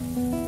You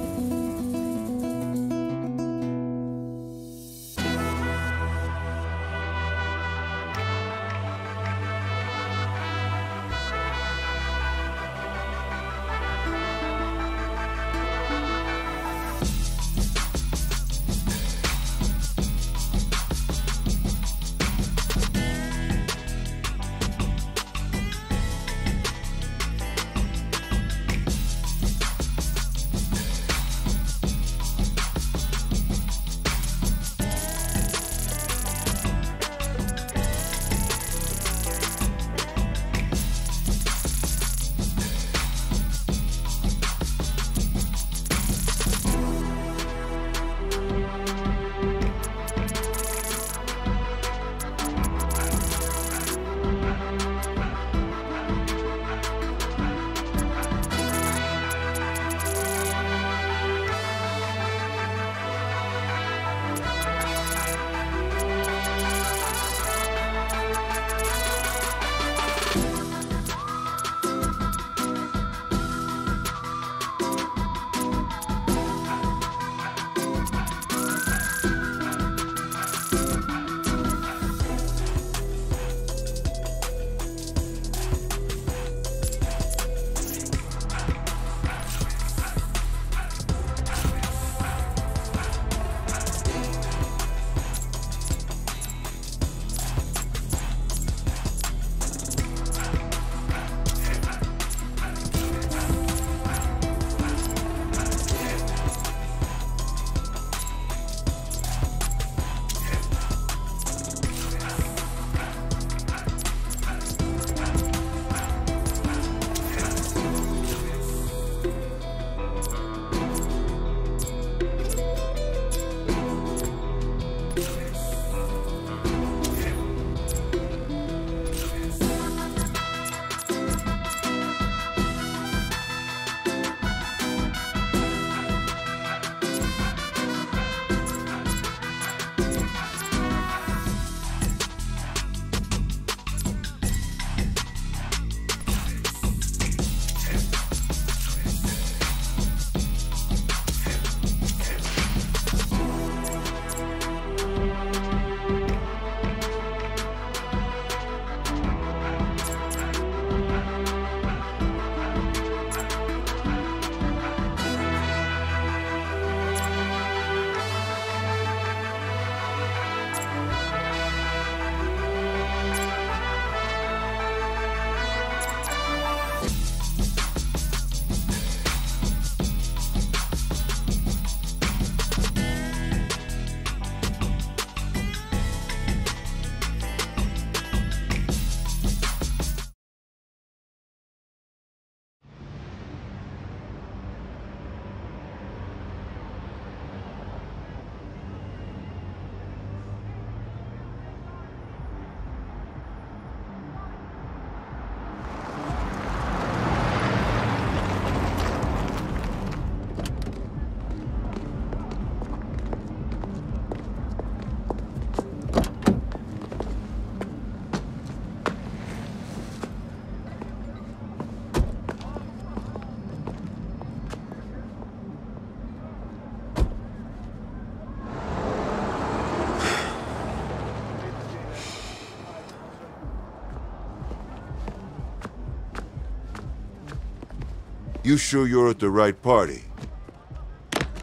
sure you're at the right party?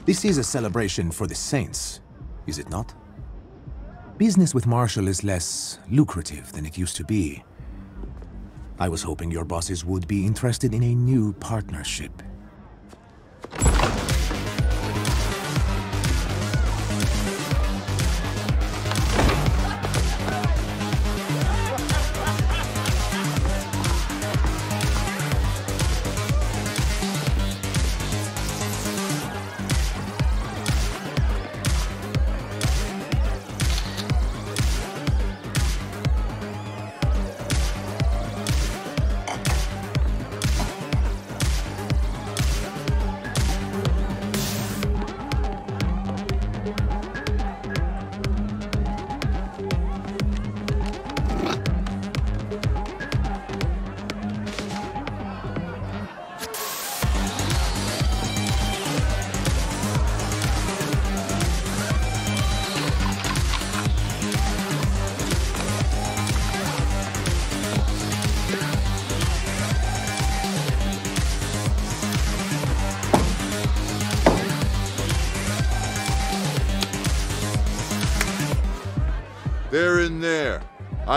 This is a celebration for the Saints, is it not? Business with Marshall is less lucrative than it used to be. I was hoping your bosses would be interested in a new partnership.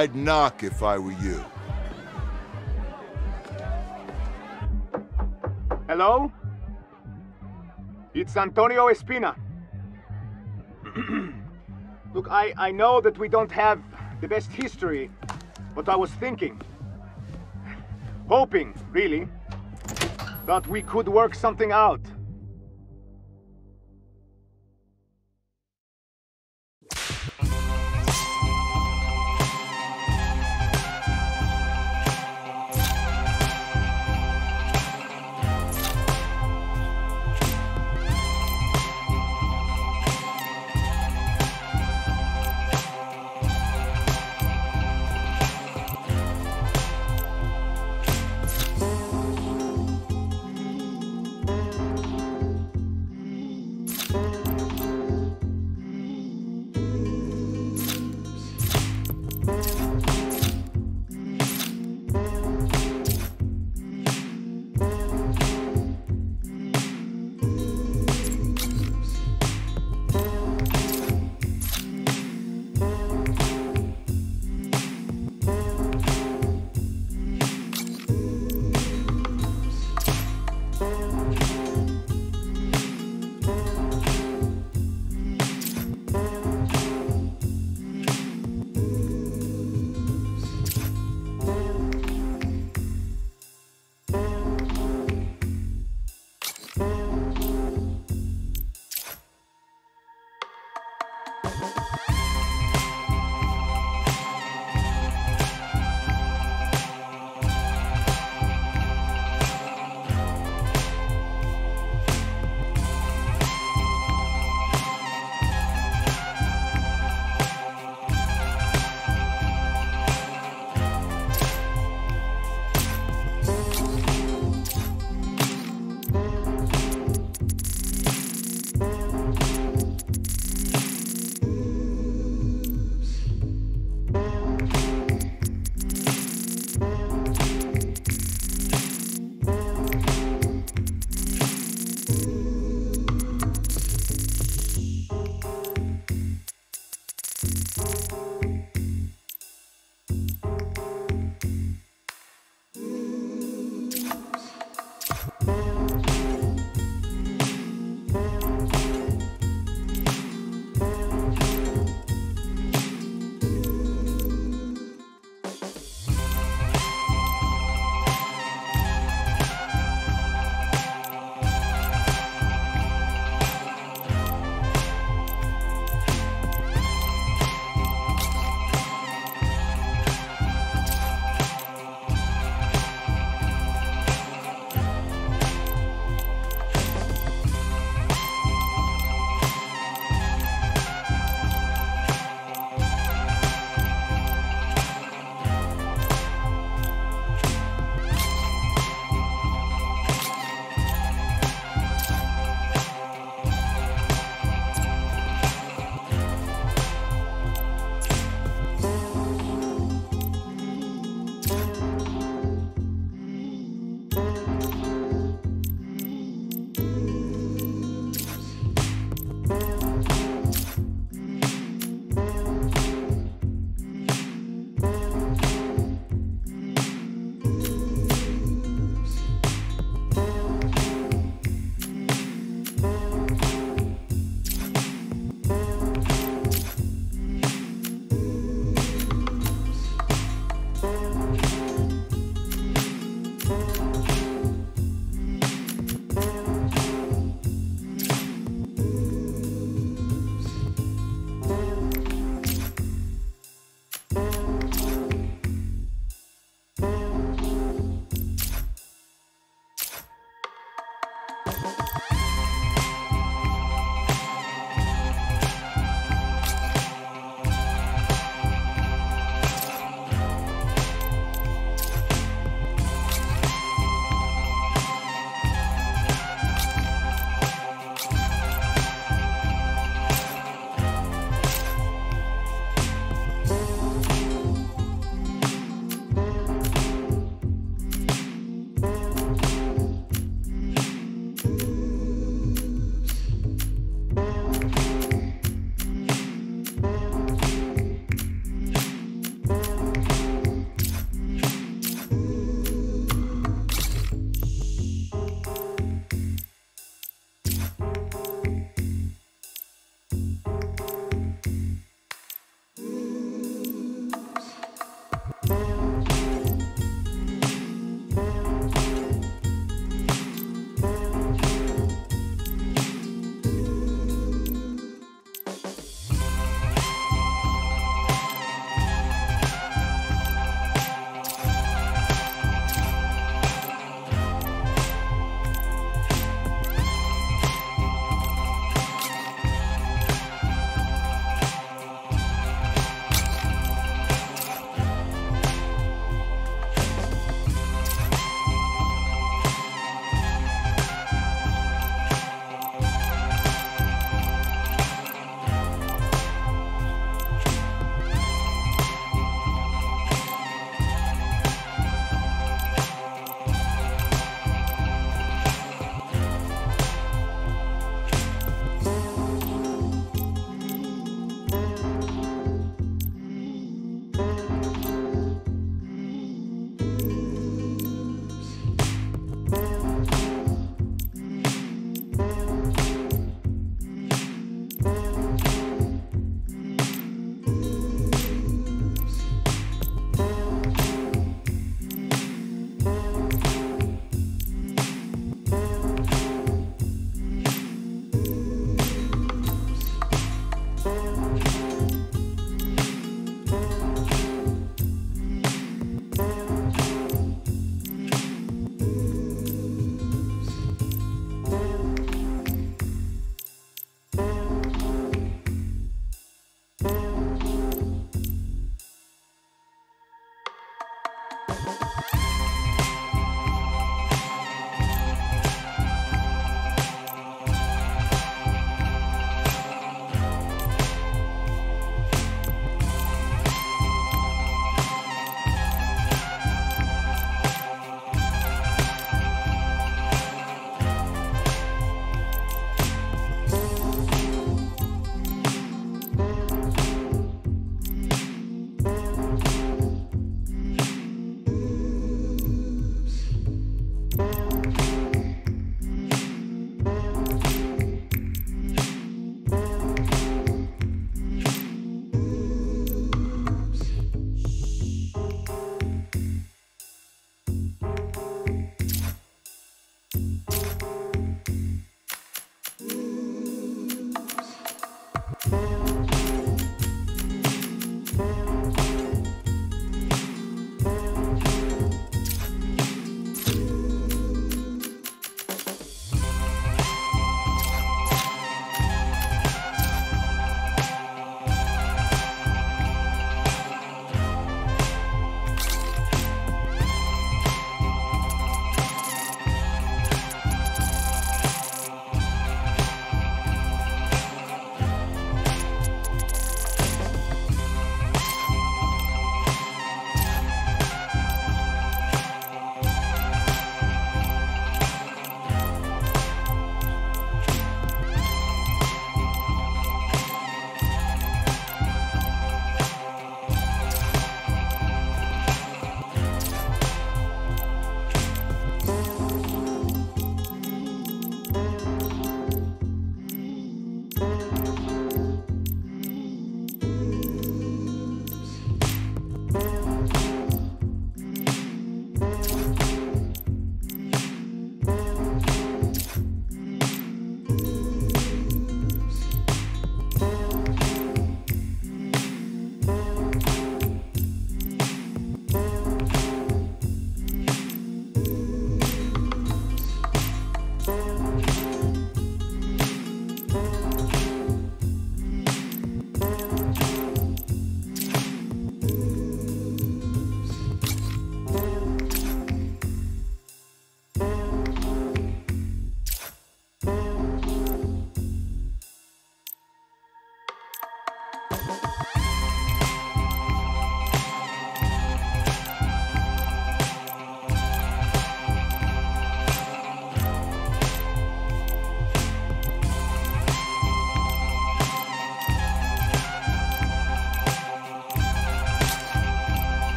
I'd knock if I were you. Hello? It's Antonio Espina. Look, I, I know that we don't have the best history, but I was thinking, hoping, really, that we could work something out.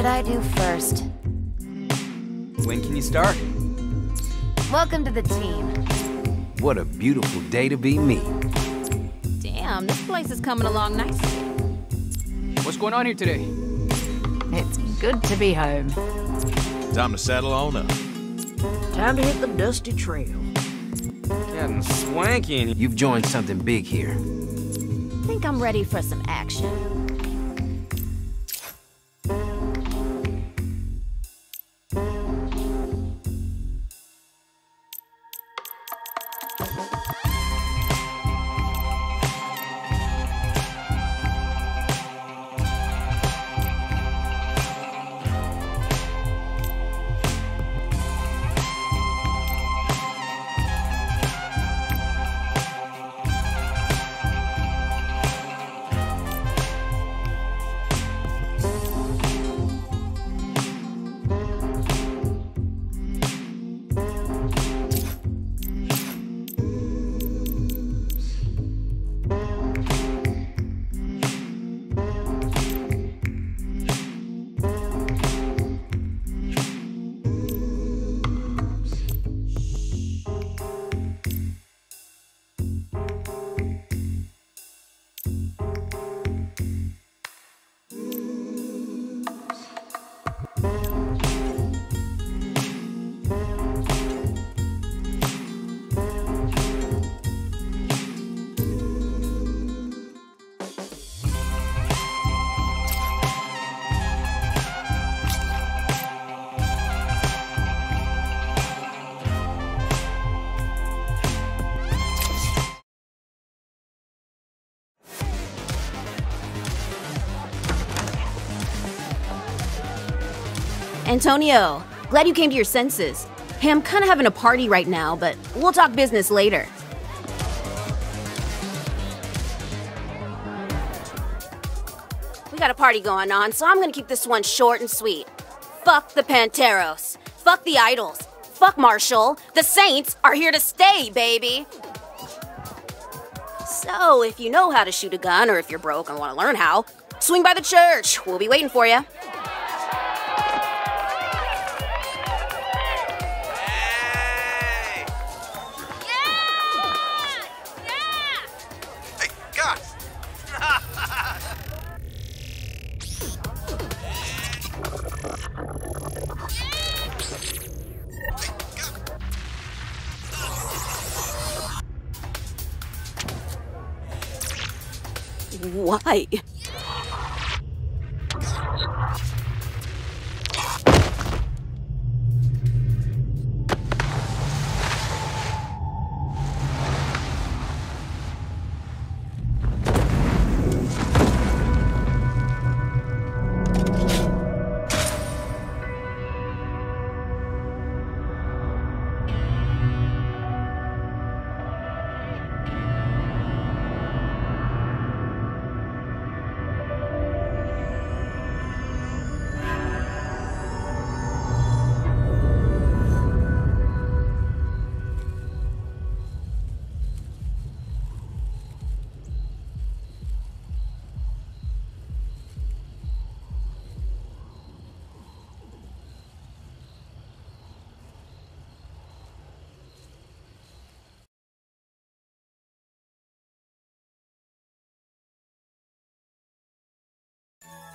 Should I do first? When can you start? Welcome to the team. What a beautiful day to be me. Damn, this place is coming along nicely. What's going on here today? It's good to be home. Time to saddle on up. Time to hit the dusty trail. Getting swanky you've joined something big here. Think I'm ready for some Antonio, glad you came to your senses. Hey, I'm kind of having a party right now, but we'll talk business later. We got a party going on, so I'm gonna keep this one short and sweet. Fuck the Panteros. Fuck the idols. Fuck Marshall. The Saints are here to stay, baby. So, if you know how to shoot a gun, or if you're broke and want to learn how, swing by the church. We'll be waiting for you. Why?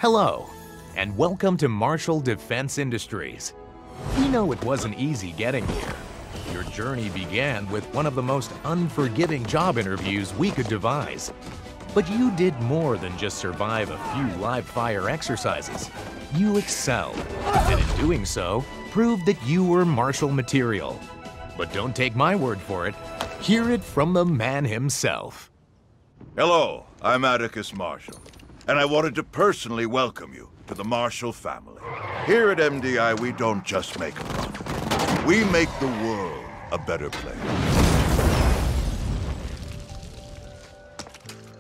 Hello, and welcome to Marshall Defense Industries. We know it wasn't easy getting here. Your journey began with one of the most unforgiving job interviews we could devise. But you did more than just survive a few live fire exercises. You excelled, and in doing so, proved that you were Marshall material. But don't take my word for it. Hear it from the man himself. Hello, I'm Atticus Marshall, and I wanted to personally welcome you to the Marshall family. Here at MDI, we don't just make a profit. We make the world a better place.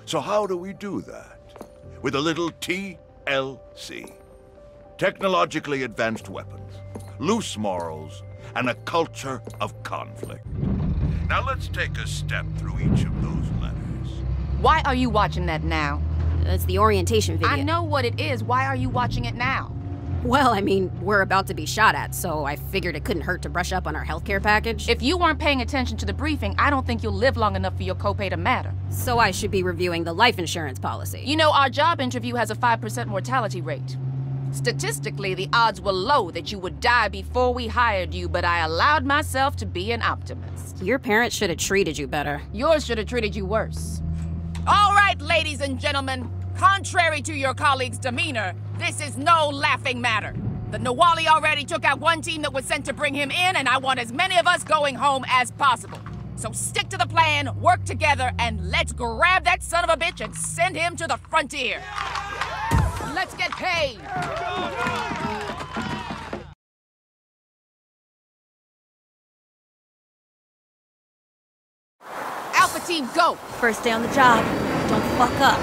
So how do we do that? With a little TLC. Technologically advanced weapons, loose morals, and a culture of conflict. Now let's take a step through each of those letters. Why are you watching that now? That's the orientation video. I know what it is. Why are you watching it now? Well, I mean, we're about to be shot at, so I figured it couldn't hurt to brush up on our healthcare package. If you weren't paying attention to the briefing, I don't think you'll live long enough for your copay to matter. So I should be reviewing the life insurance policy. You know, our job interview has a 5% mortality rate. Statistically, the odds were low that you would die before we hired you, but I allowed myself to be an optimist. Your parents should have treated you better. Yours should have treated you worse. All right, ladies and gentlemen, contrary to your colleague's demeanor, this is no laughing matter. The Nahualli already took out one team that was sent to bring him in, and I want as many of us going home as possible. So stick to the plan, work together, and let's grab that son of a bitch and send him to the frontier. Let's get paid. Team, go! First day on the job. Don't fuck up.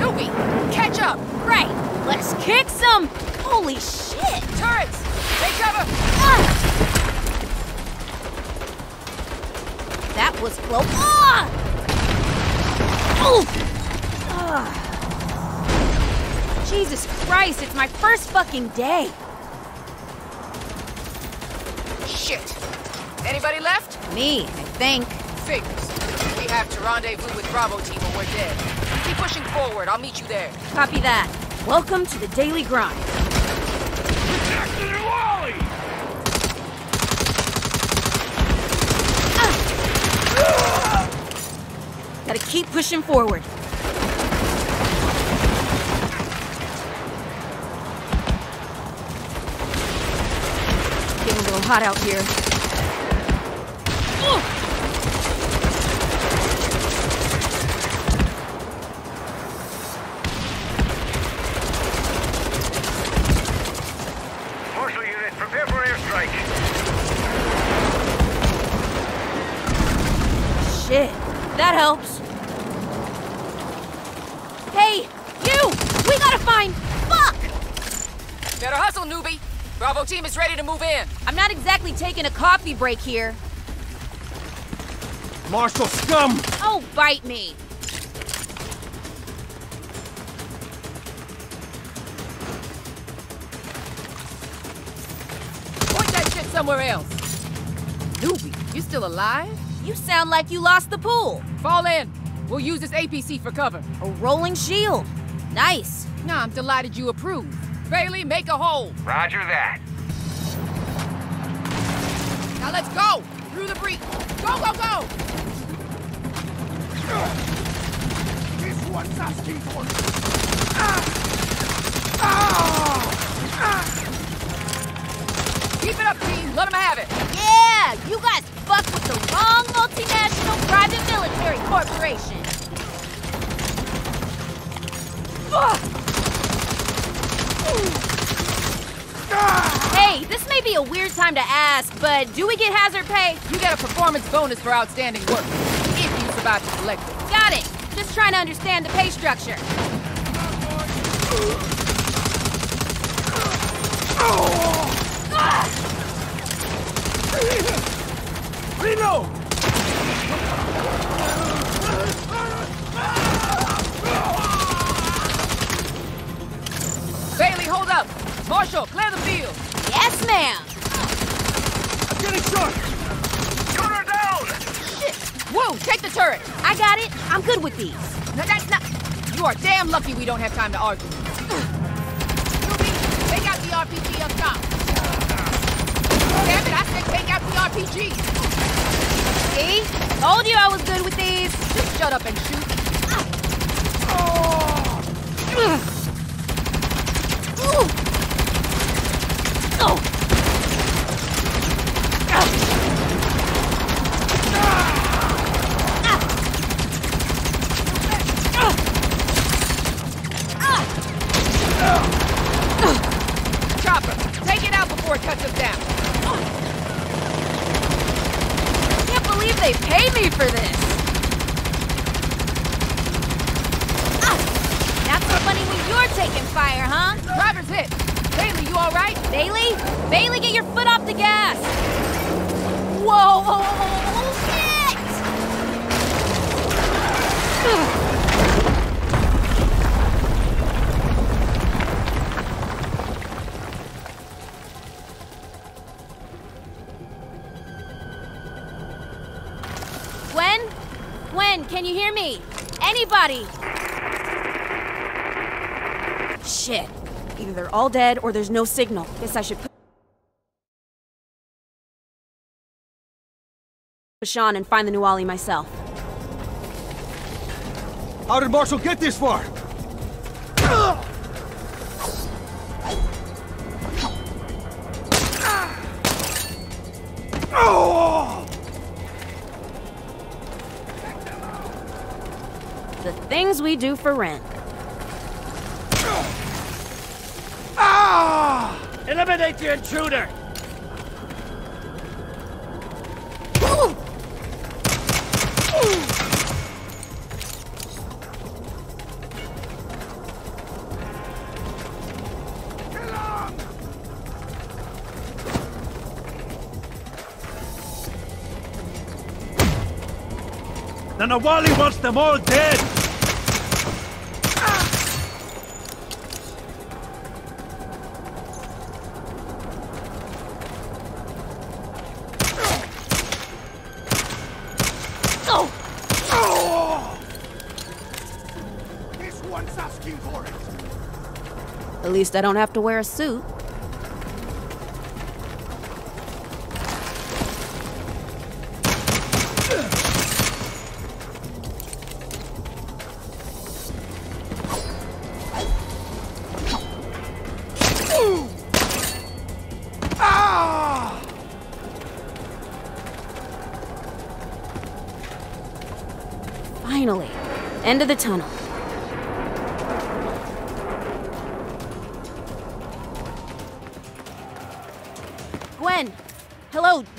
Newbie, catch up! Right. Let's kick some. Holy shit. Turrets, take cover! Ah! That was close. Ah! Oh! Ah. Jesus Christ, it's my first fucking day. Shit. Anybody left? Me, I think. Figures. We have to rendezvous with Bravo team or we're dead. Keep pushing forward. I'll meet you there. Copy that. Welcome to the daily grind. Ah! Gotta keep pushing forward. Getting a little hot out here. Marshall unit, prepare for airstrike. Shit, that helps. Hey, you! We gotta find. Fuck! Better hustle, newbie. Bravo team is ready to move in. I'm not exactly taking a coffee break here. Marshall scum! Oh, bite me. Point that shit somewhere else. Newbie, you still alive? You sound like you lost the pool. Fall in. We'll use this APC for cover. A rolling shield. Nice. Nah, I'm delighted you approve. Bailey, make a hole. Roger that. Now let's go! Through the breach. Go, go, go! This one's asking for Keep it up, team. Let them have it. Yeah, you guys fucked with the wrong multinational private military corporation. Hey, this may be a weird time to ask, but do we get hazard pay? You get a performance bonus for outstanding work. If you survive select it. Got it. Just trying to understand the pay structure. Reno! Bailey, hold up. Marshall, clear the field. Yes, ma'am. I'm getting shot! Shoot her down! Shit. Woo, take the turret. I got it. I'm good with these. No, that's not. You are damn lucky we don't have time to argue. Newbie, take out the RPG up top. Damn it, I said take out the RPG. See? Told you I was good with these. Just shut up and shoot. Ooh. Oh. Chopper, take it out before it cuts us down. Can't believe they pay me for this. Ah, Not so funny when you're taking fire, huh? Driver's hit. Bailey, you all right? Bailey? Bailey, get your foot off the gas! Whoa! Shit! Ugh. Can you hear me? Anybody? Shit. Either they're all dead or there's no signal. Guess I should push on and find the Nahualli myself. How did Marshall get this far? The things we do for rent. The intruder! The Nahualli wants them all dead! Least I don't have to wear a suit. Finally. End of the tunnel.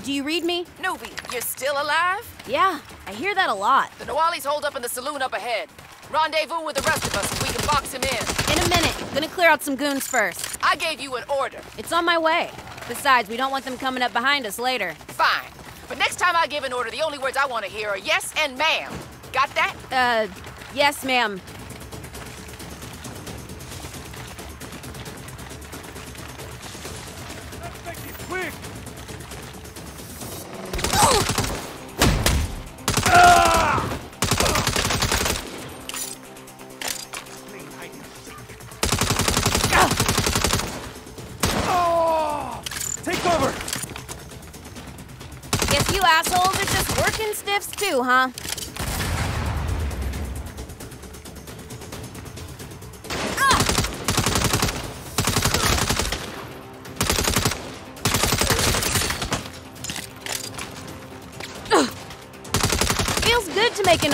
Do you read me? Newbie, you're still alive? Yeah, I hear that a lot. The Nahualli's hold up in the saloon up ahead. Rendezvous with the rest of us and we can box him in. In a minute. Gonna clear out some goons first. I gave you an order. It's on my way. Besides, we don't want them coming up behind us later. Fine. But next time I give an order, the only words I want to hear are yes and ma'am. Got that? Uh, yes, ma'am.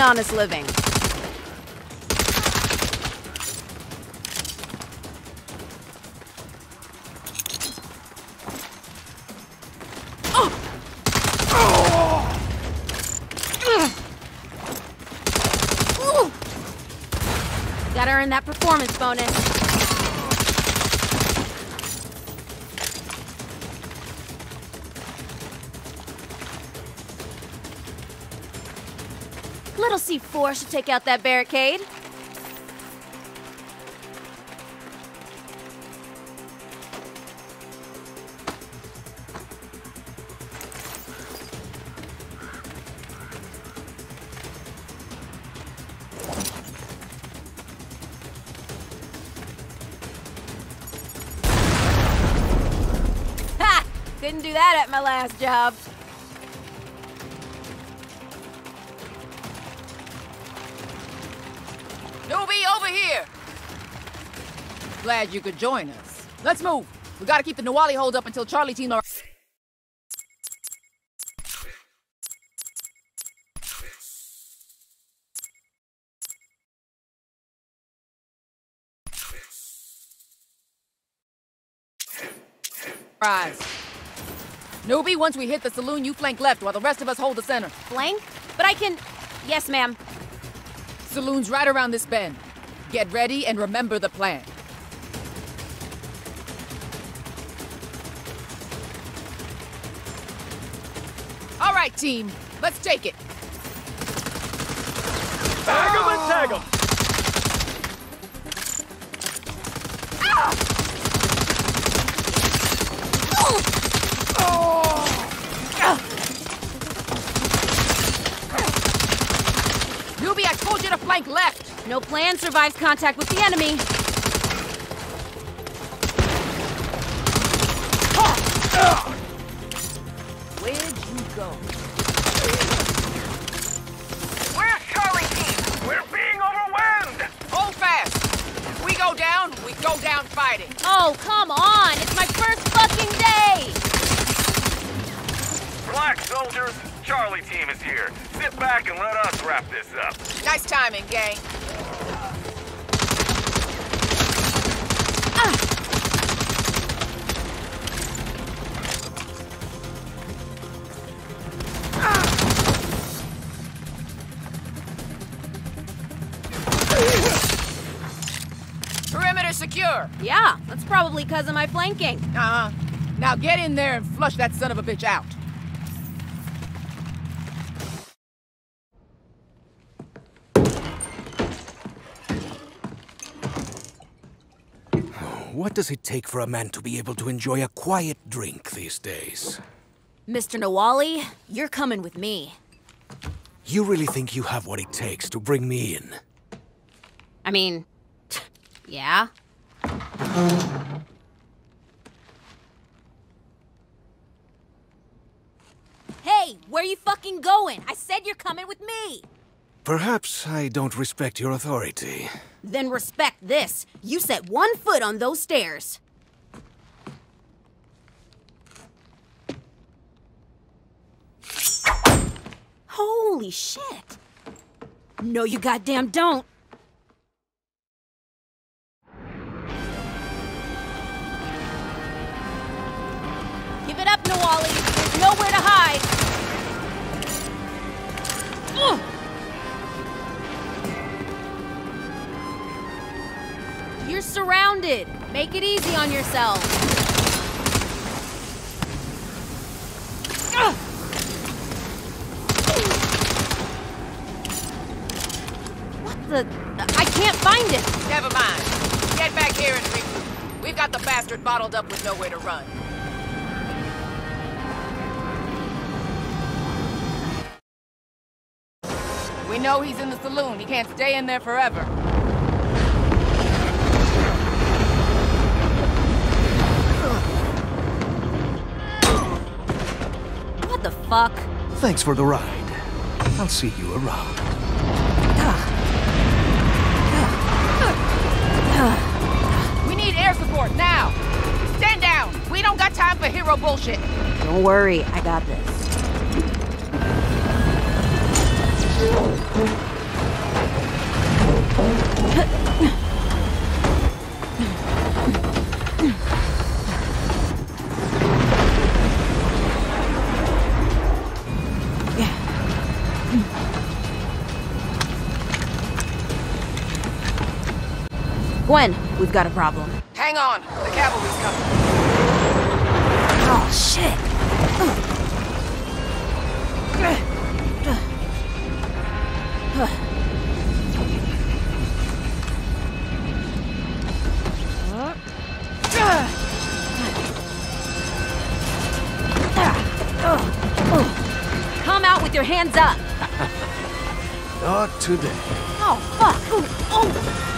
Honest living. C4 should take out that barricade. Couldn't do that at my last job. You could join us. Let's move. We gotta keep the Nahualli hold up until Charlie team are. Rise. Newbie, once we hit the saloon, you flank left while the rest of us hold the center. Flank? But I can. Yes, ma'am. Saloon's right around this bend. Get ready and remember the plan. Team. Let's take it. Bag 'em and tag tag 'em! Newbie, I told you to flank left. No plan survives contact with the enemy. In there and flush that son of a bitch out. What does it take for a man to be able to enjoy a quiet drink these days? Mr. Nahualli, you're coming with me. You really think you have what it takes to bring me in? I mean, yeah. Hey, where you fucking going? I said you're coming with me. Perhaps I don't respect your authority. Then respect this. You set one foot on those stairs. Holy shit. No, you goddamn don't. Give it up, Nahualli. There's nowhere to hide. You're surrounded. Make it easy on yourself. What the? I can't find it. Never mind. Get back here and regroup. We've got the bastard bottled up with nowhere to run. We know he's in the saloon. He can't stay in there forever. What the fuck? Thanks for the ride. I'll see you around. We need air support now. Stand down. We don't got time for hero bullshit. Don't worry, I got this. Gwen, we've got a problem. Hang on. The cavalry's coming. Oh, shit. Come hands up. Not today. Oh, fuck. Ooh, oh.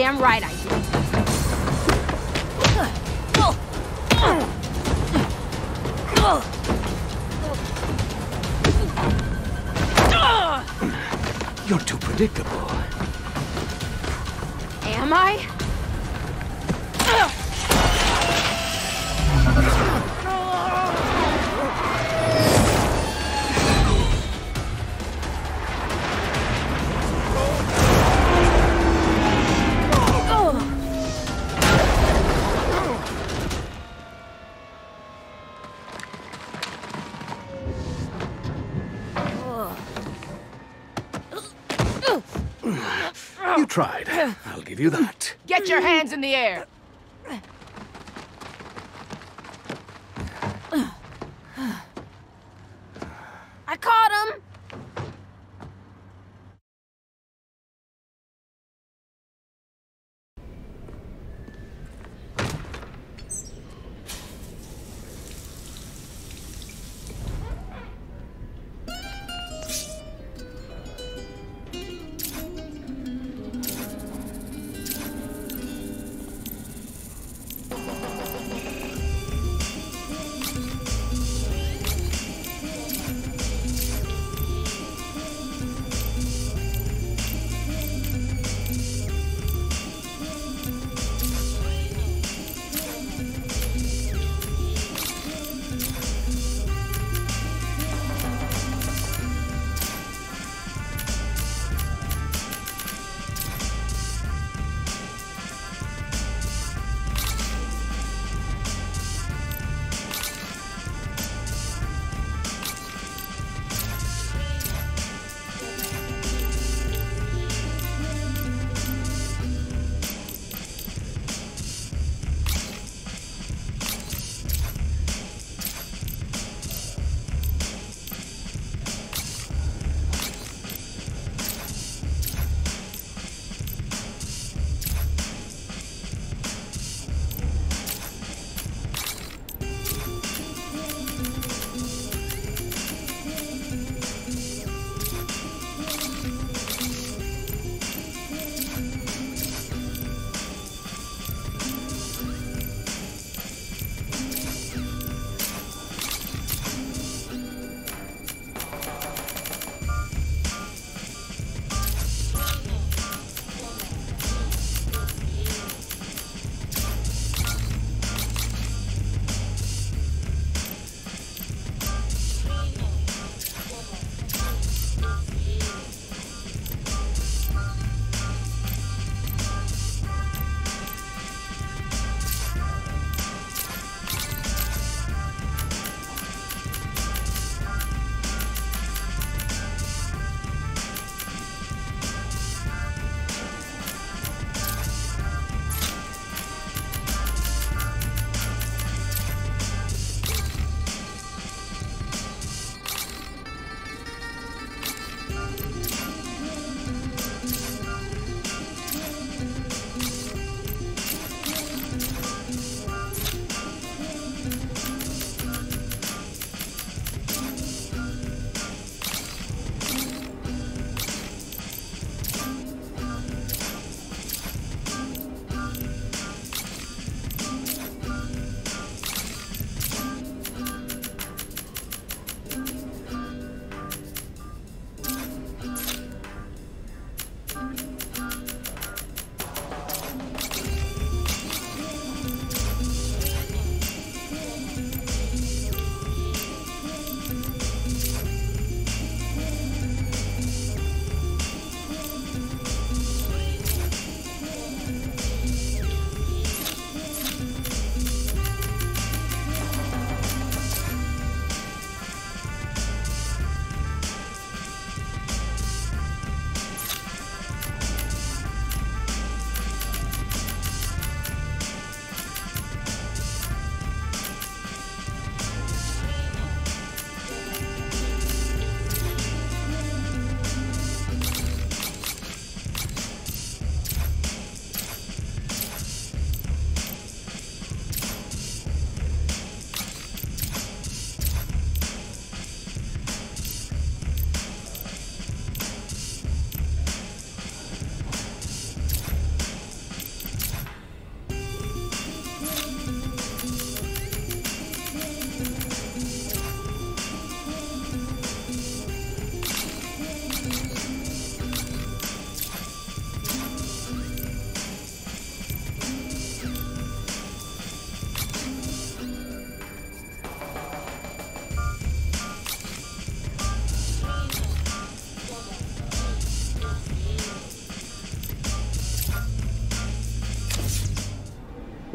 Goddamn right I that. Get your hands in the air.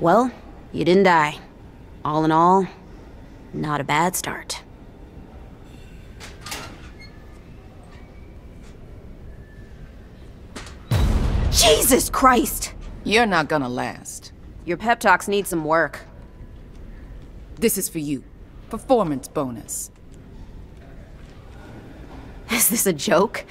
Well, you didn't die. All in all, not a bad start. Jesus Christ! You're not gonna last. Your pep talks need some work. This is for you. Performance bonus. Is this a joke?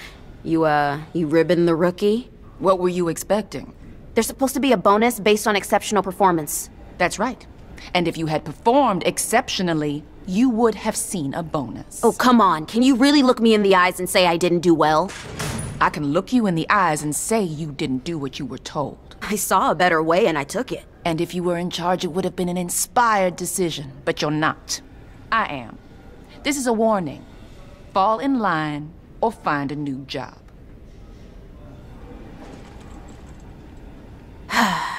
You, uh, you ribbon the rookie? What were you expecting? There's supposed to be a bonus based on exceptional performance. That's right. And if you had performed exceptionally, you would have seen a bonus. Oh, come on. Can you really look me in the eyes and say I didn't do well? I can look you in the eyes and say you didn't do what you were told. I saw a better way and I took it. And if you were in charge, it would have been an inspired decision. But you're not. I am. This is a warning. Fall in line or find a new job. Ah.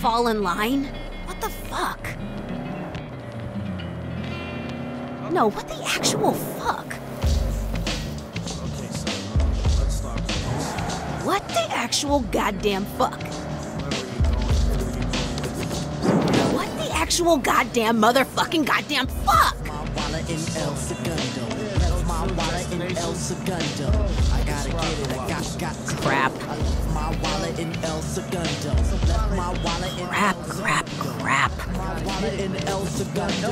Fall in line? What the fuck? No, what the actual fuck? What the actual goddamn fuck? What the actual goddamn motherfucking goddamn fuck? I gotta get it, I got, got Crap. My wallet in El Segundo. Left my wallet in Crap, crap, crap. my wallet in El Segundo.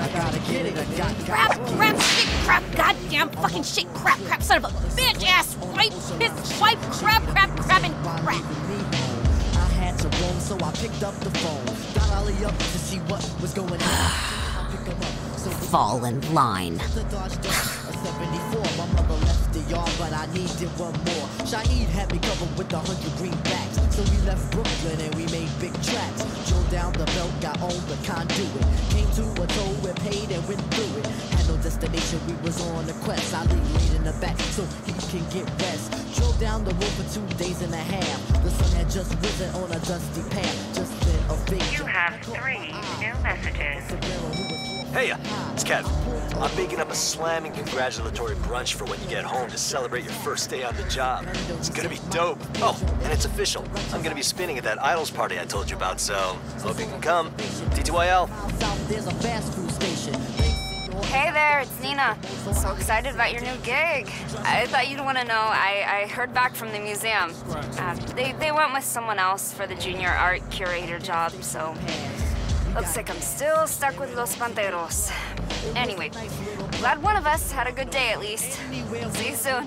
I gotta get it, I got, Crap, crap, shit, crap, goddamn fucking shit, crap, crap, son of a bitch ass wipe, piss, wipe, crap, crap, crap, and crap. I had to roam, so I picked up the phone. Got Ollie up to see what was going on. Pick 'em up, so we Fall in line. Yard, but I needed one more. Shaheed had me covered with a hundred greenbacks. So we left Brooklyn and we made big tracks. Drove down the belt, got on the conduit. Came to a toll, we paid and went through it. Had no destination, we was on a quest. I laid in the back so he can get rest. Drove down the road for two days and a half. The sun had just risen on a dusty path. Just then a big You have three new messages. Hey, uh, it's Kev. I'm baking up a slamming congratulatory brunch for when you get home to celebrate your first day on the job. It's gonna be dope. Oh, and it's official. I'm gonna be spinning at that Idols party I told you about, so hope you can come. TTYL. south, there's a fast food station. Hey there, it's Neenah. So excited about your new gig. I thought you'd want to know. I, I heard back from the museum. Uh, they, they went with someone else for the junior art curator job, so looks like I'm still stuck with Los Panteros. Anyway, glad one of us had a good day at least. See you soon.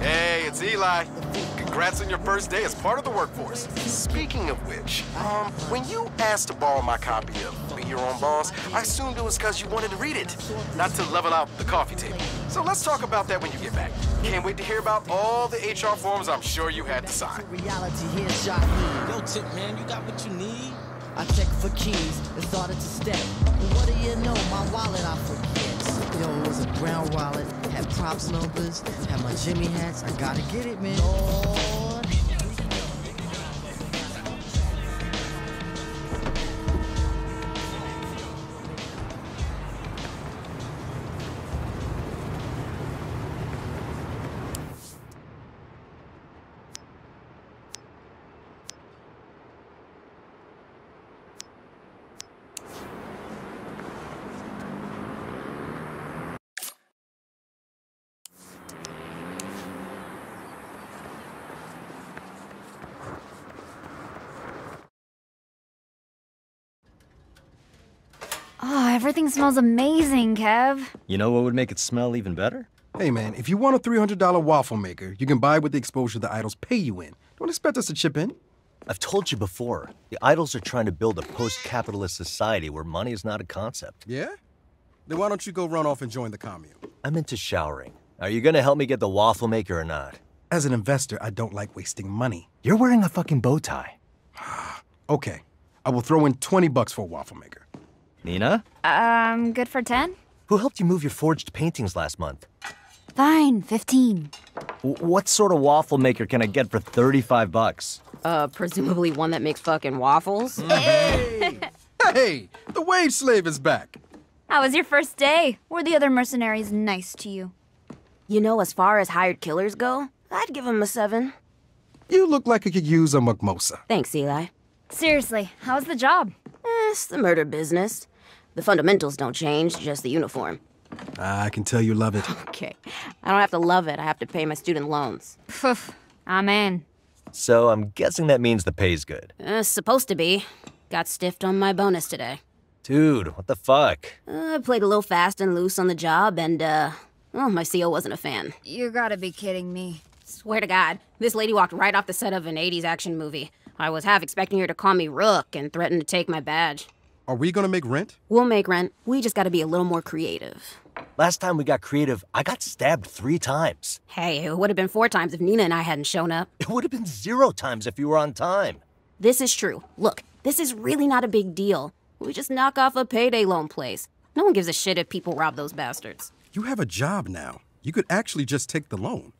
Hey, it's Eli. Congrats on your first day as part of the workforce. Speaking of which, um, when you asked to borrow my copy of Your Own Boss, I assumed it was because you wanted to read it, not to level out the coffee table. So let's talk about that when you get back. Can't wait to hear about all the HR forms I'm sure you had to sign. reality here, Shaheed. Yo, Tip, man, you got what you need? I checked for keys and started to step. But what do you know, my wallet I forget. Yo, it was a brown wallet, had props numbers, had my Jimmy hats. I gotta get it, man. Oh, everything smells amazing, Kev. You know what would make it smell even better? Hey man, if you want a $300 waffle maker, you can buy it with the exposure the idols pay you in. Don't expect us to chip in. I've told you before, the idols are trying to build a post-capitalist society where money is not a concept. Yeah? Then why don't you go run off and join the commune? I'm into showering. Are you gonna help me get the waffle maker or not? As an investor, I don't like wasting money. You're wearing a fucking bow tie. Okay, I will throw in 20 bucks for a waffle maker. Neenah? Um, good for 10? Who helped you move your forged paintings last month? Fine, 15. W- what sort of waffle maker can I get for 35 bucks? Uh, presumably one that makes fucking waffles? Hey! hey! The wage slave is back! How was your first day? Were the other mercenaries nice to you? You know, as far as hired killers go, I'd give him a seven. You look like you could use a mimosa. Thanks, Eli. Seriously, how's the job? Eh, it's the murder business. The fundamentals don't change, just the uniform. I can tell you love it. Okay. I don't have to love it, I have to pay my student loans. I'm in. So I'm guessing that means the pay's good. Uh, supposed to be. Got stiffed on my bonus today. Dude, what the fuck? Uh, I played a little fast and loose on the job, and, uh, well, my CO wasn't a fan. You gotta be kidding me. Swear to God, this lady walked right off the set of an 80s action movie. I was half expecting her to call me Rook and threaten to take my badge. Are we gonna make rent? We'll make rent. We just gotta be a little more creative. Last time we got creative, I got stabbed three times. Hey, it would have been four times if Neenah and I hadn't shown up. It would have been zero times if you were on time. This is true. Look, this is really not a big deal. We just knock off a payday loan place. No one gives a shit if people rob those bastards. You have a job now. You could actually just take the loan.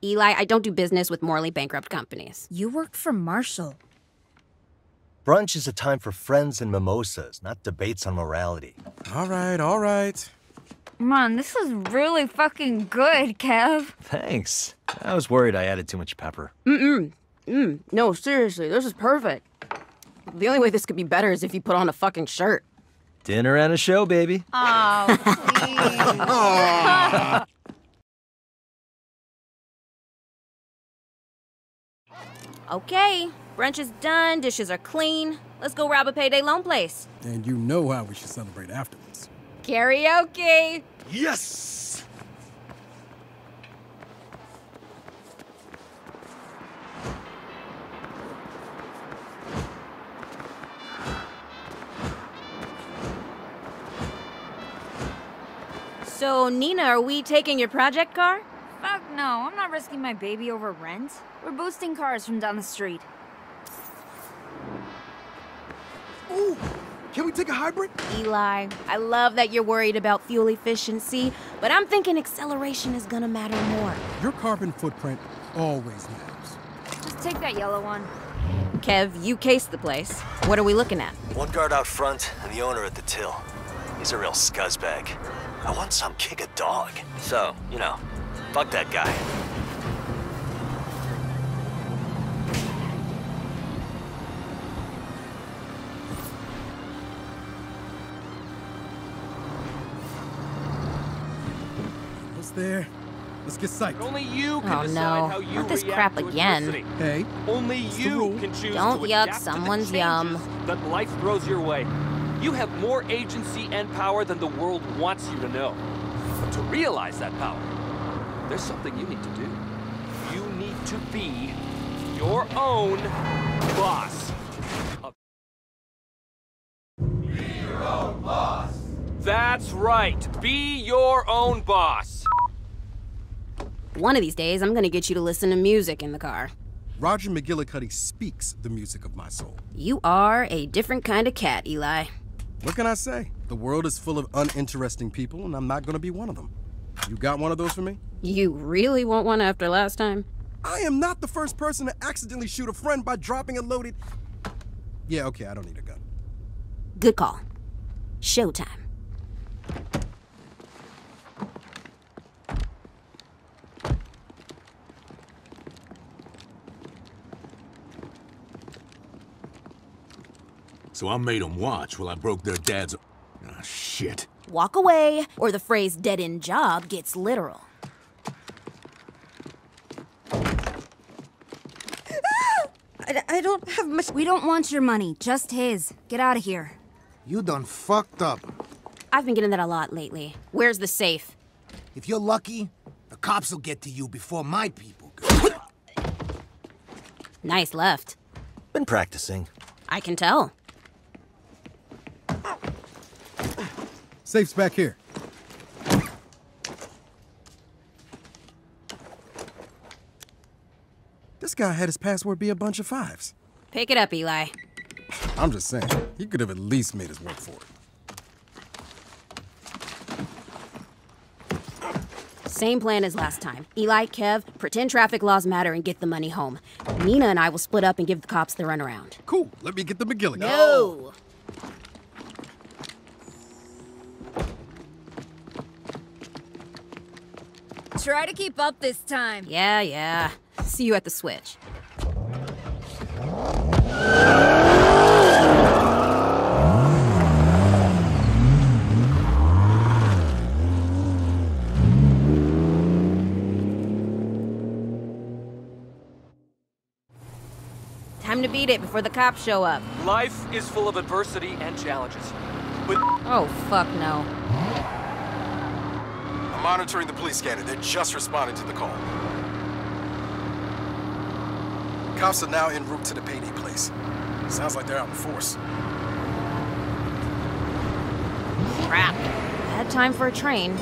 Eli, I don't do business with morally bankrupt companies. You worked for Marshall. Brunch is a time for friends and mimosas, not debates on morality. All right, all right. Man, this is really fucking good, Kev. Thanks. I was worried I added too much pepper. Mm-mm. Mm. No, seriously, this is perfect. The only way this could be better is if you put on a fucking shirt. Dinner and a show, baby. Oh, please. Okay, brunch is done, dishes are clean. Let's go rob a payday loan place. And you know how we should celebrate afterwards. Karaoke! Yes! So, Neenah, are we taking your project car? Fuck no, I'm not risking my baby over rent. We're boosting cars from down the street. Ooh, can we take a hybrid? Eli, I love that you're worried about fuel efficiency, but I'm thinking acceleration is gonna matter more. Your carbon footprint always matters. Just take that yellow one. Kev, you cased the place. What are we looking at? One guard out front and the owner at the till. He's a real scuzzbag. I want some kick a dog. So, you know, fuck that guy. There? Let's get psyched. Only you can Oh, decide no. how you Not this react crap to again. Hey, Only the you can choose Don't to yuck adapt to the someone's yum. that life throws your way. You have more agency and power than the world wants you to know. But to realize that power, there's something you need to do. You need to be your own boss. Uh, be your own boss. That's right. Be your own boss. One of these days, I'm gonna get you to listen to music in the car. Roger McGillicuddy speaks the music of my soul. You are a different kind of cat, Eli. What can I say? The world is full of uninteresting people, and I'm not gonna be one of them. You got one of those for me? You really want one after last time? I am not the first person to accidentally shoot a friend by dropping a loaded. Yeah, okay, I don't need a gun. Good call. Showtime. So I made them watch while I broke their dad's... Ah, shit. Walk away, or the phrase dead end job gets literal. I, I don't have much. We don't want your money, just his. Get out of here. You done fucked up. I've been getting that a lot lately. Where's the safe? If you're lucky, the cops will get to you before my people. Nice left. Been practicing. I can tell. Safe's back here. This guy had his password be a bunch of fives. Pick it up, Eli. I'm just saying, he could have at least made us work for it. Same plan as last time. Eli, Kev, pretend traffic laws matter and get the money home. Neenah and I will split up and give the cops the runaround. Cool. Let me get the McGilligan. No! Try to keep up this time. Yeah, yeah. See you at the switch. Time to beat it before the cops show up. Life is full of adversity and challenges. But Oh, fuck no. Monitoring the police scanner. They're just responding to the call. Cops are now en route to the payday place. Sounds like they're out in force. Crap. Had time for a train.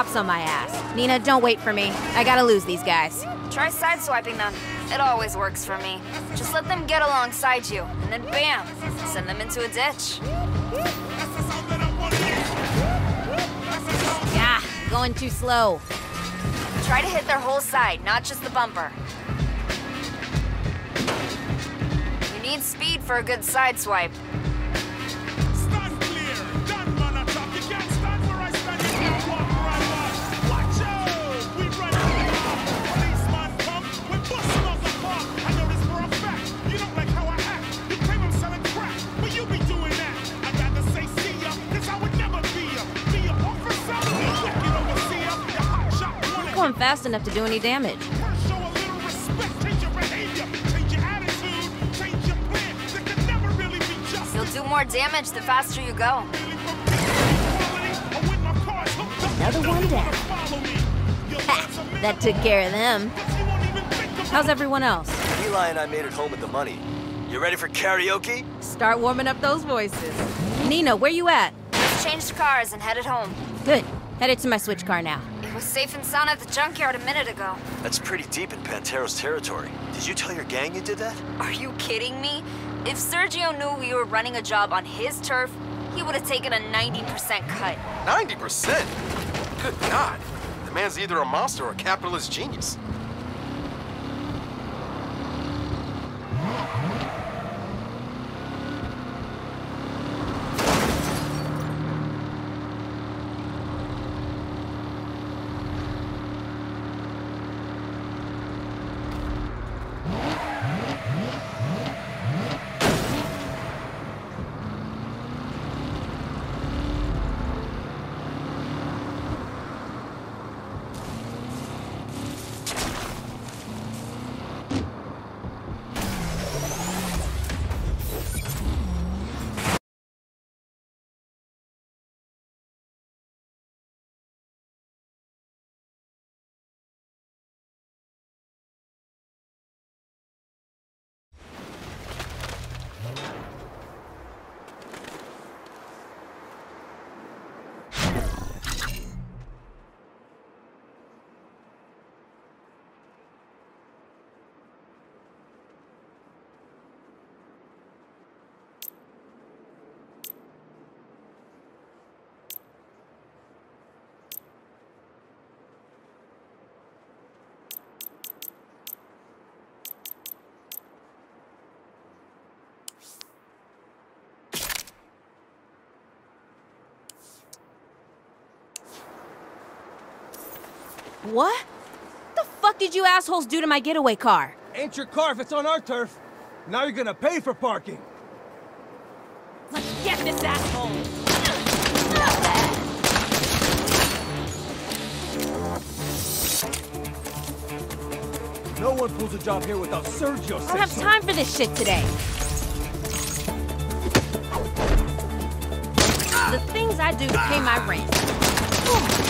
Cops on my ass. Neenah, don't wait for me. I gotta lose these guys. Try sideswiping them. It always works for me. Just let them get alongside you, and then bam, send them into a ditch. Yeah, going too slow. Try to hit their whole side, not just the bumper. You need speed for a good sideswipe. Fast enough to do any damage. You'll do more damage the faster you go. Another one down. Ha, that took care of them. How's everyone else? Eli and I made it home with the money. You ready for karaoke? Start warming up those voices. Neenah, where you at? Just changed cars and headed home. Good. Headed to my switch car now. It was safe and sound at the junkyard a minute ago. That's pretty deep in Pantero's territory. Did you tell your gang you did that? Are you kidding me? If Sergio knew we were running a job on his turf, he would have taken a 90% cut. 90%? Good God. The man's either a monster or a capitalist genius. What? The fuck did you assholes do to my getaway car? Ain't your car if it's on our turf. Now you're gonna pay for parking. Let's get this asshole! No one pulls a job here without Sergio I don't have time for this shit today. The things I do to pay my rent.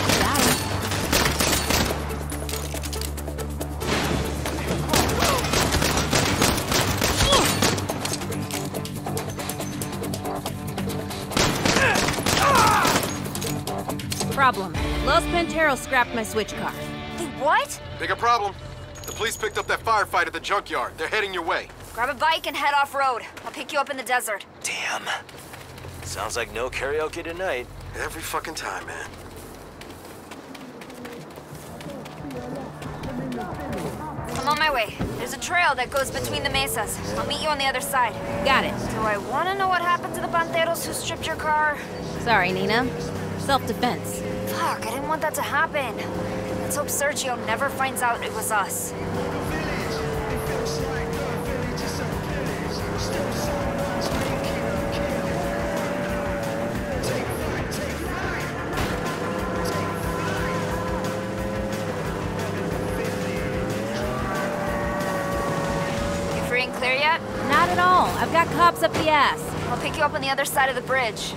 Problem. Los Panteros scrapped my switch car. What? Bigger problem. The police picked up that firefight at the junkyard. They're heading your way. Grab a bike and head off road. I'll pick you up in the desert. Damn. Sounds like no karaoke tonight. Every fucking time, man. I'm on my way. There's a trail that goes between the mesas. I'll meet you on the other side. Got it. Do I want to know what happened to the Panteros who stripped your car? Sorry, Neenah. Self-defense. Fuck, I didn't want that to happen. Let's hope Sergio never finds out it was us. You free and clear yet? Not at all. I've got cops up the ass. I'll pick you up on the other side of the bridge.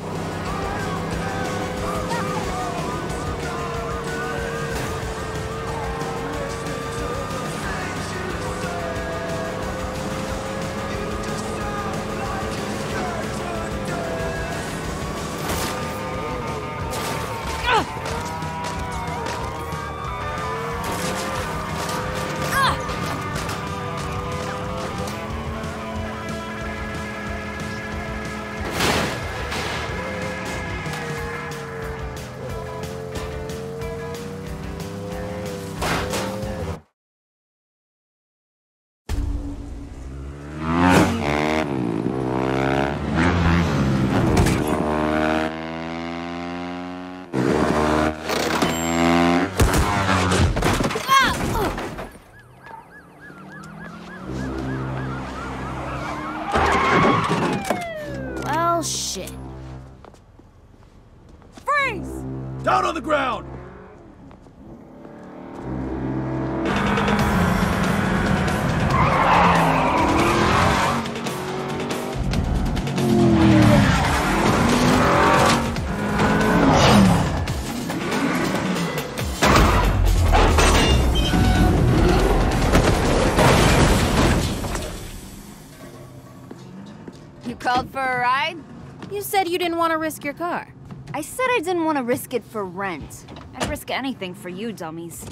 Risk your car. I said I didn't want to risk it for rent. I'd risk anything for you, dummies.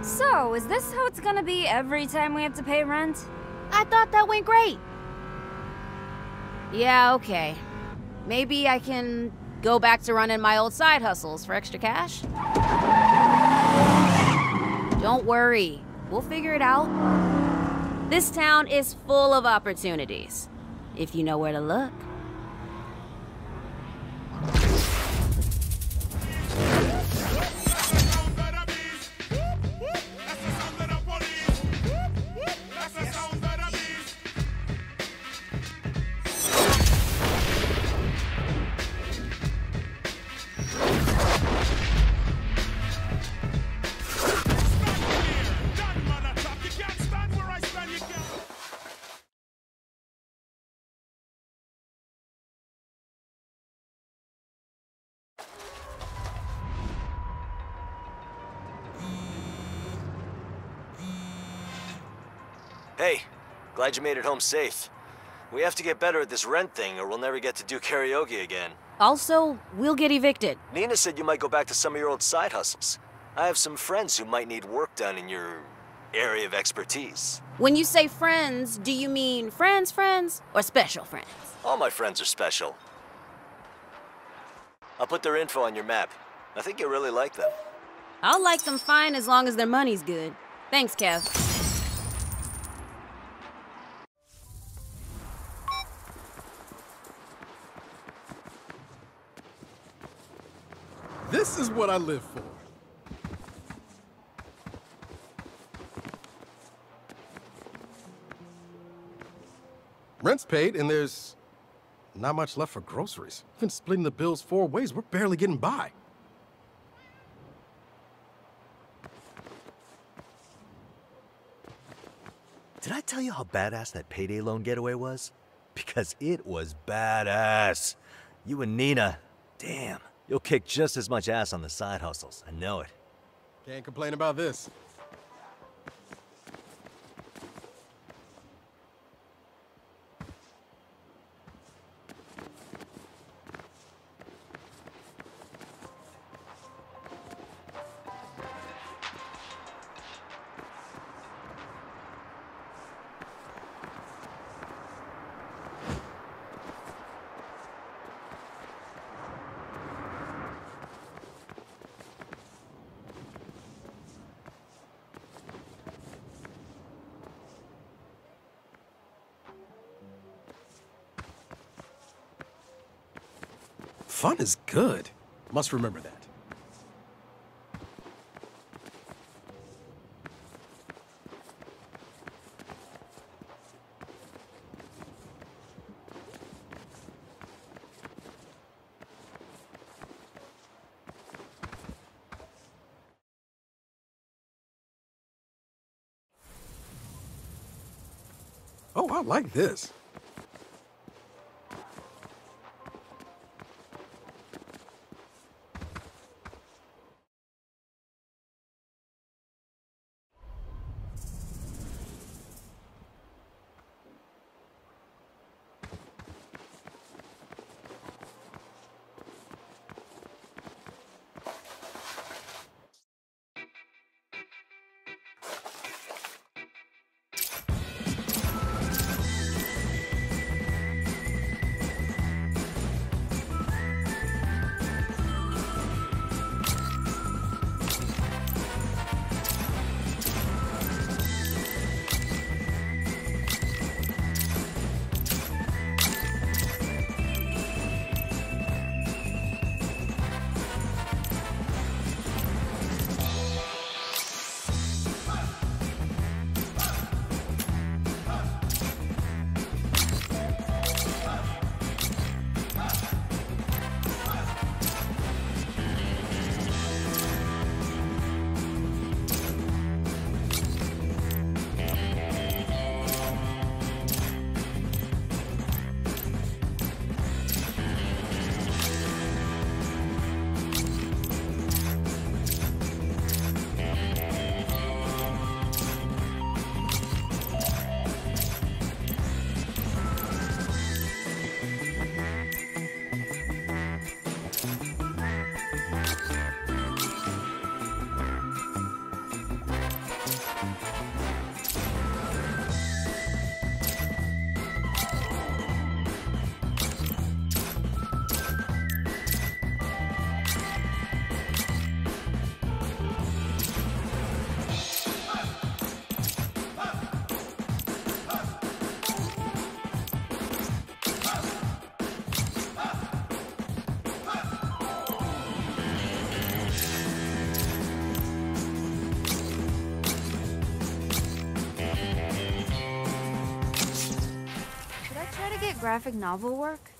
So, is this how it's gonna be every time we have to pay rent? I thought that went great. Yeah, okay. Maybe I can go back to running my old side hustles for extra cash? Don't worry. We'll figure it out. This town is full of opportunities, if you know where to look. Glad you made it home safe. We have to get better at this rent thing or we'll never get to do karaoke again. Also, we'll get evicted. Neenah said you might go back to some of your old side hustles. I have some friends who might need work done in your area of expertise. When you say friends, do you mean friends, friends, or special friends? All my friends are special. I'll put their info on your map. I think you'll really like them. I'll like them fine as long as their money's good. Thanks, Kev. This is what I live for. Rent's paid and there's not much left for groceries. Even splitting the bills four ways, we're barely getting by. Did I tell you how badass that payday loan getaway was? Because it was badass. You and Neenah, damn, you'll kick just as much ass on the side hustles. I know it. Can't complain about this. Is good. Must remember that. Oh, I like this. Graphic novel work?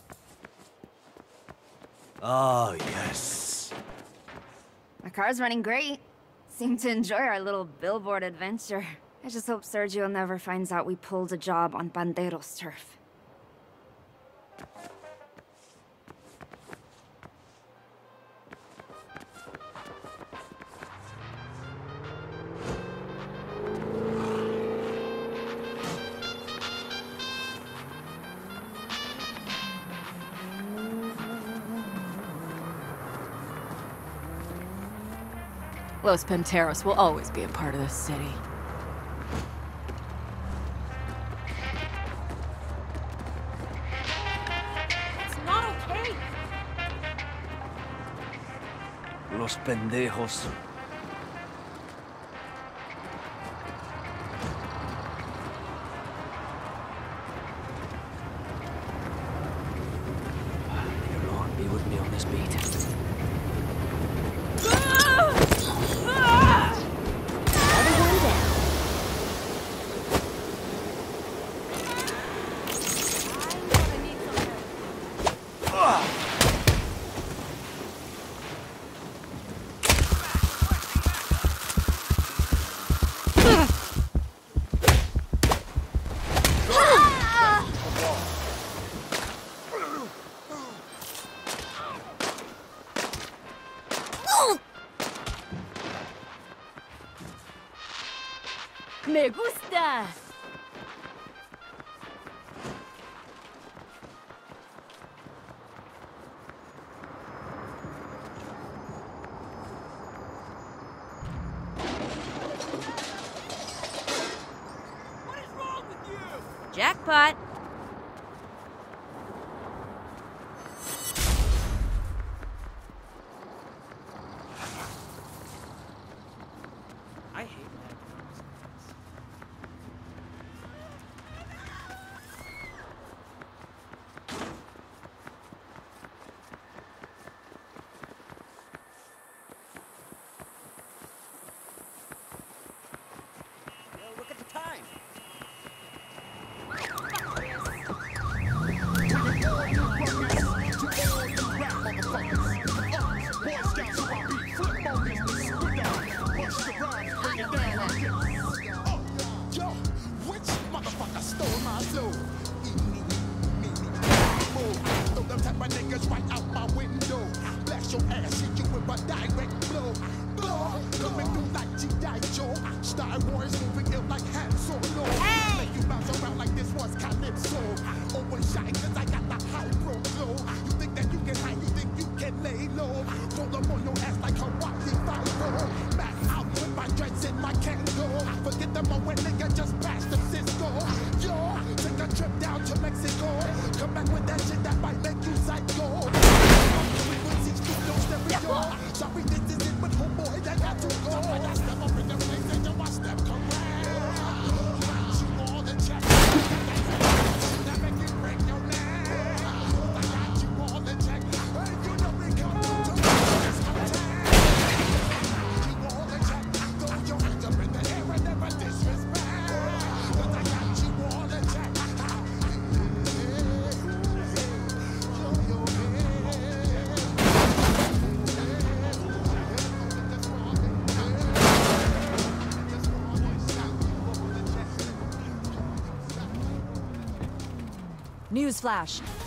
Oh, yes. My car's running great. Seem to enjoy our little billboard adventure. I just hope Sergio never finds out we pulled a job on Panteros turf. Los Panteros will always be a part of this city. It's not okay. Los pendejos. Newsflash.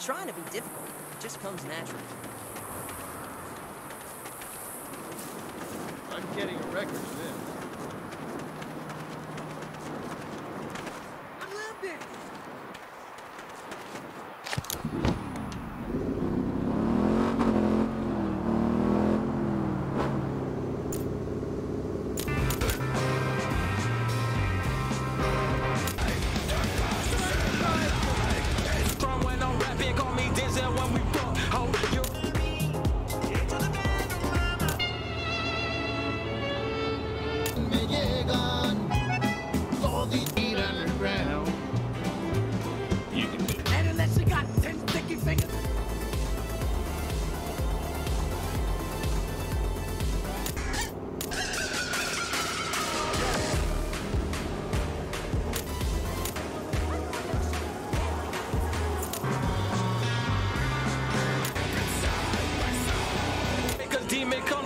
Trying to be difficult, it just comes naturally.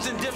and different.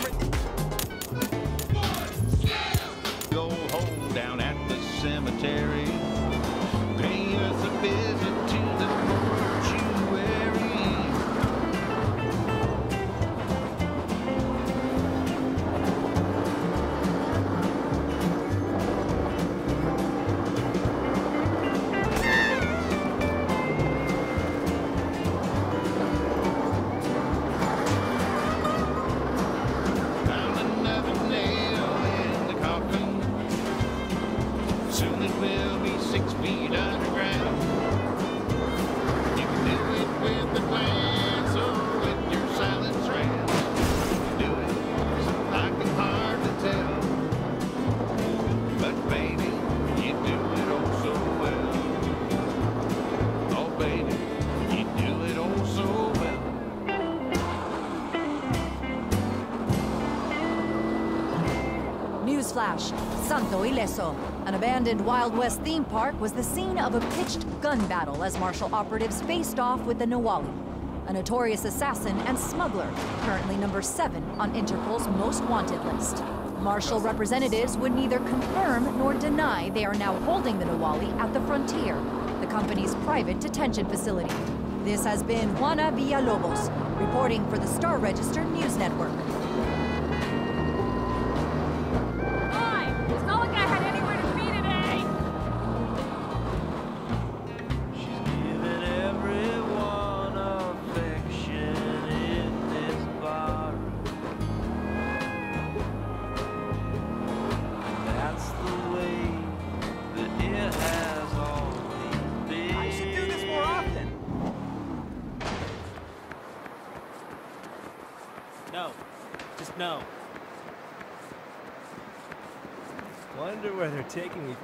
Santo Ileso. An abandoned Wild West theme park was the scene of a pitched gun battle as Marshall operatives faced off with the Nahualli, a notorious assassin and smuggler, currently number seven on Interpol's most wanted list. Marshall representatives would neither confirm nor deny they are now holding the Nahualli at the frontier, the company's private detention facility. This has been Juana Villalobos, reporting for the Star Register News Network.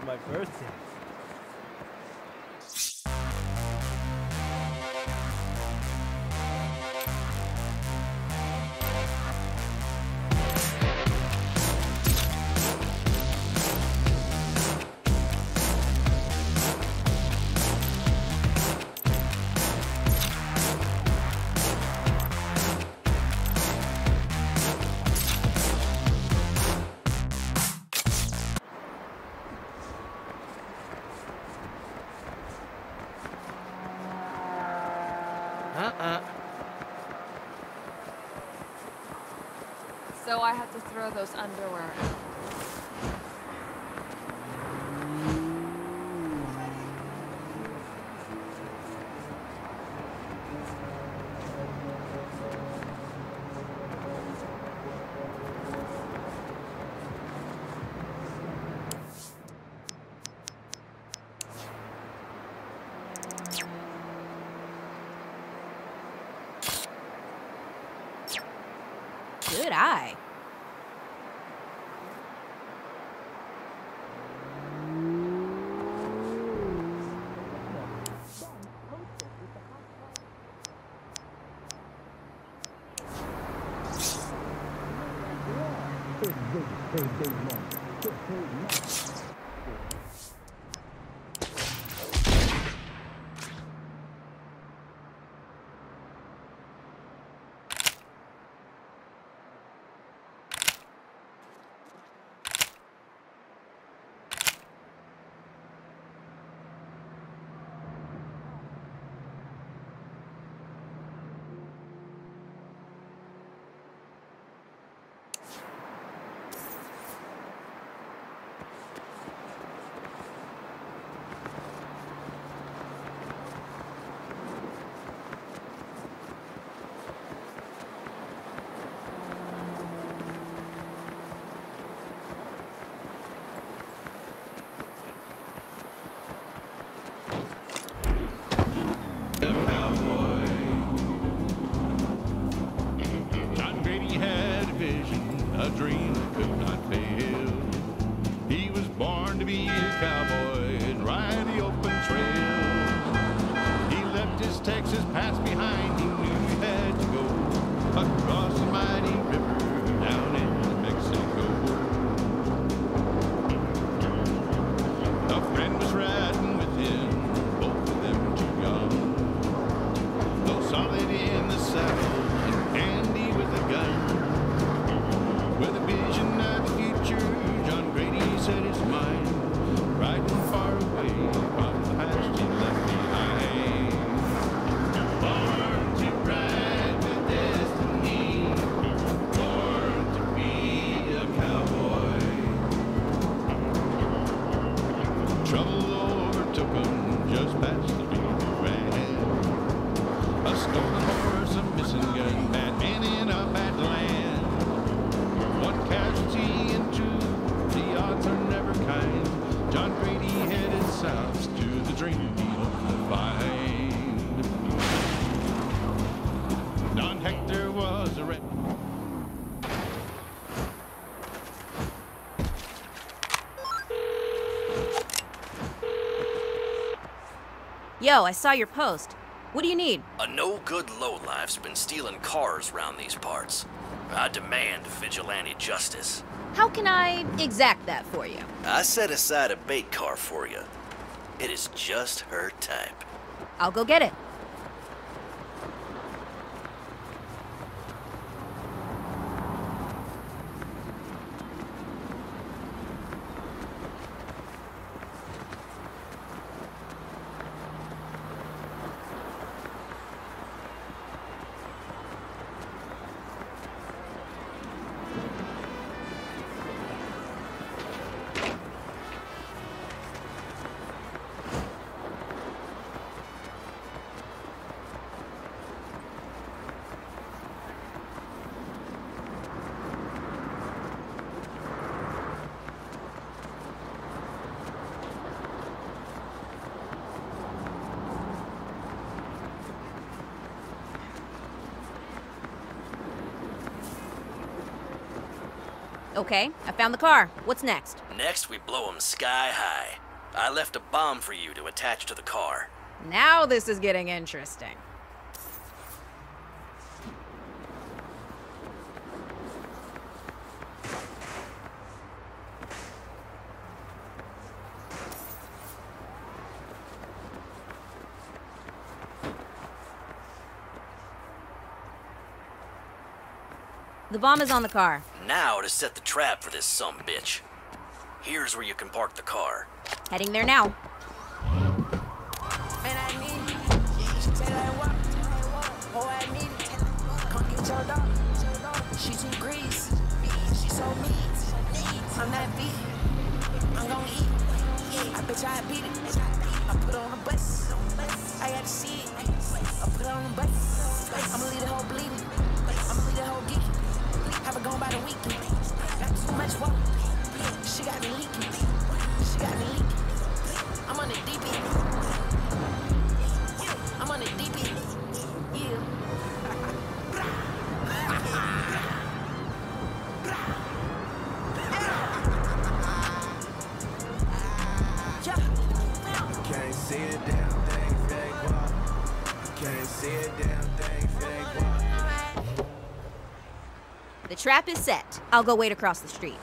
my birthday. be Yo, I saw your post. What do you need? A no-good lowlife's been stealing cars round these parts. I demand vigilante justice. How can I exact that for you? I set aside a bait car for you. It is just her type. I'll go get it. Okay, I found the car. What's next? Next, we blow 'em sky high. I left a bomb for you to attach to the car. Now this is getting interesting. The bomb is on the car. Now to set the trap for this some bitch. Here's where you can park the car. Heading there now. She too grease. She so meat. I'm that beat. I'm gon' eat. I bet you I beat it. I put on a bus. I got to see it. I put on a bus. I'ma leave the whole bleeding. Have it gone by the too much work. She got me leaking. She got me leaking. I'm on the deep end. Trap is set. I'll go wait across the street.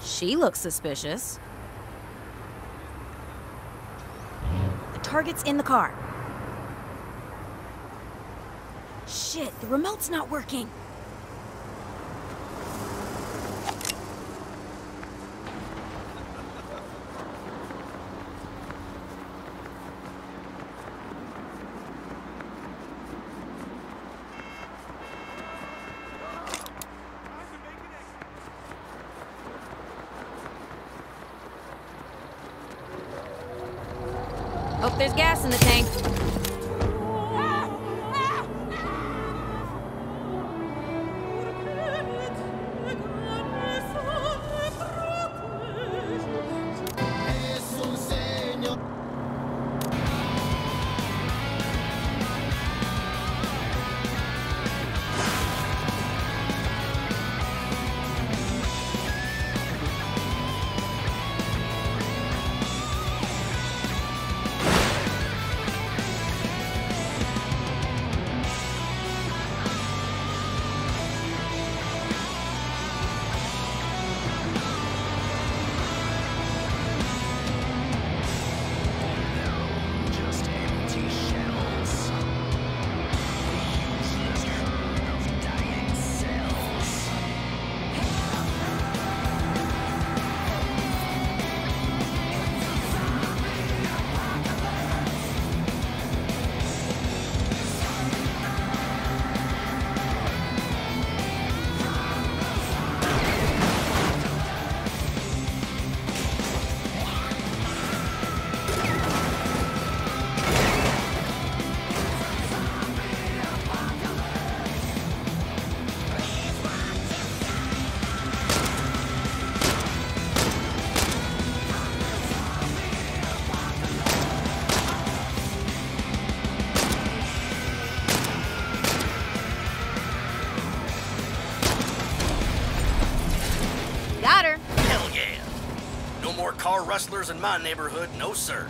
She looks suspicious. The target's in the car. Shit, the remote's not working. Gas in the tank. Rustlers in my neighborhood, no sir.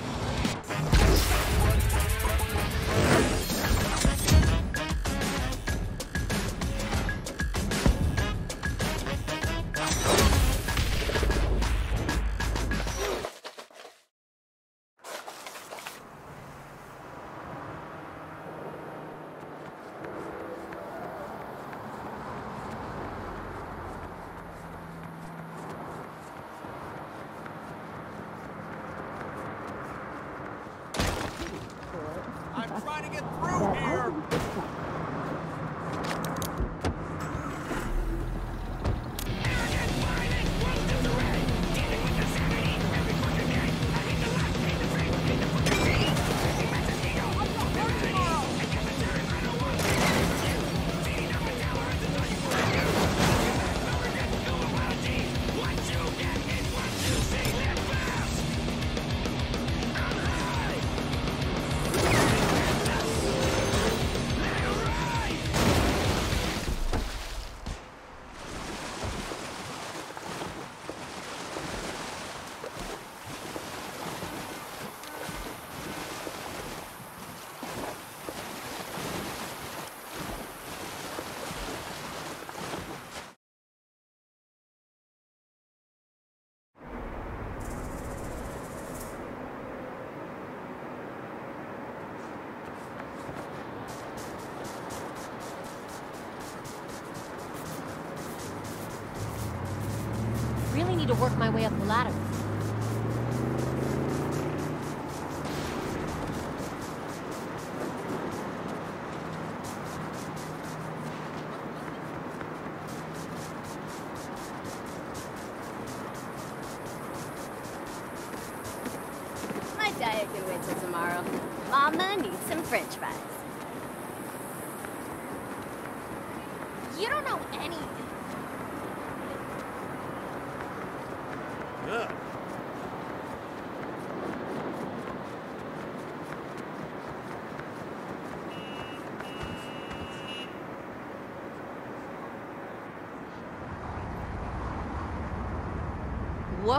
Ladder.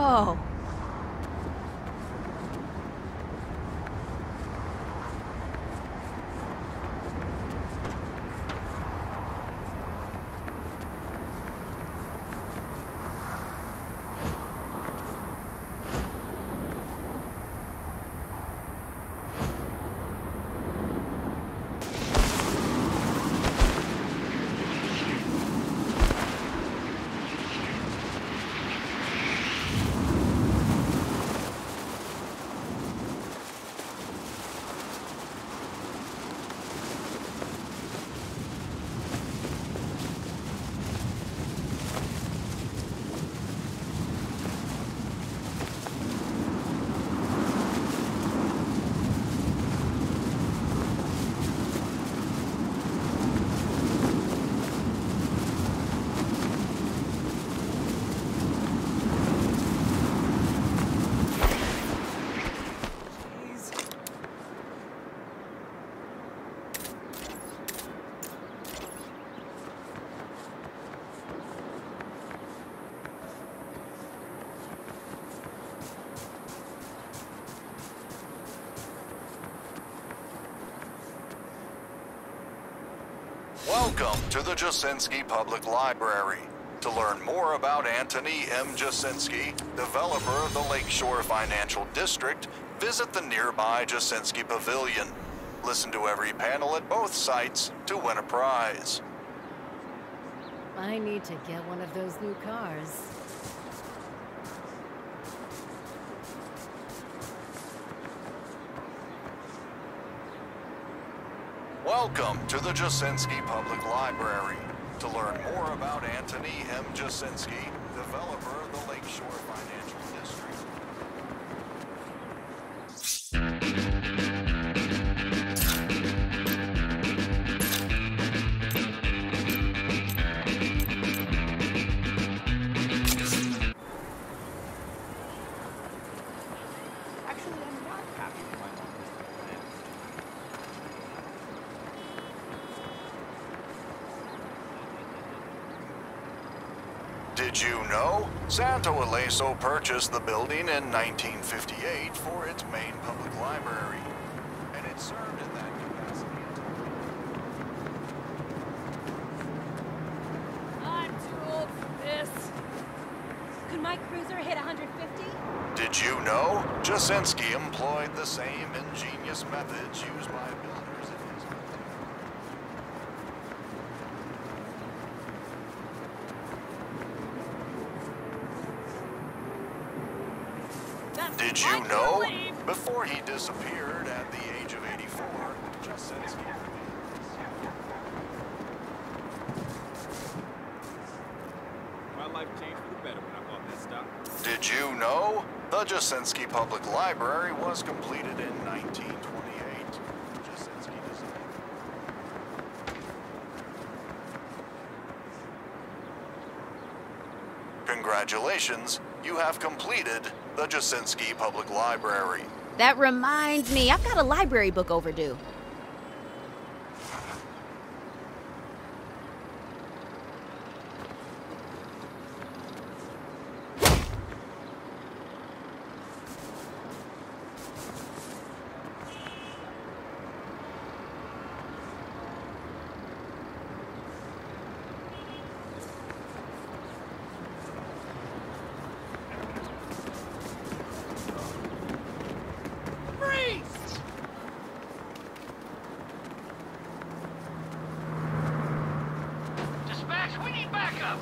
Whoa. Welcome to the Jasinski Public Library. To learn more about Anthony M. Jasinski, developer of the Lakeshore Financial District, visit the nearby Jasinski Pavilion. Listen to every panel at both sites to win a prize. I need to get one of those new cars. Welcome to the Jasinski Public Library. To learn more about Anthony M. Jasinski, purchased the building in 1958 for its main public library, and it served in that capacity. I'm too old for this. Could my cruiser hit 150? Did you know? Jasinski employed the same ingenious methods used by builders in his Did you know? Before he disappeared at the age of 84, Jasinski. My life changed for the better when I bought that stock. Did you know? The Jasinski Public Library was completed in 1928. Congratulations, you have completed the Jasinski Public Library. That reminds me, I've got a library book overdue. Freeze! Dispatch, we need backup.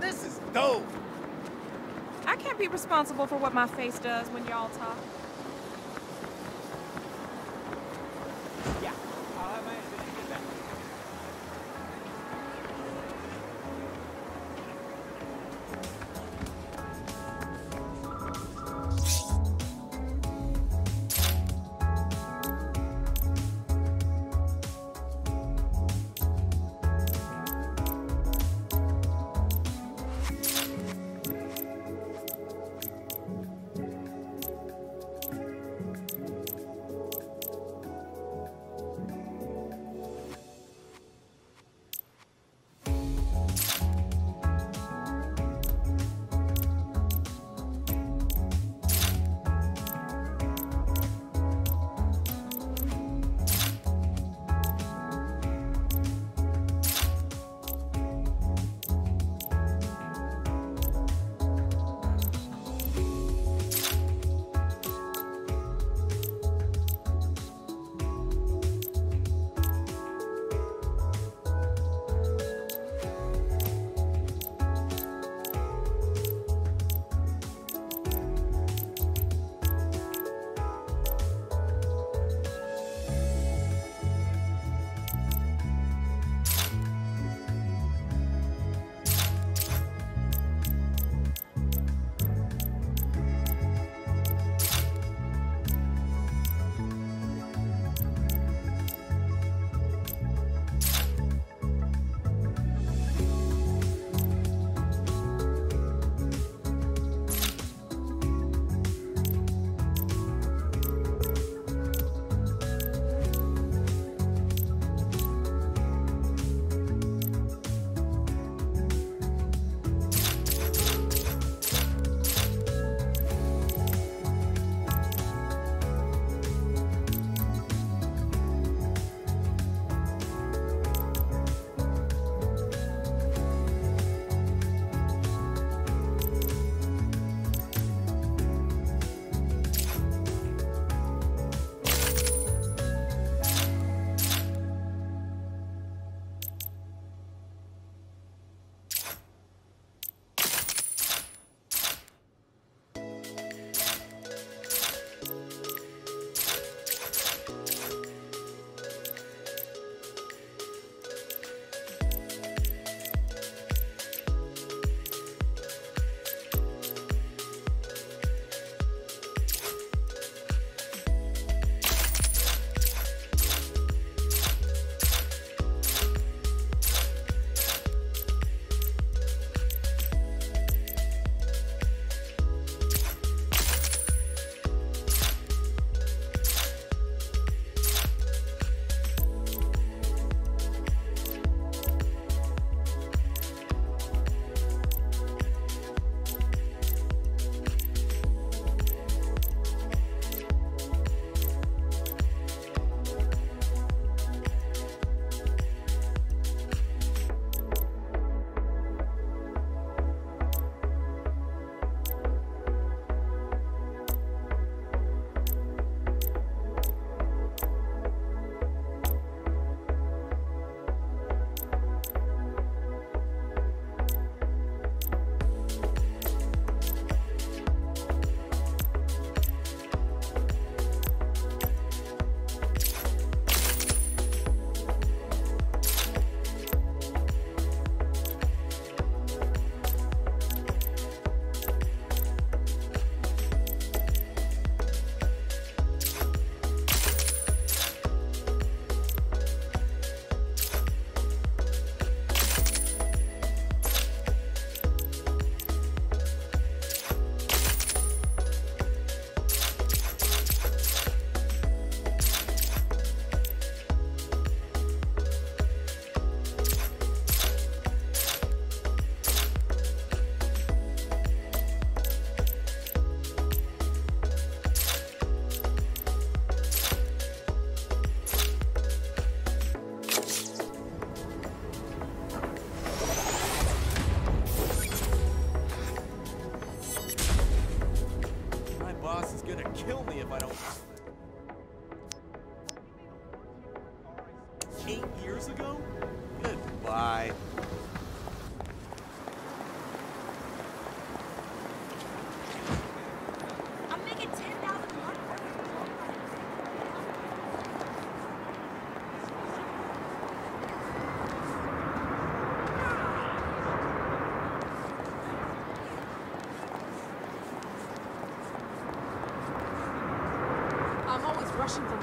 This is dope. I can't be responsible for what my face does when y'all talk.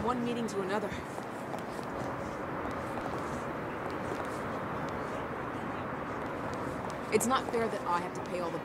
One meeting to another. It's not fair that I have to pay all the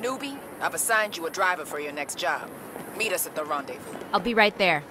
Newbie, I've assigned you a driver for your next job. Meet us at the rendezvous. I'll be right there.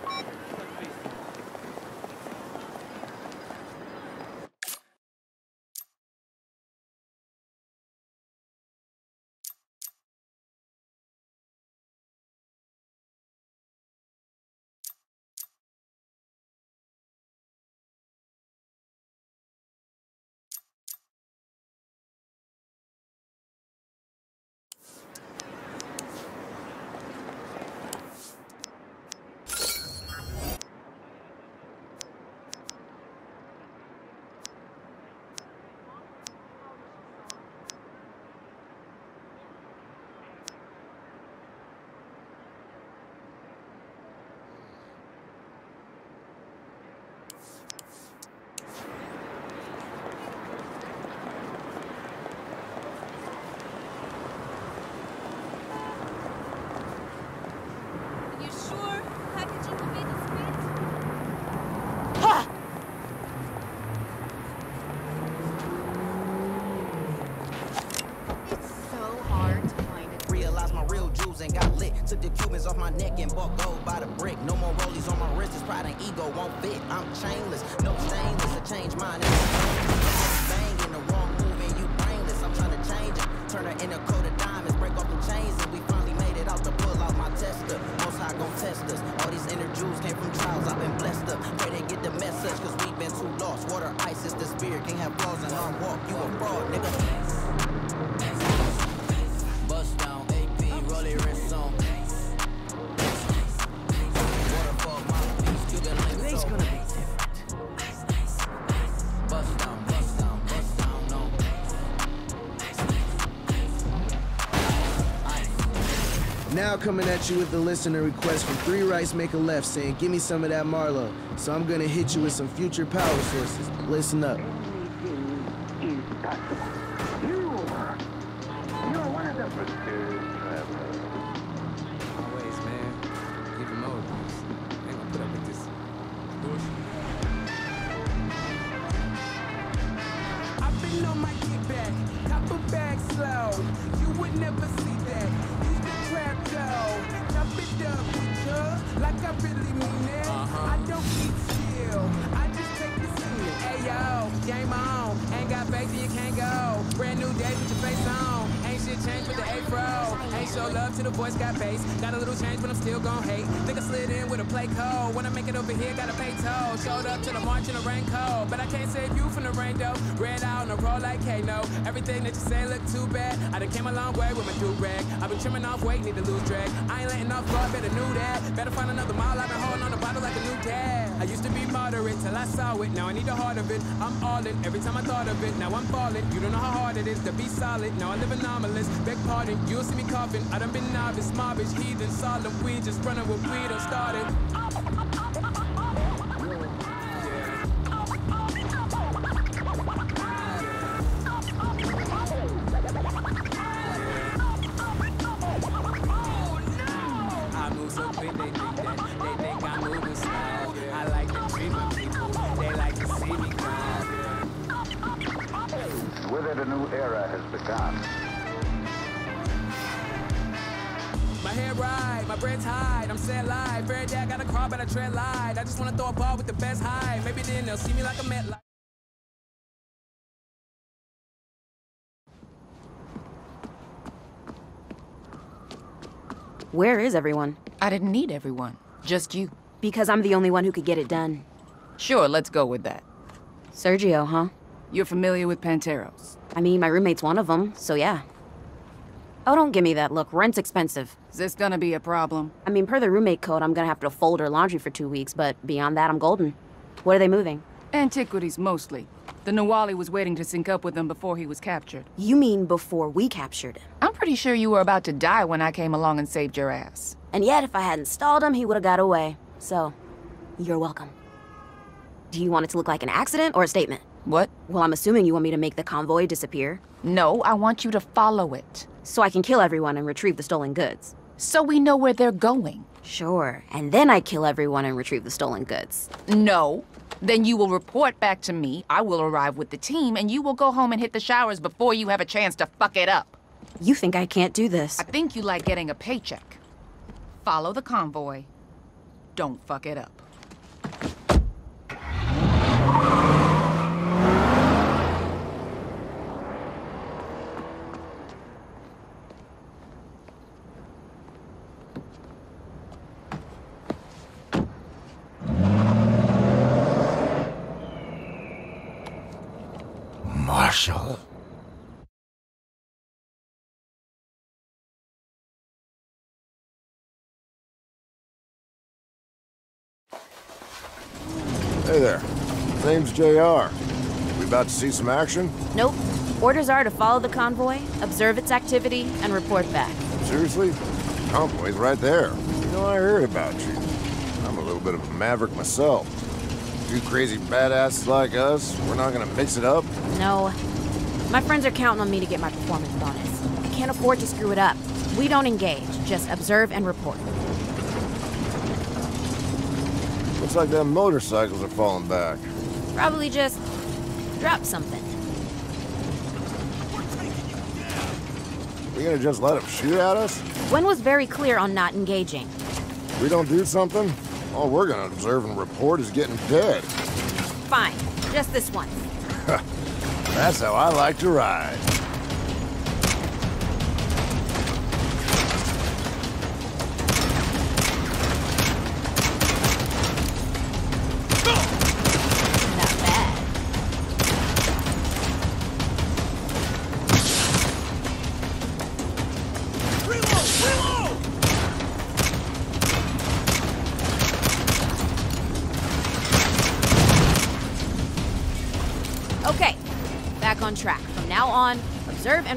You sure packaging will be this great? It's so hard to find it. Realized my real jewels ain't got lit. Took the Cubans and bought gold Now coming at you with a listener request from Three Rights Make a Left saying, give me some of that Marlo. So I'm gonna hit you with some future power sources. Listen up. I saw it. Now I need the heart of it. I'm all in every time I thought of it. Now I'm falling. You don't know how hard it is to be solid. Now I live anomalous. Beg pardon, you'll see me coughing. I done been novice, mobbish, heathen, solemn. We just running with we done started. Just wanna throw a ball with the best high. Maybe then they'll see me like a Met Life. Where is everyone? I didn't need everyone. Just you. Because I'm the only one who could get it done. Sure, let's go with that. Sergio, huh? You're familiar with Panteros? I mean, my roommate's one of them, so yeah. Oh, don't give me that look. Rent's expensive. Is this gonna be a problem? I mean, per the roommate code, I'm gonna have to fold her laundry for two weeks, but beyond that, I'm golden. Where are they moving? Antiquities, mostly. The Nahualli was waiting to sync up with them before he was captured. You mean before we captured him? I'm pretty sure you were about to die when I came along and saved your ass. And yet, if I hadn't stalled him, he would've got away. So, you're welcome. Do you want it to look like an accident or a statement? What? Well, I'm assuming you want me to make the convoy disappear. No, I want you to follow it. So I can kill everyone and retrieve the stolen goods. So we know where they're going. Sure, and then I kill everyone and retrieve the stolen goods. No. Then you will report back to me, I will arrive with the team, and you will go home and hit the showers before you have a chance to fuck it up. You think I can't do this? I think you like getting a paycheck. Follow the convoy. Don't fuck it up. Marshall. Hey there. Name's JR. We about to see some action? Nope. Orders are to follow the convoy, observe its activity, and report back. Seriously? Convoy's right there. You know, I heard about you. I'm a little bit of a maverick myself. Two crazy badasses like us, we're not gonna mix it up? No. My friends are counting on me to get my performance bonus. I can't afford to screw it up. We don't engage, just observe and report. Looks like them motorcycles are falling back. Probably just drop something. We gonna just let them shoot at us? Gwen was very clear on not engaging. We don't do something? All we're gonna observe and report is getting dead. Fine, just this once. That's how I like to ride.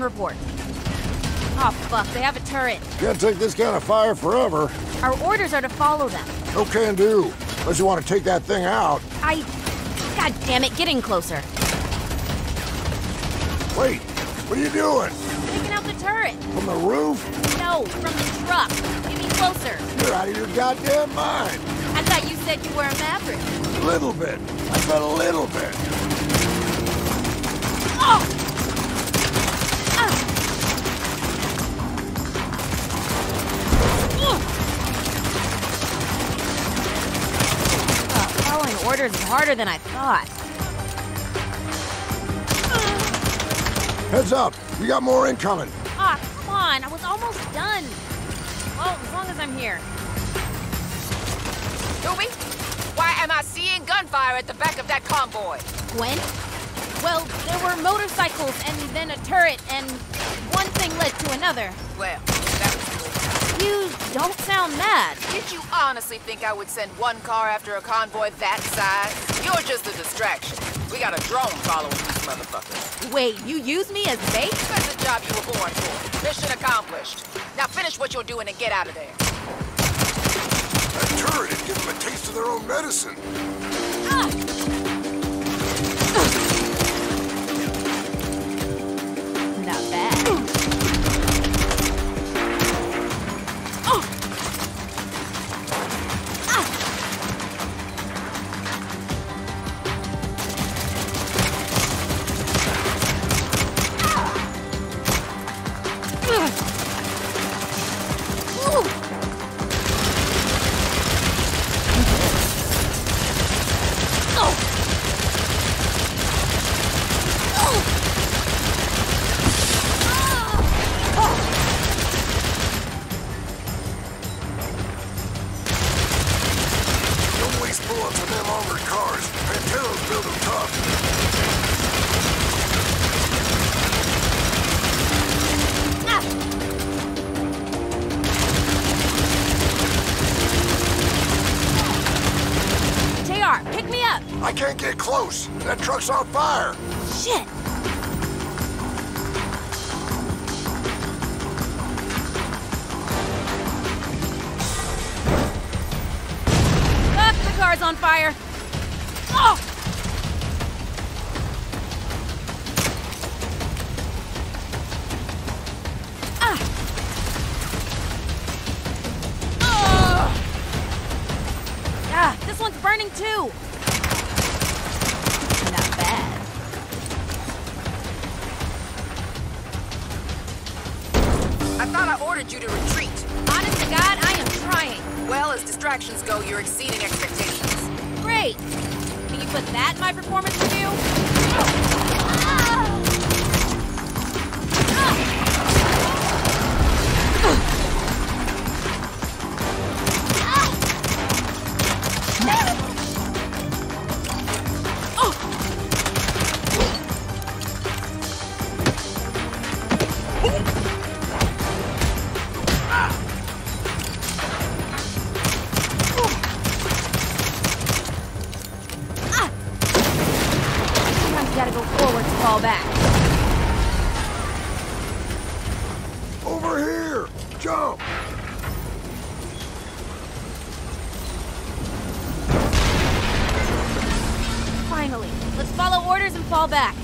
And report. Oh fuck, they have a turret. Can't take this kind of fire forever. Our orders are to follow them. No can do. Unless you want to take that thing out. I... God damn it, get in closer. Wait, what are you doing? Taking out the turret. From the roof? No, from the truck. Get me closer. You're out of your goddamn mind. I thought you said you were a maverick. A little bit. I said a little bit. Following orders is harder than I thought. Heads up. You got more incoming. Ah, come on. I was almost done. Well, as long as I'm here. Ruby, why am I seeing gunfire at the back of that convoy? Gwen? Well, there were motorcycles and then a turret, and one thing led to another. Well, that was cool. You don't sound mad. Did you honestly think I would send one car after a convoy that size? You're just a distraction. We got a drone following this motherfuckers. Wait, you use me as bait? That's the job you were born for. Mission accomplished. Now finish what you're doing and get out of there. That turret had given them a taste of their own medicine. Not Finally. Let's follow orders and fall back.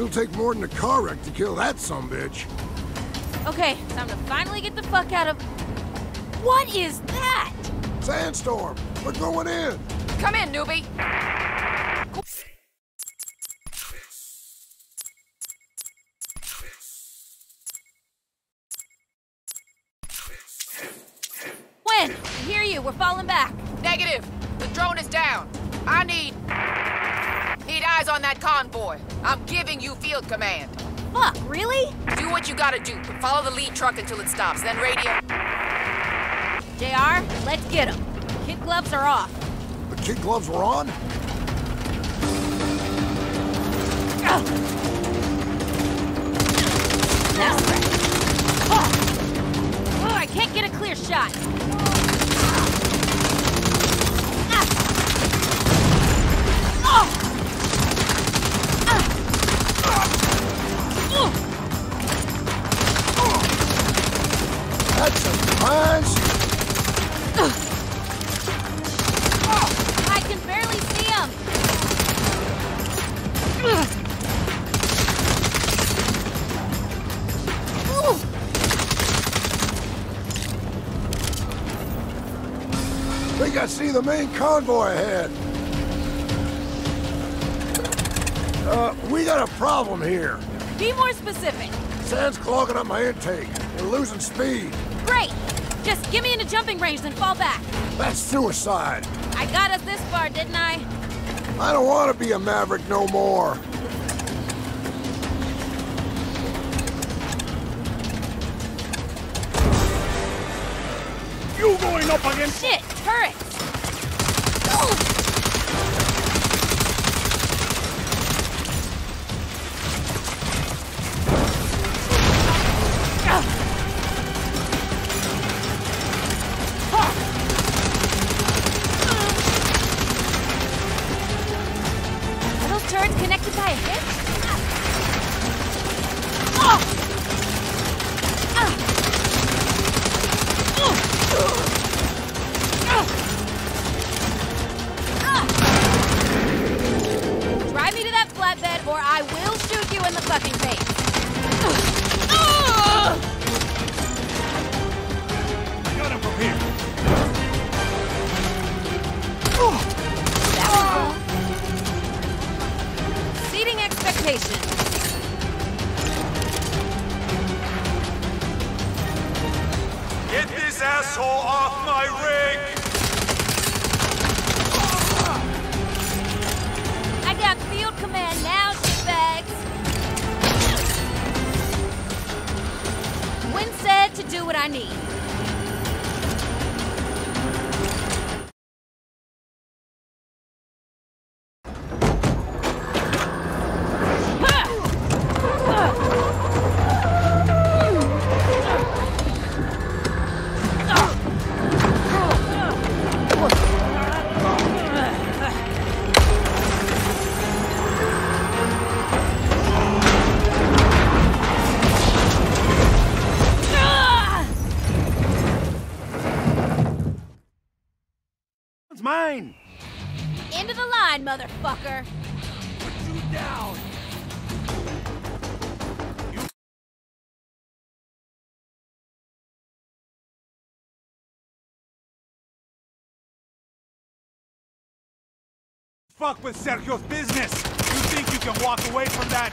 It'll take more than a car wreck to kill that some bitch. Okay, time to finally get the fuck out of... What is that? Sandstorm. We're going in. Come in, newbie. Stops, then radio. JR, let's get him. Kid gloves are off. The kid gloves were on? Main convoy ahead. Uh, we got a problem here. Be more specific. Sand's clogging up my intake. We're losing speed. Great. Just get me into jumping range, then fall back. That's suicide. I got us this far, didn't I? I don't want to be a maverick no more. Motherfucker. Put you down! Fuck with Sergio's business! You think you can walk away from that?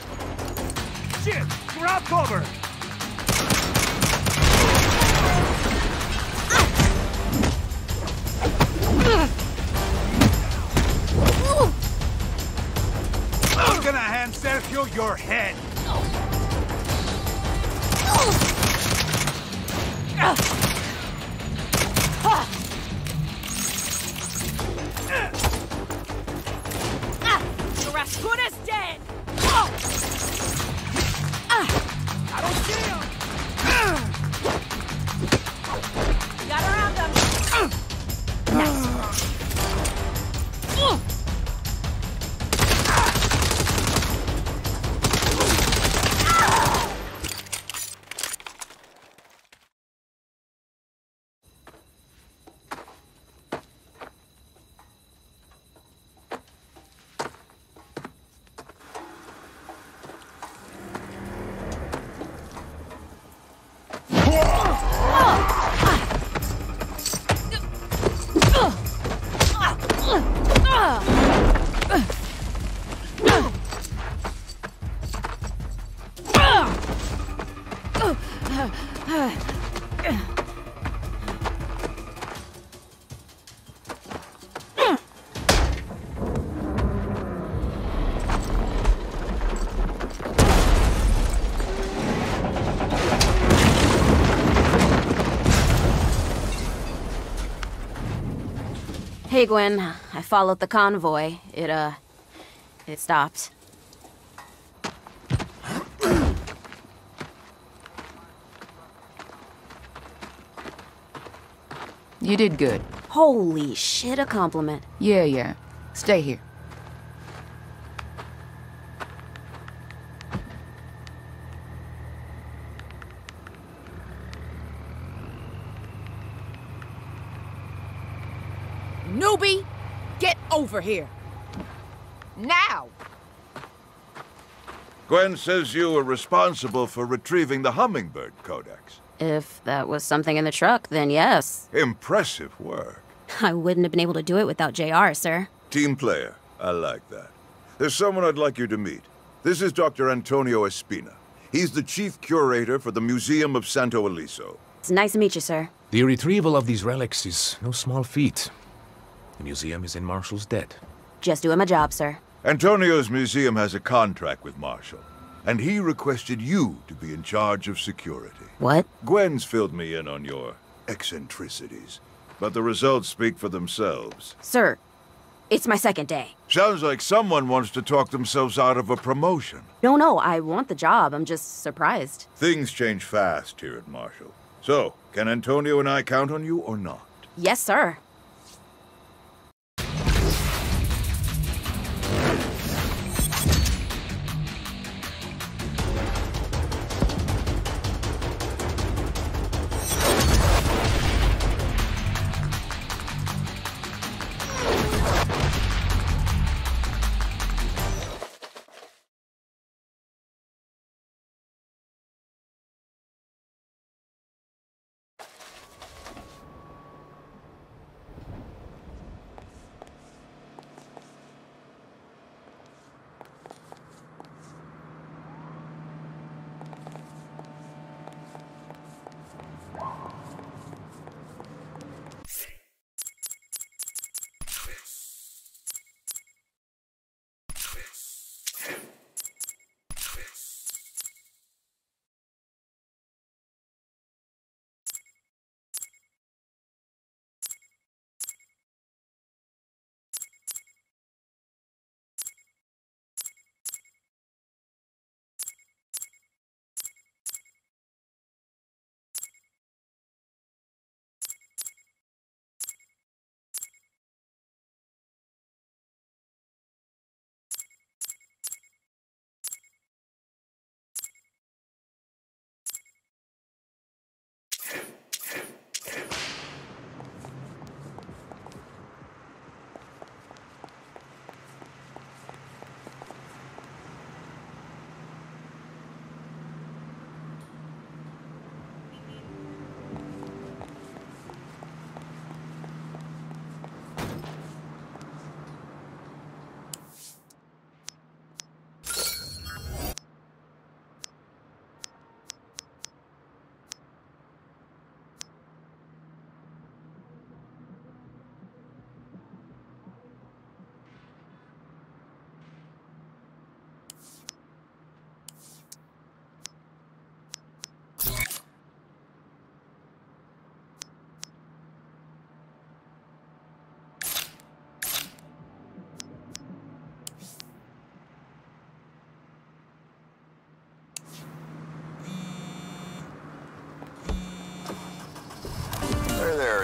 Shit! Grab cover! Hey, Gwen. I followed the convoy. It, uh, it stopped. You did good. Holy shit, a compliment. Yeah, yeah. Stay here. Newbie, get over here. Now! Gwen says you were responsible for retrieving the Hummingbird Codex. If that was something in the truck, then yes. Impressive work. I wouldn't have been able to do it without JR, sir. Team player. I like that. There's someone I'd like you to meet. This is Dr. Antonio Espina. He's the chief curator for the Museum of Santo Ileso. It's nice to meet you, sir. The retrieval of these relics is no small feat. The museum is in Marshall's debt. Just doing my job, sir. Antonio's museum has a contract with Marshall, and he requested you to be in charge of security. What? Gwen's filled me in on your eccentricities, but the results speak for themselves. Sir, it's my second day. Sounds like someone wants to talk themselves out of a promotion. No, no, I want the job. I'm just surprised. Things change fast here at Marshall. So, can Antonio and I count on you or not? Yes, sir.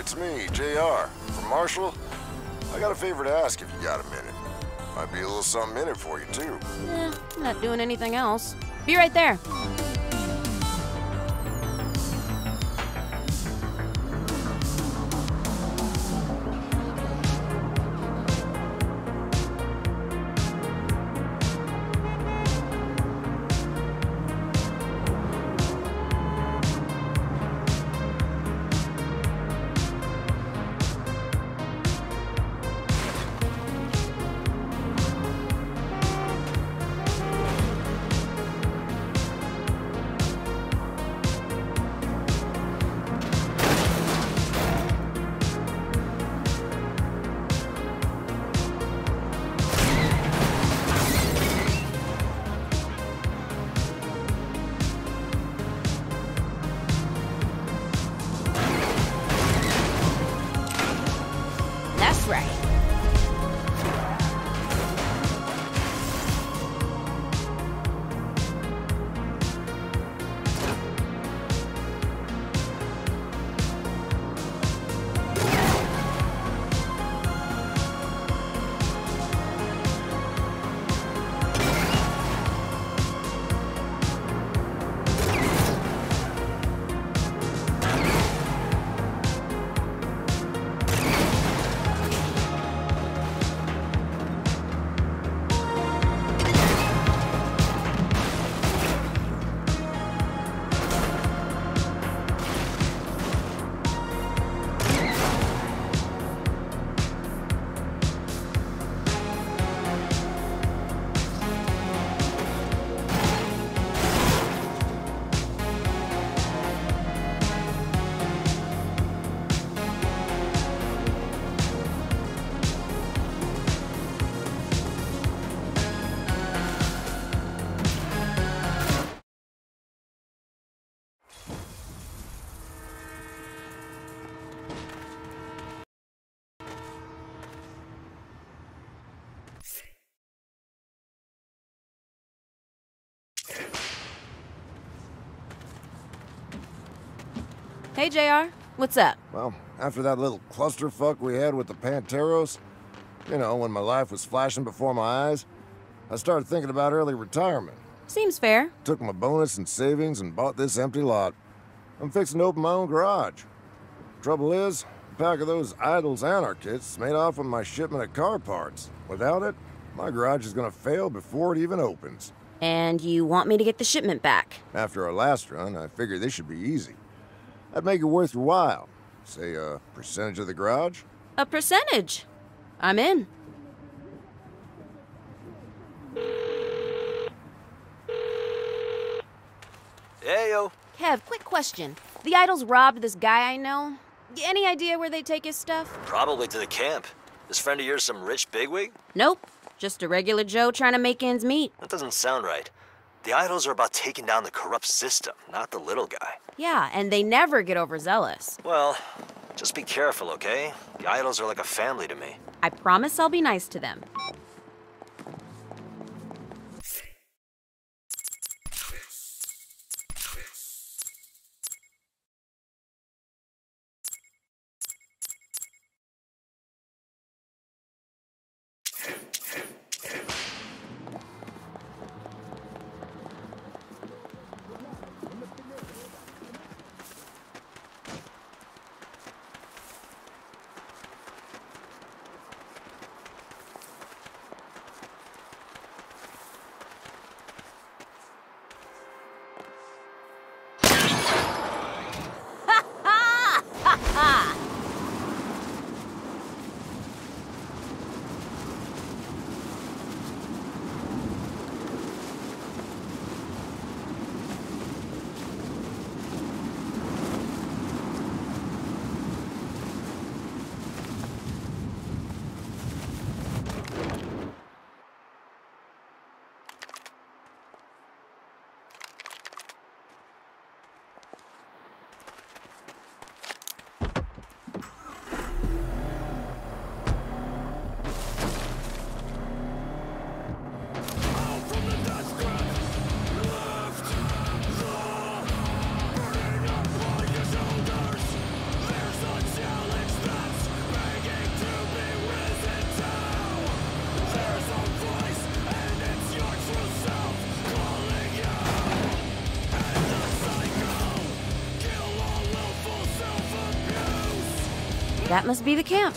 It's me, JR. From Marshall. I got a favor to ask if you got a minute. Might be a little something in it for you, too. I'm not doing anything else. Be right there. Hey, JR. What's up? Well, after that little clusterfuck we had with the Panteros, you know, when my life was flashing before my eyes, I started thinking about early retirement. Seems fair. Took my bonus and savings and bought this empty lot. I'm fixing to open my own garage. Trouble is, a pack of those idols anarchists made off with my shipment of car parts. Without it, my garage is gonna fail before it even opens. And you want me to get the shipment back? After our last run, I figured this should be easy. I'd make it worth your while. Say a percentage of the garage? A percentage. I'm in. Hey, yo. Kev, quick question. The idols robbed this guy I know. Any idea where they take his stuff? Probably to the camp. This friend of yours some rich bigwig? Nope. Just a regular Joe trying to make ends meet. That doesn't sound right. The idols are about taking down the corrupt system, not the little guy. Yeah, and they never get overzealous. Well, just be careful, okay? The idols are like a family to me. I promise I'll be nice to them. That must be the camp.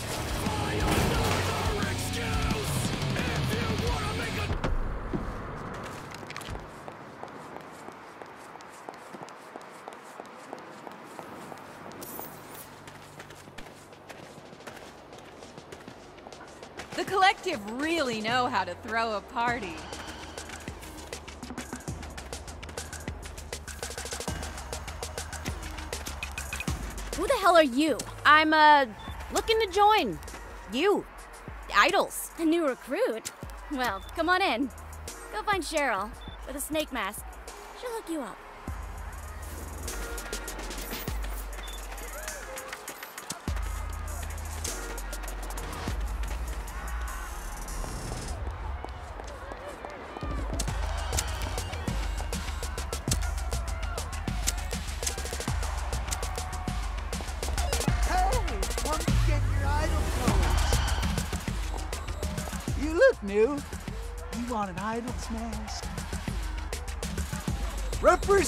The collective really know how to throw a party. Who the hell are you? I'm, uh, to join. You. Idols. A new recruit? Well, come on in. Go find Cheryl with a snake mask. She'll hook you up.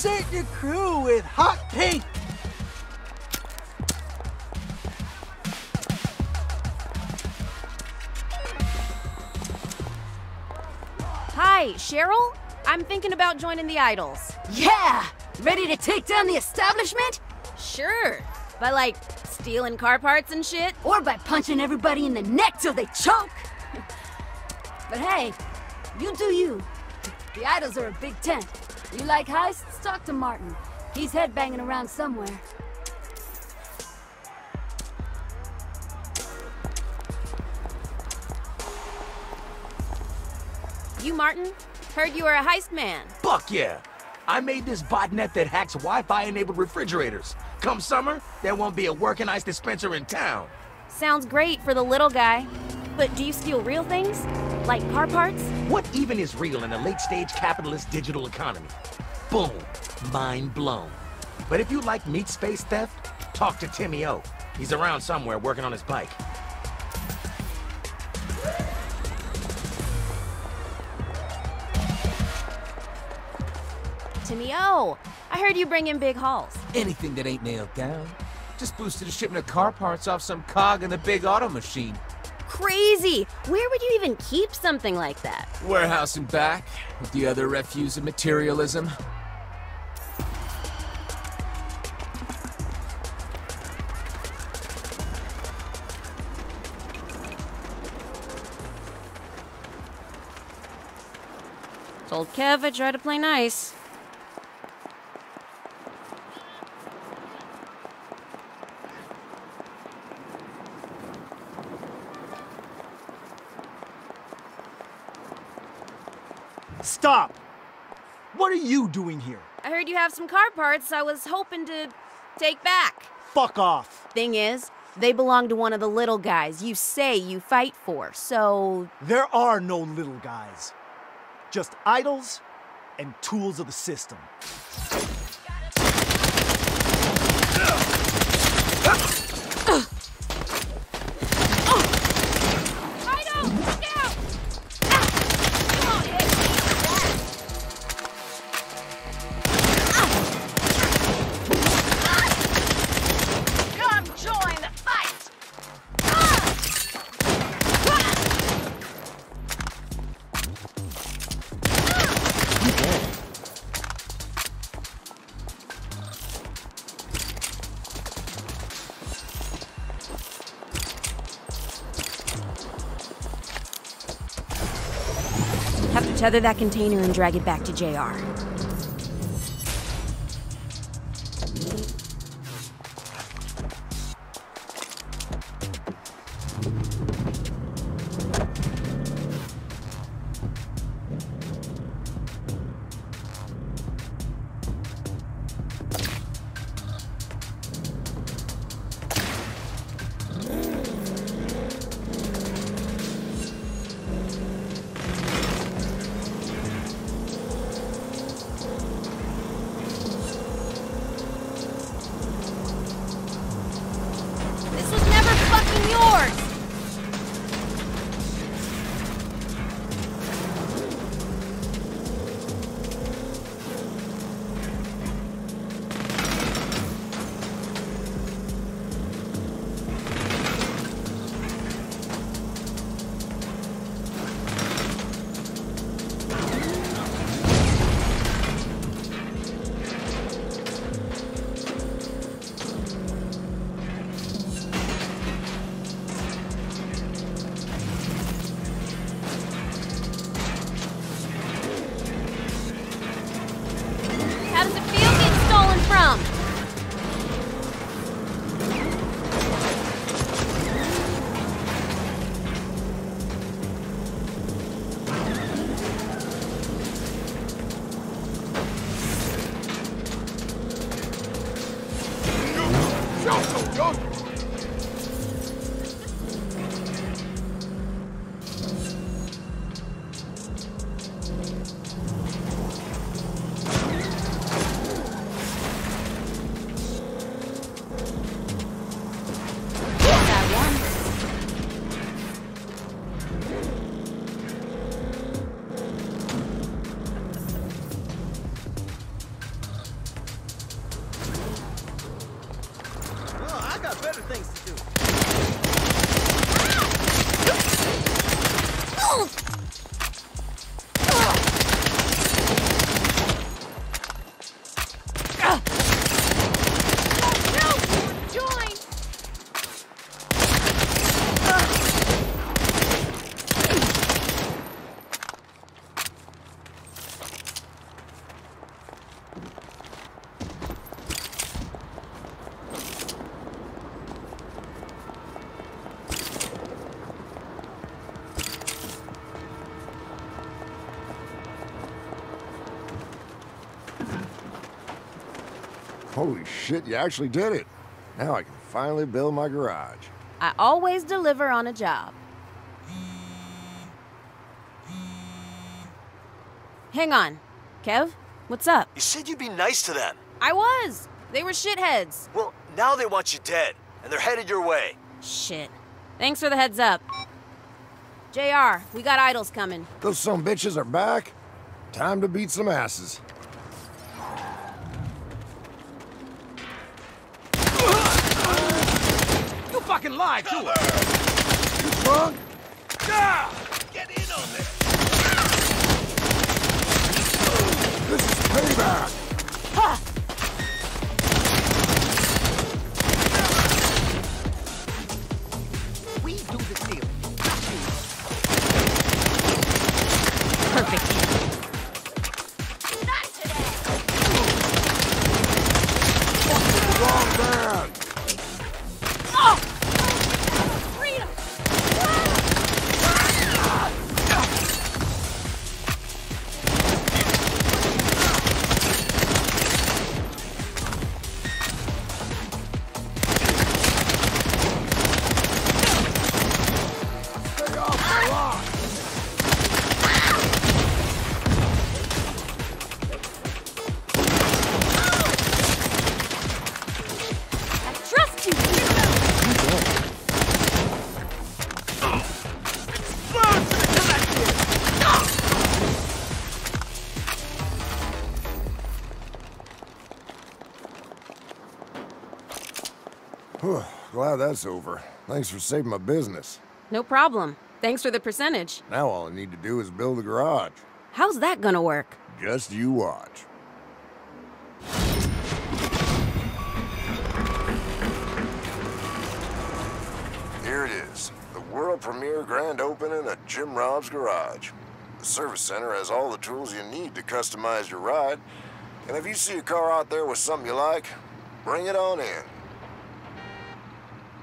Represent your crew with hot pink. Hi, Cheryl? I'm thinking about joining the Idols. Yeah! Ready to take down the establishment? Sure. By like stealing car parts and shit? Or by punching everybody in the neck till they choke? but hey, you do you. The idols are a big tent. You like heists? Talk to Martin. He's headbanging around somewhere. You, Martin? Heard you were a heist man. Fuck yeah! I made this botnet that hacks Wi-Fi enabled refrigerators. Come summer, there won't be a working ice dispenser in town. Sounds great for the little guy. But do you steal real things? Like car parts? What even is real in a late-stage capitalist digital economy? Boom. Mind blown. But if you like meat space theft, talk to Timmy O. He's around somewhere working on his bike. Timmy O, I heard you bring in big hauls. Anything that ain't nailed down. Just boosted a shipment of car parts off some cog in the big auto machine. Crazy! Where would you even keep something like that? Warehouse and back, with the other refuse of materialism. Told Kev I try to play nice. Stop! What are you doing here? I heard you have some car parts I was hoping to take back. Fuck off. Thing is, they belong to one of the little guys you say you fight for, so. There are no little guys. Just idols and tools of the system. Tether that container and drag it back to JR. Holy shit, you actually did it. Now I can finally build my garage. I always deliver on a job. Hang on. Kev, what's up? You said you'd be nice to them. I was. They were shitheads. Well, now they want you dead, and they're headed your way. Shit. Thanks for the heads up. JR, we got idols coming. Those some bitches are back. Time to beat some asses. Fucking lied to her! You drunk? Get in on this! This is payback! Glad that's over. Thanks for saving my business. No problem. Thanks for the percentage. Now all I need to do is build a garage. How's that gonna work? Just you watch. Here it is, the world premiere grand opening at Jim Rob's Garage. The service center has all the tools you need to customize your ride, and if you see a car out there with something you like, bring it on in.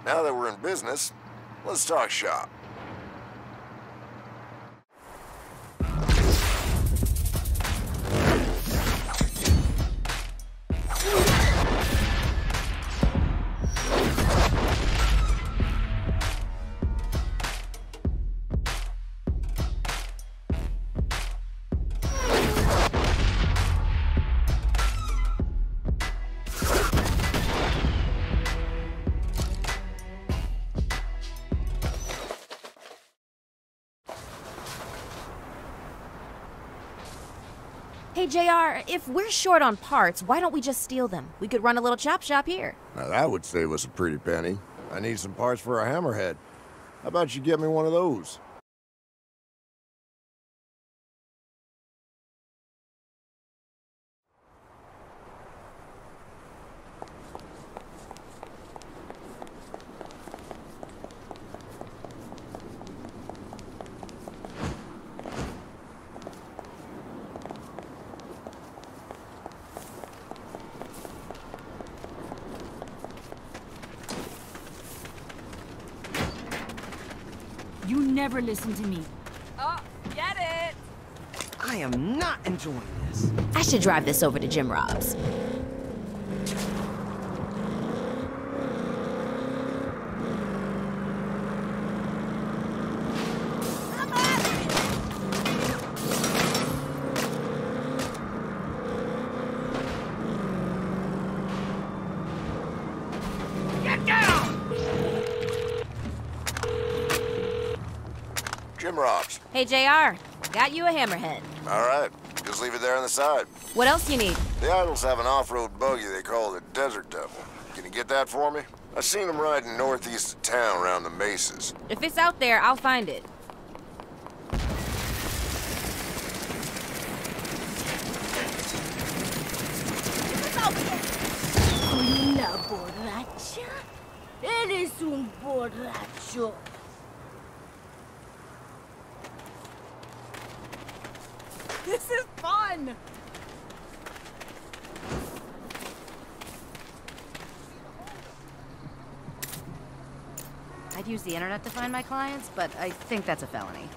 Now that we're in business, let's talk shop. JR, if we're short on parts, why don't we just steal them? We could run a little chop shop here. Now that would save us a pretty penny. I need some parts for a hammerhead. How about you get me one of those? You never listen to me. Oh, get it! I am not enjoying this. I should drive this over to Jim Rob's. Hey, JR. Got you a hammerhead. All right, just leave it there on the side. What else you need? The Idols have an off-road buggy they call the Desert Devil. Can you get that for me? I seen them riding northeast of town around the mesas. If it's out there, I'll find it. Una borracha. Eres un borracho. This is fun! I'd use the internet to find my clients, but I think that's a felony.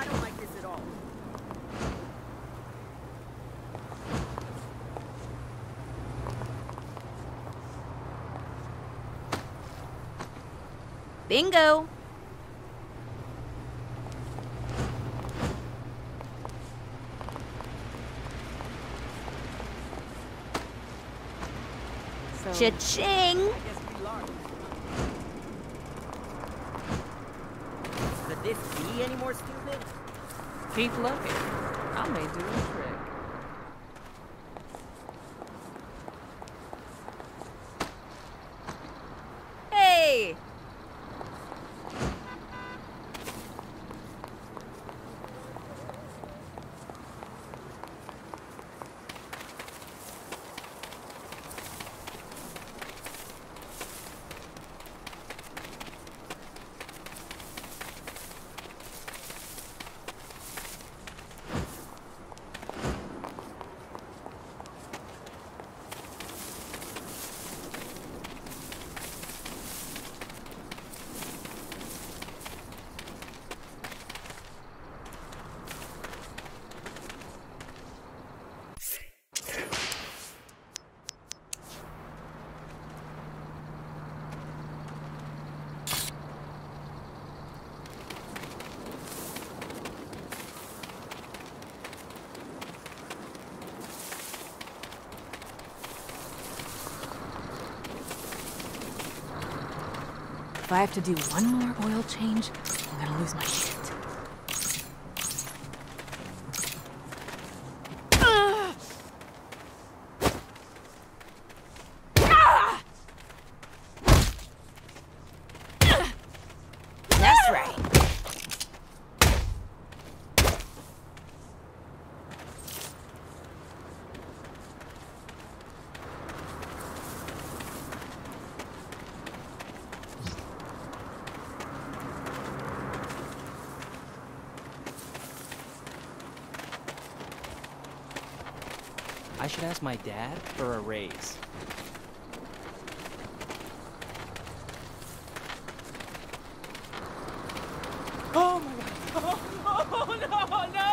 I don't like this at all. Bingo! Cha-ching! Could this be any more stupid? Keep looking. I may do a trick. Hey! If I have to do one more oil change, I'm gonna lose my shit. That's right. I should ask my dad for a raise. Oh my god! Oh, no, no!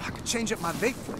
I could change up my vape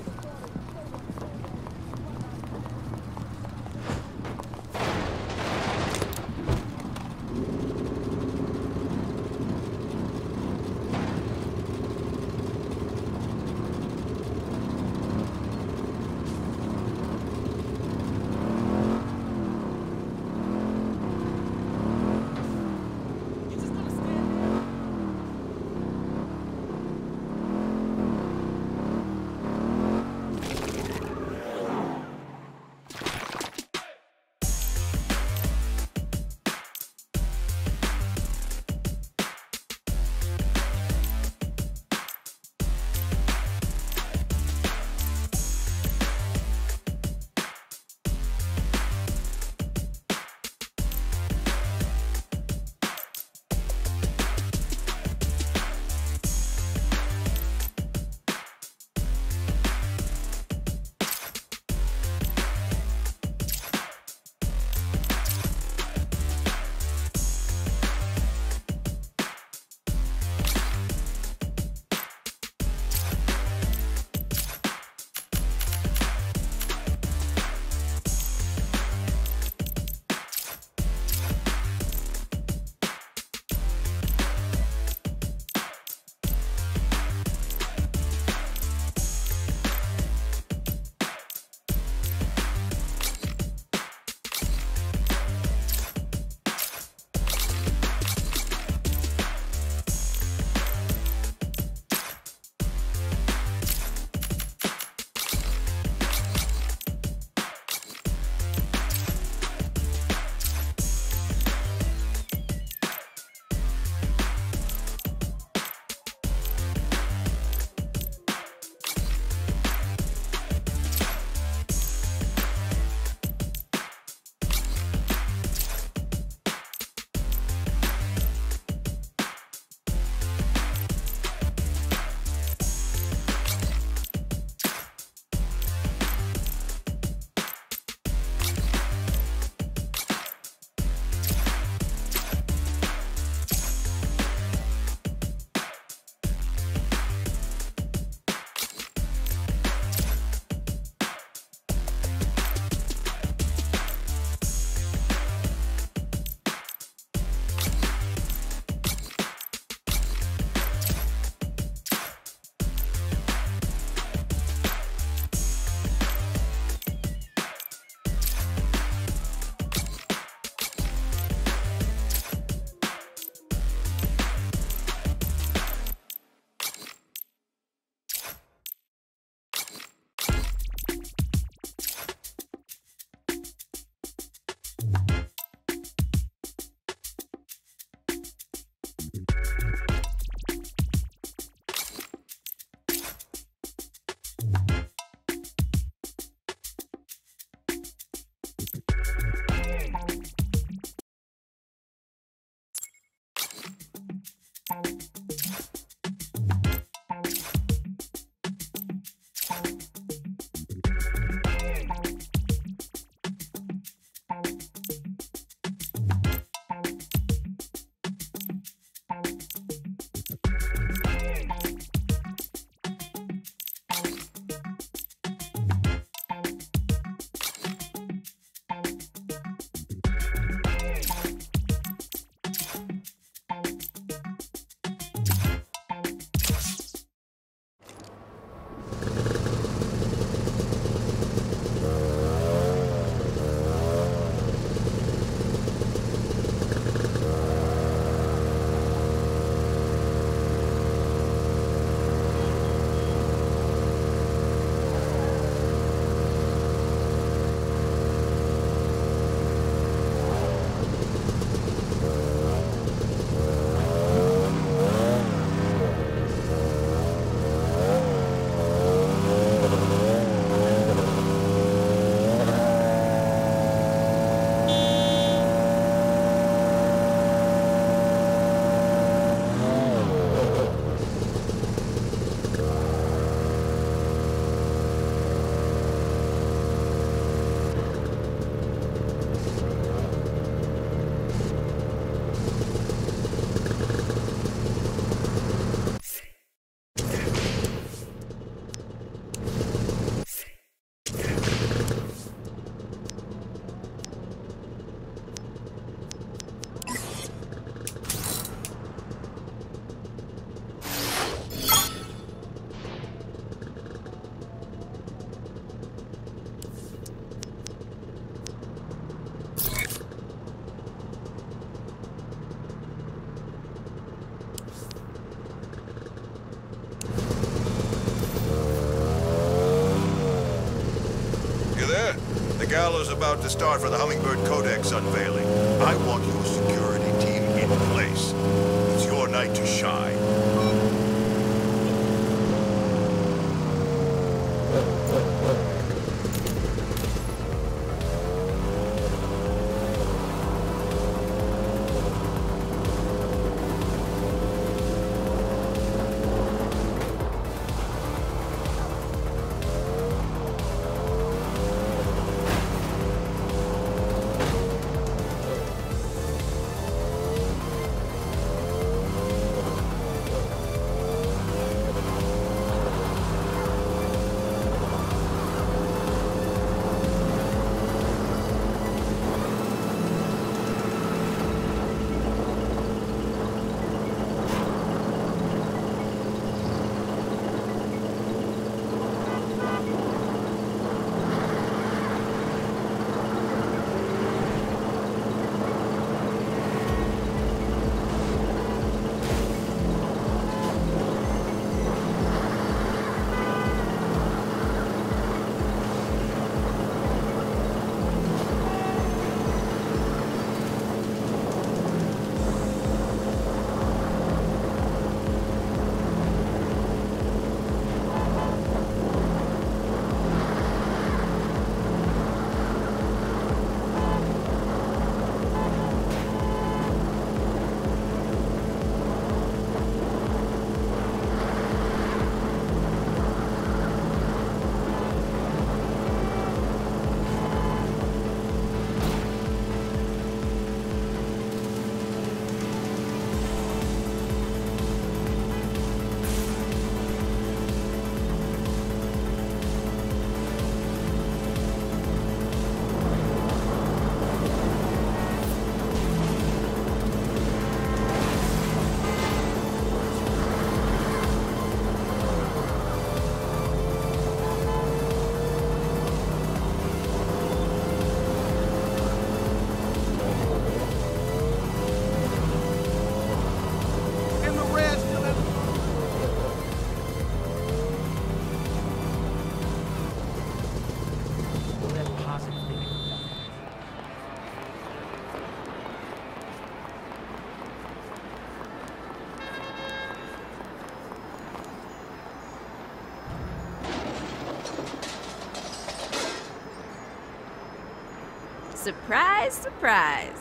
gallows about to start for the Hummingbird Codex unveiling. Surprise, surprise.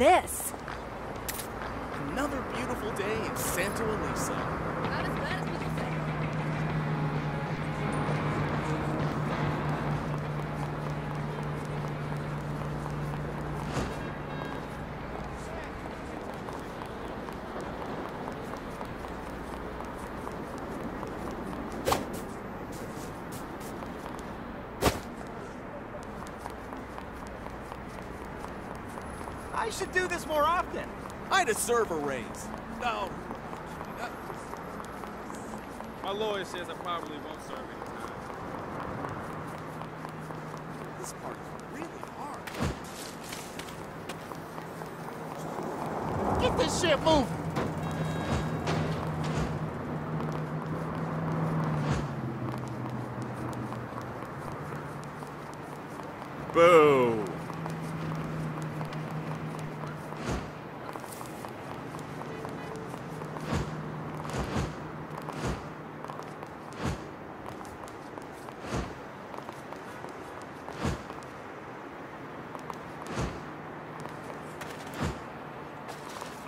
This? Another beautiful day in Santo Ileso. Not as bad as people say. I should do this more often. I deserve a raise. No. My lawyer says I probably won't serve any time. This part is really hard. Get this shit moving. Boo!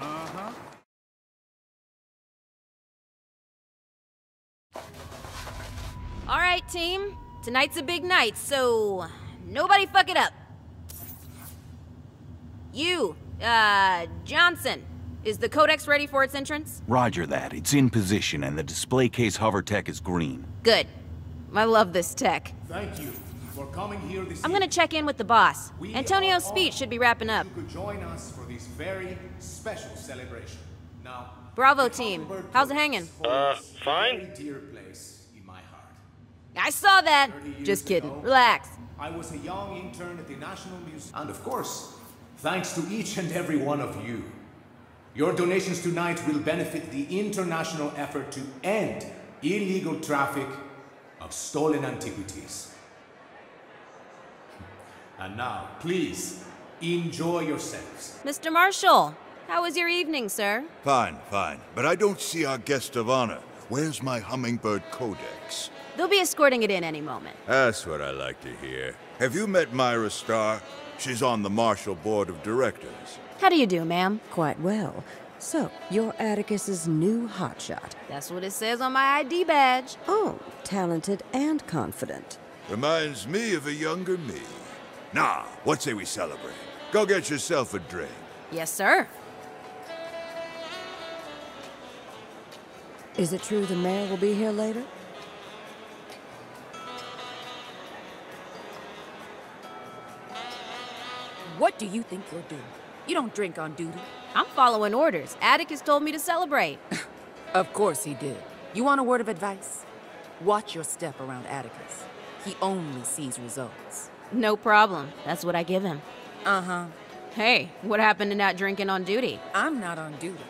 Uh-huh. All right, team. Tonight's a big night, so nobody fuck it up. You, uh, Johnson, is the Codex ready for its entrance? Roger that. It's in position and the display case hover tech is green. Good. I love this tech. Thank you for coming here this I'm gonna check in with the boss. We Antonio's speech should be wrapping up. You could join us for this very special celebration. Now, Bravo team. How's it hanging? uh, fine. Very dear place in my heart. I saw that. Just kidding. ago, Relax. I was a young intern at the National Museum. And of course, thanks to each and every one of you. Your donations tonight will benefit the international effort to end illegal traffic of stolen antiquities. And now, please, enjoy yourselves. Mr. Marshall, how was your evening, sir? Fine, fine. But I don't see our guest of honor. Where's my hummingbird codex? They'll be escorting it in any moment. That's what I like to hear. Have you met Myra Starr? She's on the Marshall Board of Directors. How do you do, ma'am? Quite well. So, you're Atticus's new hotshot. That's what it says on my ID badge. Oh, talented and confident. Reminds me of a younger me. Now, what say we celebrate? Go get yourself a drink. Yes, sir. Is it true the mayor will be here later? What do you think you're doing? You don't drink on duty. I'm following orders. Atticus told me to celebrate. Of course he did. You want a word of advice? Watch your step around Atticus. He only sees results. No problem. That's what I give him. Uh huh. Hey, what happened to not drinking on duty? I'm not on duty.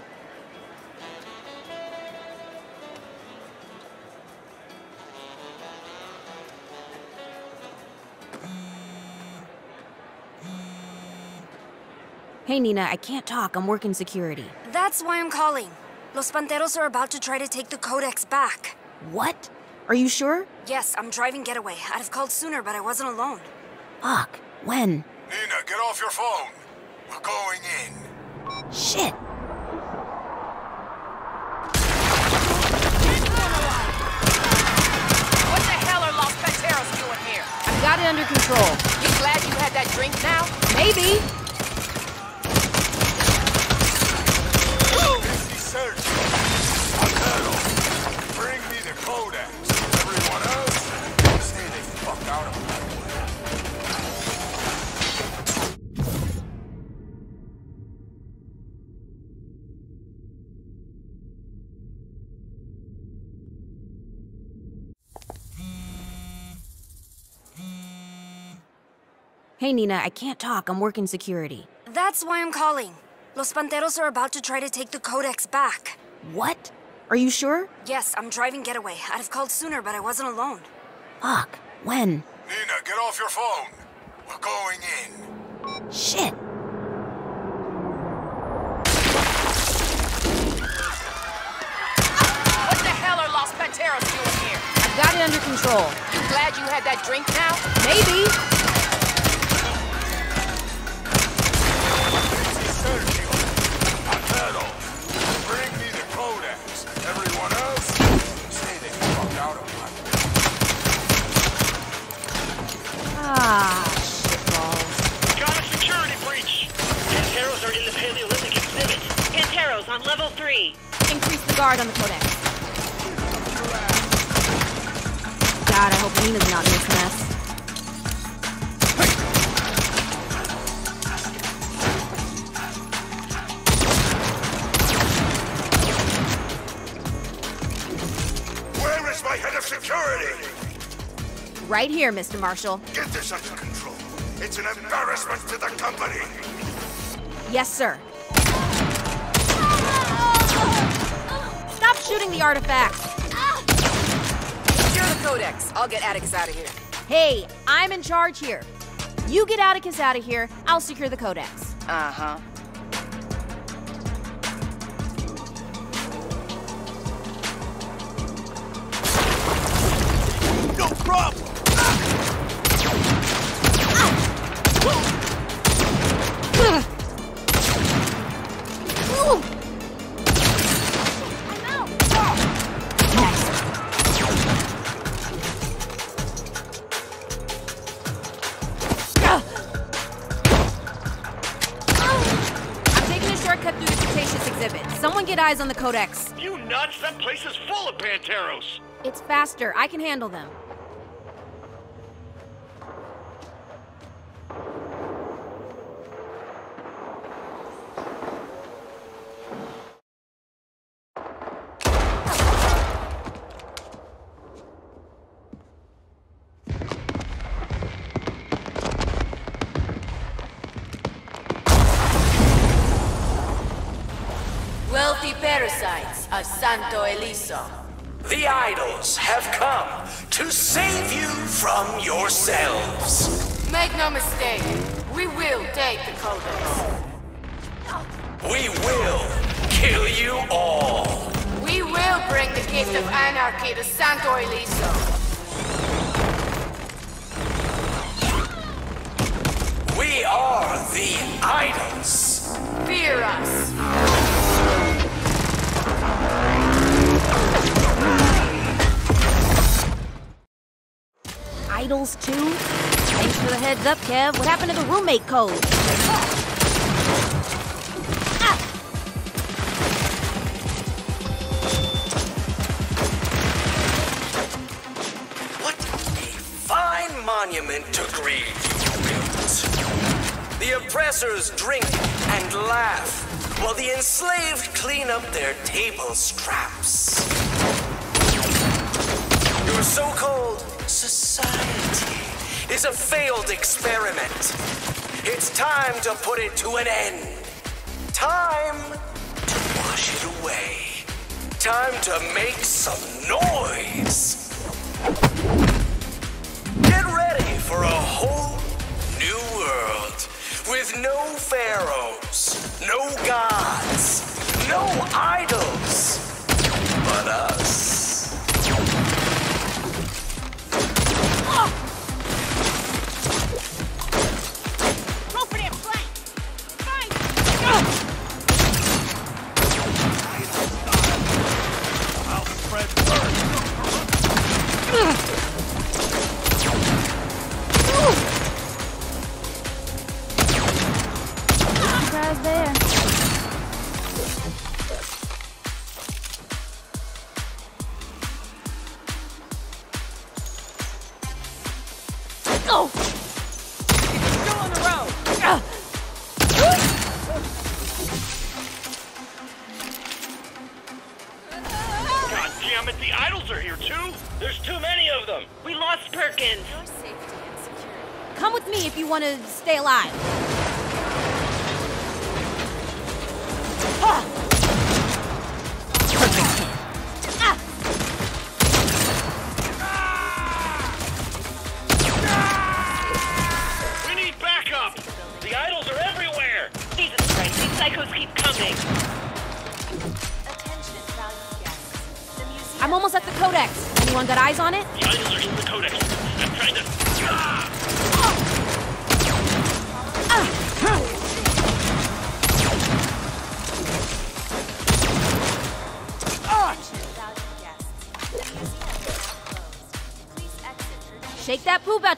Hey, Neenah, I can't talk. I'm working security. That's why I'm calling. Los Panteros are about to try to take the Codex back. What? Are you sure? Yes, I'm driving getaway. I'd have called sooner, but I wasn't alone. Fuck. When? Neenah, get off your phone. We're going in. Shit. What the hell are Los Panteros doing here? I've got it under control. You glad you had that drink now? Maybe. Busy search. Othello, bring me the codex. Everyone else, stay the fuck out of my way. Hey, Neenah, I can't talk. I'm working security. That's why I'm calling. Los Panteros are about to try to take the Codex back. What? Are you sure? Yes, I'm driving getaway. I'd have called sooner, but I wasn't alone. Fuck. When? Neenah, get off your phone. We're going in. Shit. What the hell are Los Panteros doing here? I've got it under control. You glad you had that drink now? Maybe. Got a security breach. Are in the Paleolithic exhibit. On level three. Increase the guard on the codex. God, I hope Neenah's not in this mess. Where is my head of security? Right here, Mr. Marshall. Get this under control. It's an embarrassment to the company. Yes, sir. Stop shooting the artifact! Secure the Codex. I'll get Atticus out of here. Hey, I'm in charge here. You get Atticus out of here, I'll secure the Codex. Uh-huh. It's faster. I can handle them. The roommate code? Fine monument to greed you built. The oppressors drink and laugh, while the enslaved clean up their table scraps. Your so-called society is a failed experiment. It's time to put it to an end. Time to wash it away. Time to make some noise. Get ready for a whole new world with no pharaohs, no gods, no idols, but us.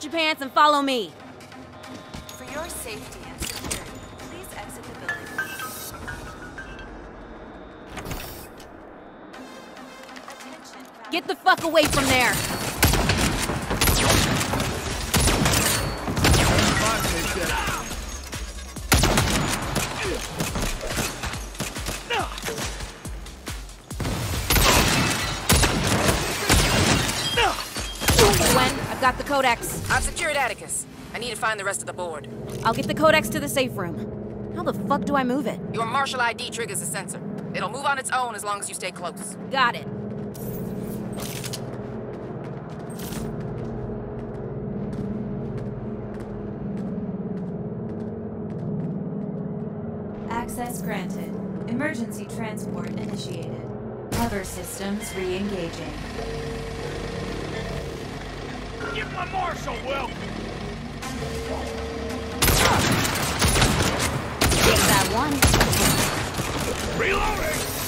Your pants and follow me. For your safety and security, please exit the building. Get the fuck away from there! Gwen, I've got the codex. I've secured Atticus. I need to find the rest of the board. I'll get the codex to the safe room. How the fuck do I move it? Your Marshall ID triggers a sensor. It'll move on its own as long as you stay close. Got it. Access granted. Emergency transport initiated. Hover systems re-engaging. Give my marshal, Will! Take that one. Reloading!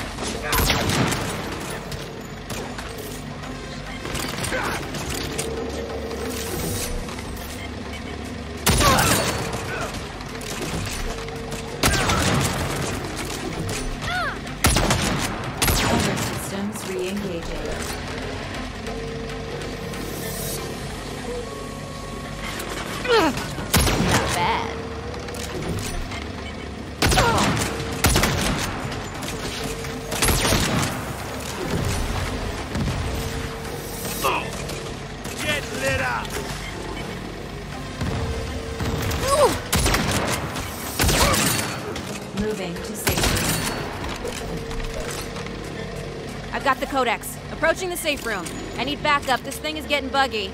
Codex. Approaching the safe room. I need backup. This thing is getting buggy.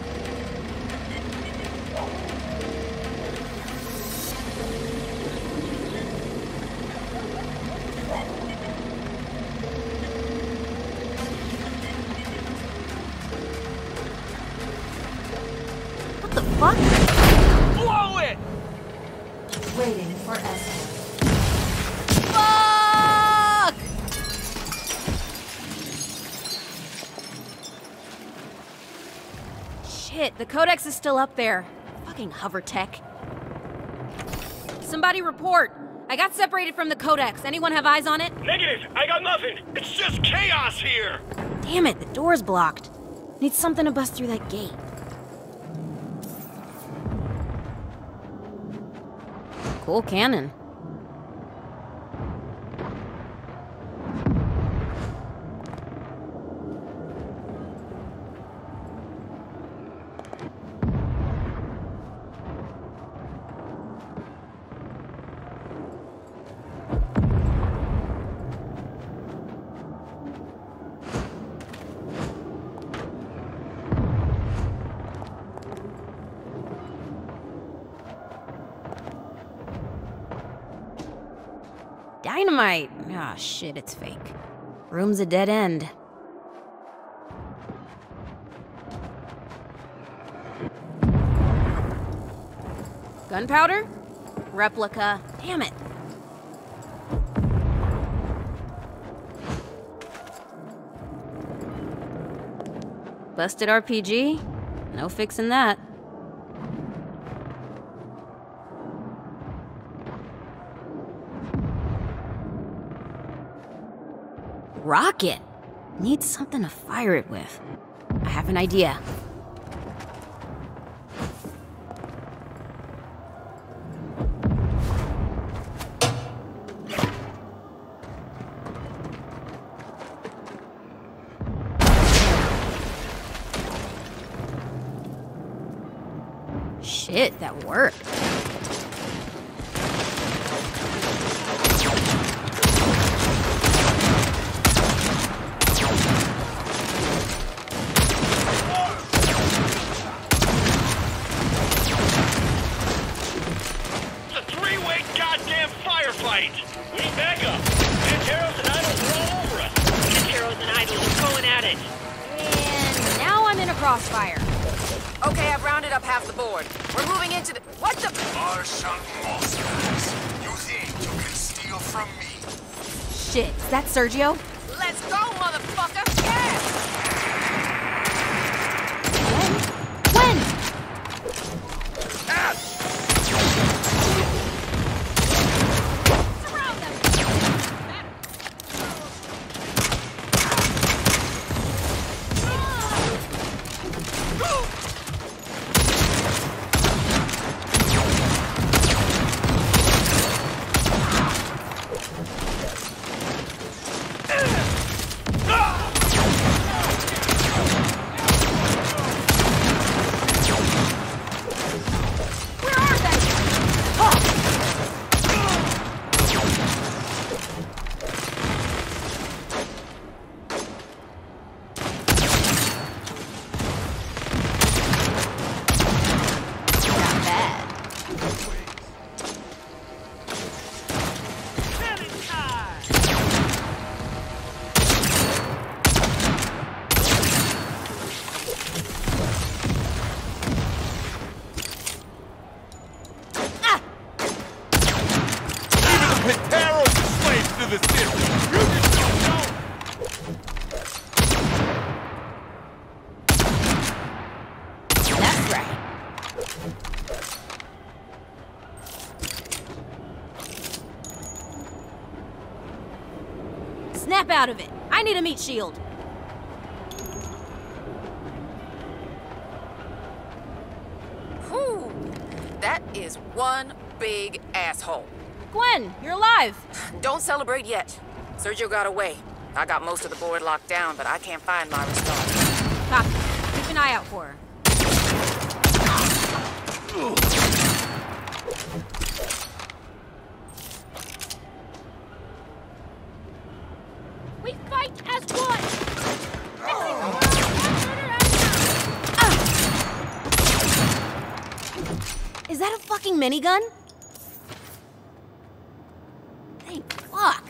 Codex is still up there. Fucking hover tech. Somebody report. I got separated from the codex. Anyone have eyes on it? Negative! I got nothing! It's just chaos here! Damn it, the door's blocked. Need something to bust through that gate. Cool cannon. Ah, shit, it's fake. Room's a dead end. Gunpowder? Replica. Damn it. Busted RPG? No fixing that. Rocket? Needs something to fire it with. I have an idea. Meat shield. Whew. That is one big asshole. Gwen, you're alive. Don't celebrate yet. Sergio got away. I got most of the board locked down, but I can't find Myra Star. Copy. Keep an eye out for her. We fight as one! Is that a fucking minigun? Thank fuck.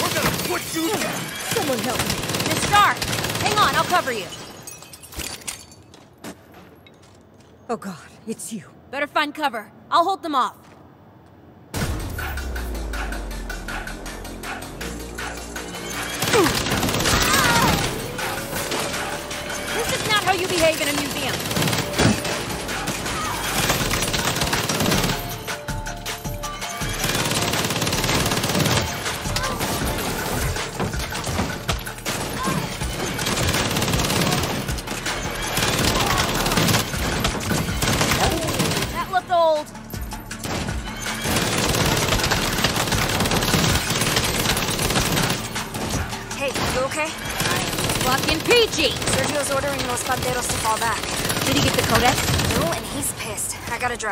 We're gonna put you down! Someone help me. Miss Star, hang on, I'll cover you. Oh god, it's you. Better find cover. I'll hold them off.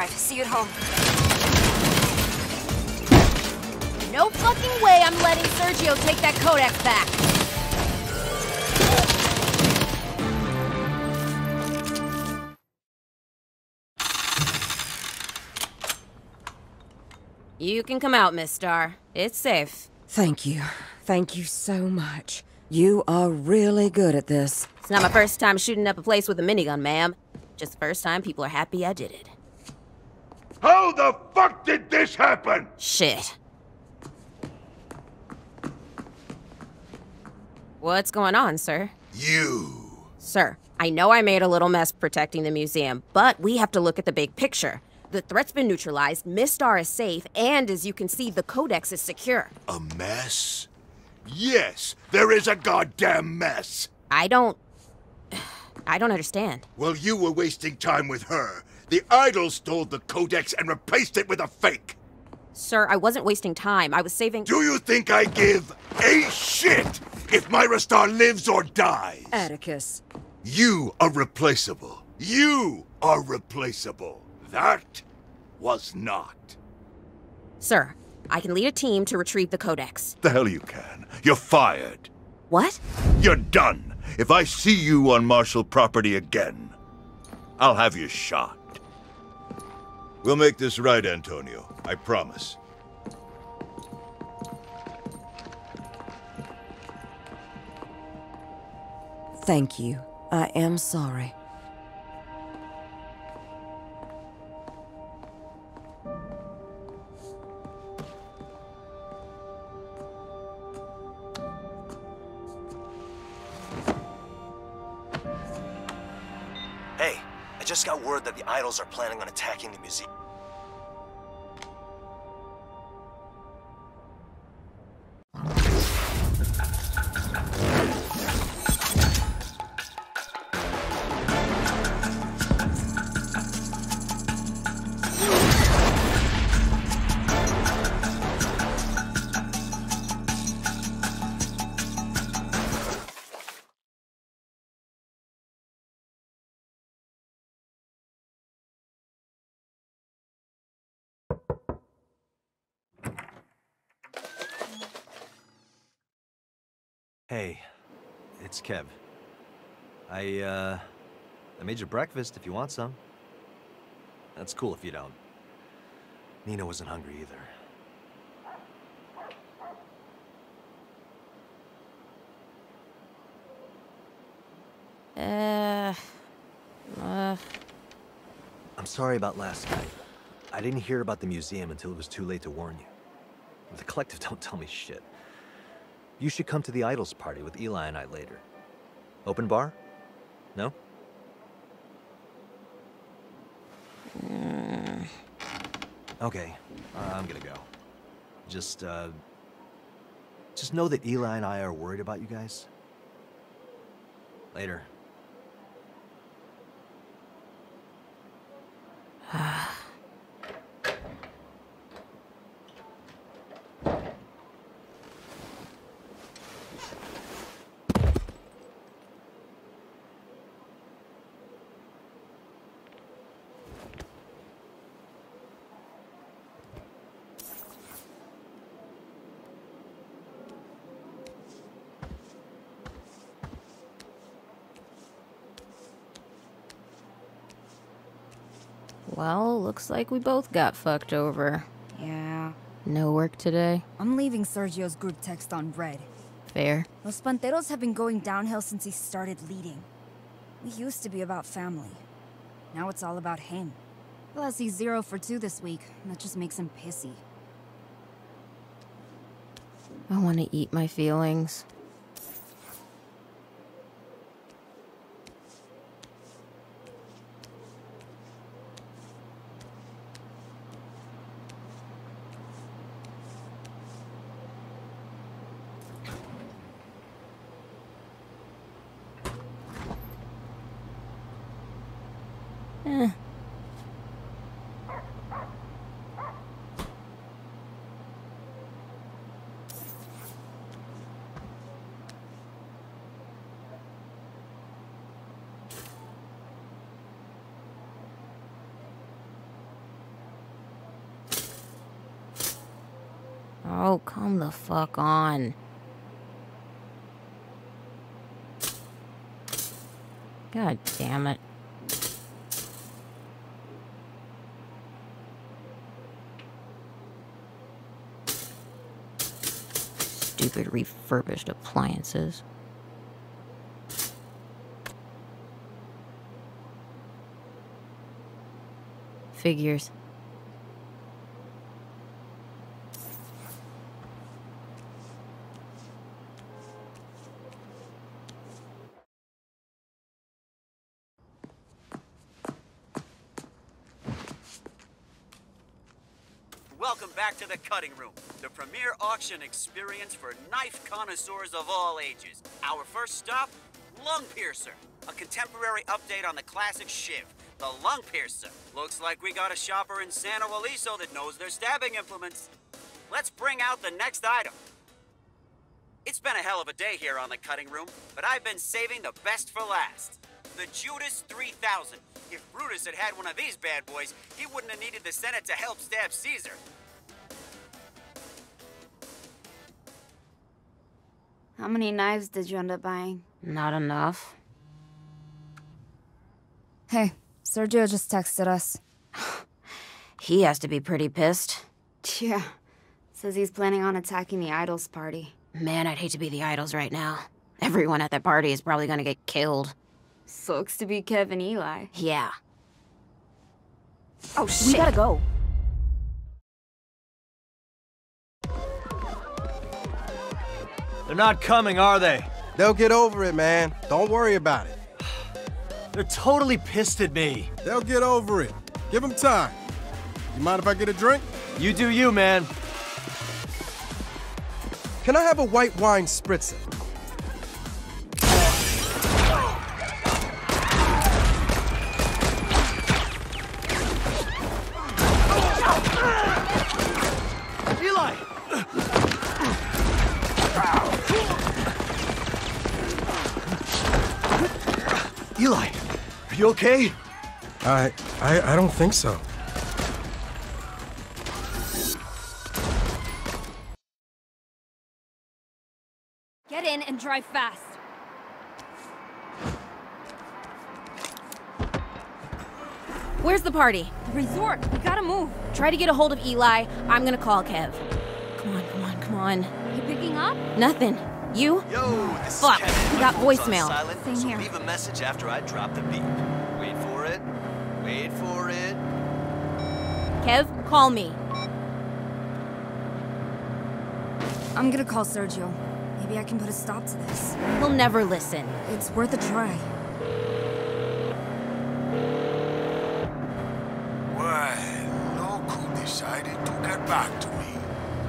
Drive. See you at home. No fucking way I'm letting Sergio take that codex back. You can come out, Miss Star. It's safe. Thank you. Thank you so much. You are really good at this. It's not my first time shooting up a place with a minigun, ma'am. Just the first time people are happy I did it. How the fuck did this happen? Shit. What's going on, sir? You. Sir, I know I made a little mess protecting the museum, but we have to look at the big picture. The threat's been neutralized, Miss Star is safe, and as you can see, the codex is secure. A mess? Yes, there is a goddamn mess. I don't. I don't understand. Well, you were wasting time with her. The idol stole the codex and replaced it with a fake. Sir, I wasn't wasting time. I was saving. Do you think I give a shit if Myra Star lives or dies? Atticus. You are replaceable. You are replaceable. That was not. Sir, I can lead a team to retrieve the codex. The hell you can. You're fired. What? You're done. If I see you on Marshall property again, I'll have you shot. We'll make this right, Antonio. I promise. Thank you. I am sorry. I just got word that the idols are planning on attacking the museum. Hey, it's Kev. I, uh, I made you breakfast if you want some. That's cool if you don't. Neenah wasn't hungry either. Uh. Uh. I'm sorry about last night. I didn't hear about the museum until it was too late to warn you. The collective don't tell me shit. You should come to the Idols party with Eli and I later. Open bar? No? Hmm. Okay, uh, I'm gonna go. Just, uh... Just know that Eli and I are worried about you guys. Later. Looks like we both got fucked over. Yeah. No work today? I'm leaving Sergio's group text on red. Fair. Los Panteros have been going downhill since he started leading. We used to be about family. Now it's all about him. Plus, he's zero for two this week. That just makes him pissy. I want to eat my feelings. Eh. Oh, come the fuck on. God damn it. Stupid refurbished appliances. Figures. Welcome back to the cutting room, the premier auction experience for knife connoisseurs of all ages. Our first stop, Lung Piercer, a contemporary update on the classic Shiv, the Lung Piercer. Looks like we got a shopper in Santo Ileso that knows their stabbing implements. Let's bring out the next item. It's been a hell of a day here on the cutting room, but I've been saving the best for last. The Judas 3000. If Brutus had had one of these bad boys, he wouldn't have needed the Senate to help stab Caesar. How many knives did you end up buying? Not enough. Hey, Sergio just texted us. He has to be pretty pissed. Yeah. Says he's planning on attacking the Idols party. Man, I'd hate to be the idols right now. Everyone at that party is probably gonna get killed. Sucks to be Kevin Eli. Yeah. Oh, shit. We gotta go. They're not coming, are they? They'll get over it, man. Don't worry about it. They're totally pissed at me. They'll get over it. Give them time. You mind if I get a drink? You do you, man. Can I have a white wine spritzer? You okay? I, I, I don't think so. Get in and drive fast. Where's the party? The resort. We gotta move. Try to get a hold of Eli. I'm gonna call Kev. Come on, come on, come on. You picking up? Nothing. You? Yo, this Fuck. is Kevin. We got voicemail. Silent, Same so here. leave a message after I drop the beep. Wait for it. Wait for it. Kev, call me. I'm gonna call Sergio. Maybe I can put a stop to this. He'll never listen. It's worth a try. Why, loco this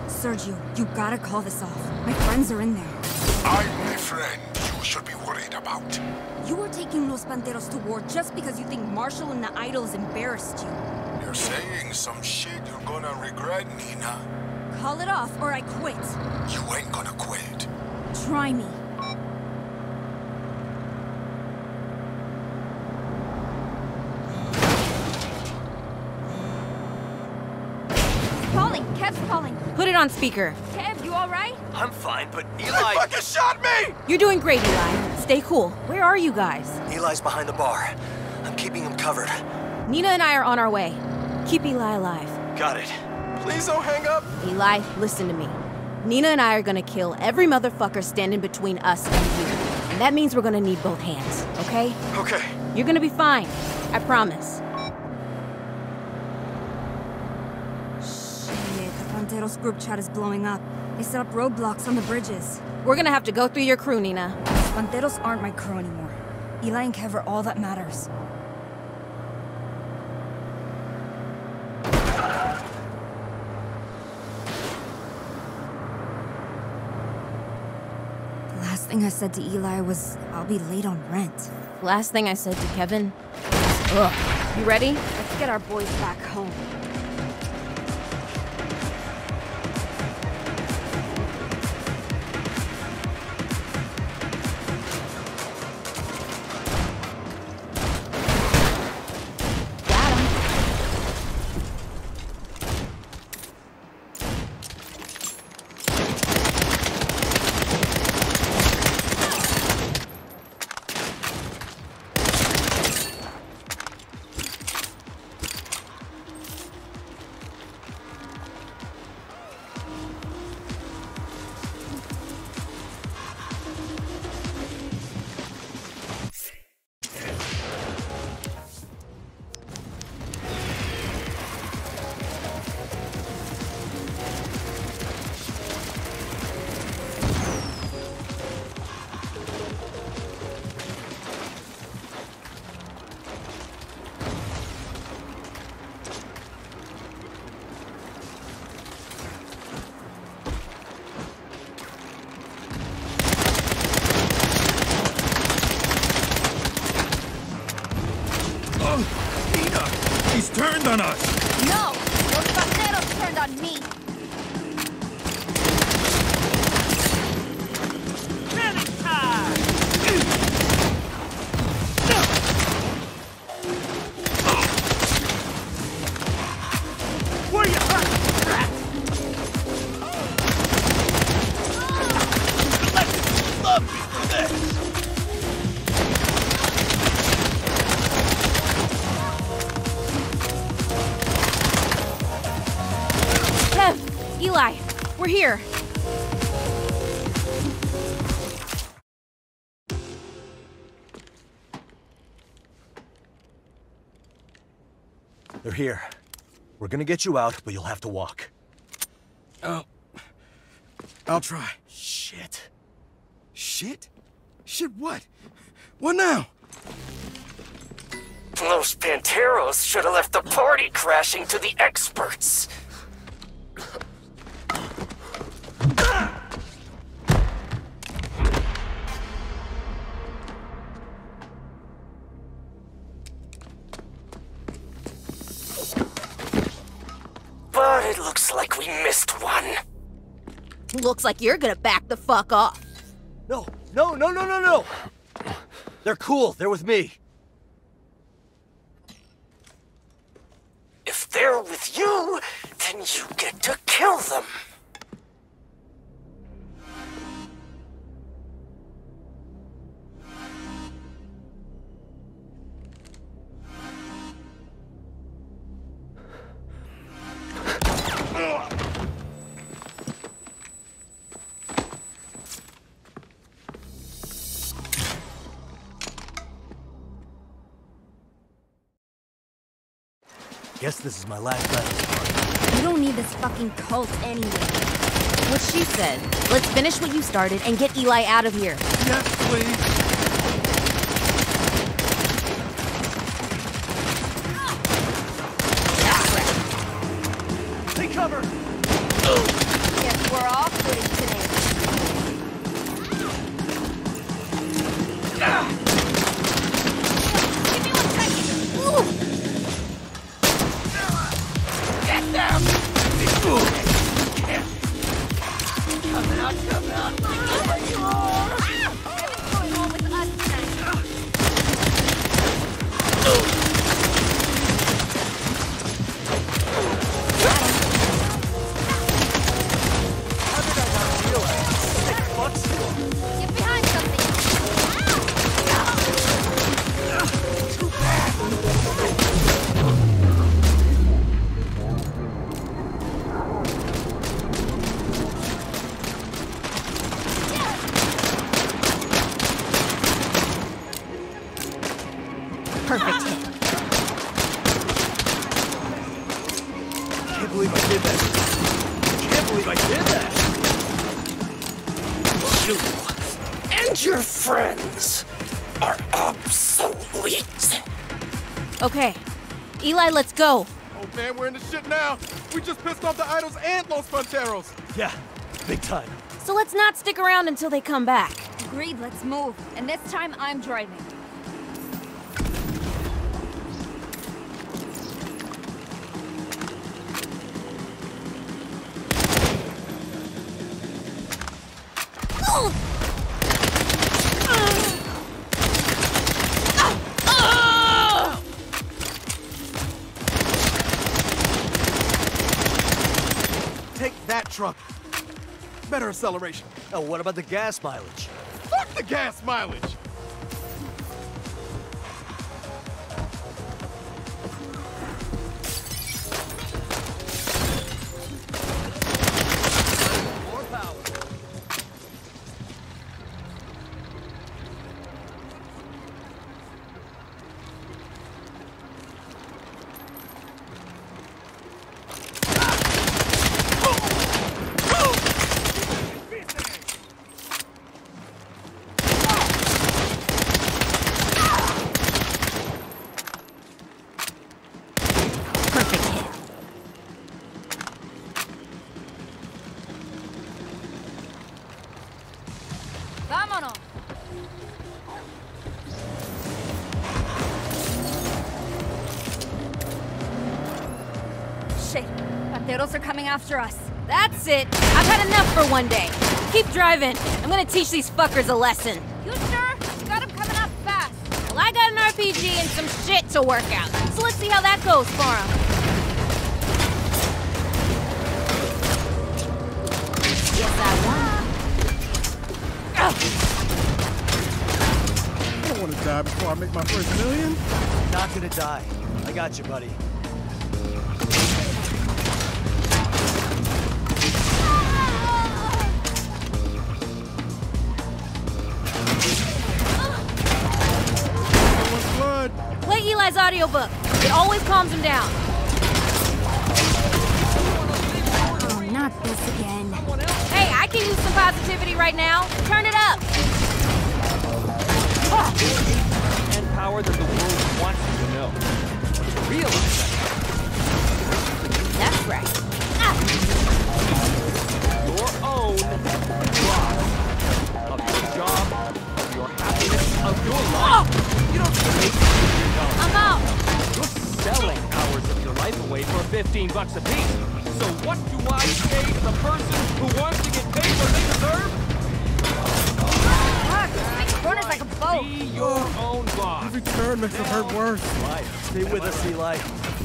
Sergio, you gotta call this off. My friends are in there. I'm the friend you should be worried about. You are taking Los Panteros to war just because you think Marshall and the Idols embarrassed you. You're saying some shit you're gonna regret, Neenah. Call it off or I quit. You ain't gonna quit. Try me. Calling! Kev's calling! Put it on speaker. Kev, you alright? I'm fine, but They Eli... fucking shot me! You're doing great, Eli. Stay cool. Where are you guys? Eli's behind the bar. I'm keeping him covered. Neenah and I are on our way. Keep Eli alive. Got it. Please don't hang up. Eli, listen to me. Neenah and I are gonna kill every motherfucker standing between us and you. And that means we're gonna need both hands, okay? Okay. You're gonna be fine. I promise. Shit, the Panteros group chat is blowing up. They set up roadblocks on the bridges. We're gonna have to go through your crew, Neenah. Panteros aren't my crew anymore. Eli and Kev are all that matters. The last thing I said to Eli was, I'll be late on rent. Last thing I said to Kevin. Ugh. You ready? Let's get our boys back home. We're gonna get you out, but you'll have to walk. Oh. I'll try. Shit. Shit? Shit what? What now? Los Panteros should have left the party crashing to the experts. Looks like you're gonna back the fuck off. No, no, no, no, no, no! They're cool. They're with me. If they're with you, then you get to kill them. Guess this is my last night. You don't need this fucking cult anyway. What she said. Let's finish what you started and get Eli out of here. Yes, please. Eli, let's go. Oh man, we're in the shit now. We just pissed off the idols and Los Panteros. Yeah, big time. So let's not stick around until they come back. Agreed, let's move. And this time I'm driving. Truck. Better acceleration. Oh, what about the gas mileage? Fuck the gas mileage. After us. That's it. I've had enough for one day. Keep driving. I'm gonna teach these fuckers a lesson. You sure? You got them coming up fast. Well, I got an RPG and some shit to work out. So let's see how that goes for 'em. Yes, I won. I don't want to die before I make my first million. Not gonna die. I got you, buddy. Always calms him down. Oh, not this again. Hey, I can use some positivity right now. Turn it up. And power that the world wants you to know. Realize that. That's right. Your own boss. Of your job, of your happiness, of your life. Oh! You don't make your dollars. I'm out. You're selling hours of your life away for 15 bucks a piece. So what do I say to the person who wants to get paid what they deserve? Fuck, my corner's like a boat. Be your own boss. Every turn makes it hurt worse. Stay with us, Eli.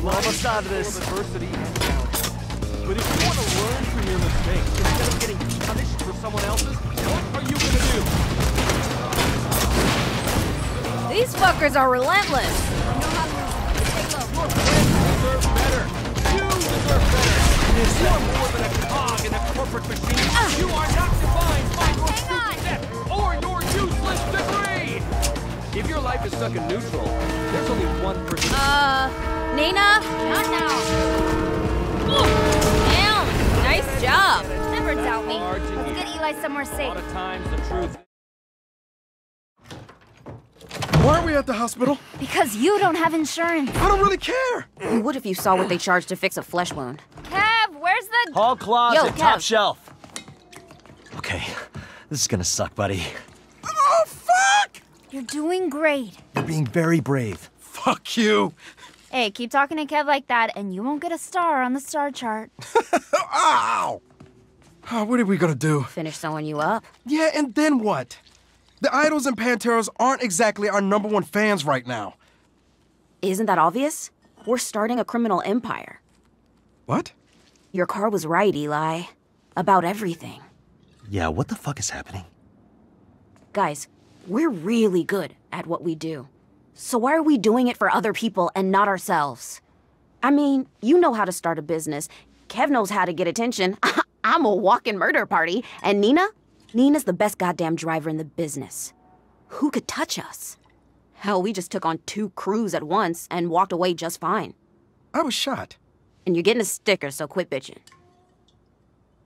We're almost out of this. Adversity and challenge. But if you want to learn from your mistakes instead of getting punished for someone else's, what are you gonna do? These fuckers are relentless. You are more than a cog in a corporate machine. You are not defined by your stupid debt or your useless degree. If your life is stuck in neutral, there's only one person. Uh, Neenah? Not now. Damn, nice job. Never doubt me. Hard Let's get Eli somewhere A safe. lot of times the truth Why are we at the hospital? Because you don't have insurance. I don't really care. You would if you saw what they charge to fix a flesh wound. Kev, where's the... Hall closet, Yo, top shelf. Okay, this is gonna suck, buddy. Oh, fuck! You're doing great. You're being very brave. Fuck you. Hey, keep talking to Kev like that, and you won't get a star on the star chart. Ow! Oh, what are we gonna do? Finish sewing you up. Yeah, and then what? The Idols and Panteros aren't exactly our number one fans right now. Isn't that obvious? We're starting a criminal empire. What? Your car was right, Eli. About everything. Yeah, what the fuck is happening? Guys, we're really good at what we do. So why are we doing it for other people and not ourselves? I mean, you know how to start a business. Kev knows how to get attention. I'm a walking murder party. And Neenah? Neenah's the best goddamn driver in the business. Who could touch us? Hell, we just took on two crews at once and walked away just fine. I was shot. And you're getting a sticker, so quit bitching.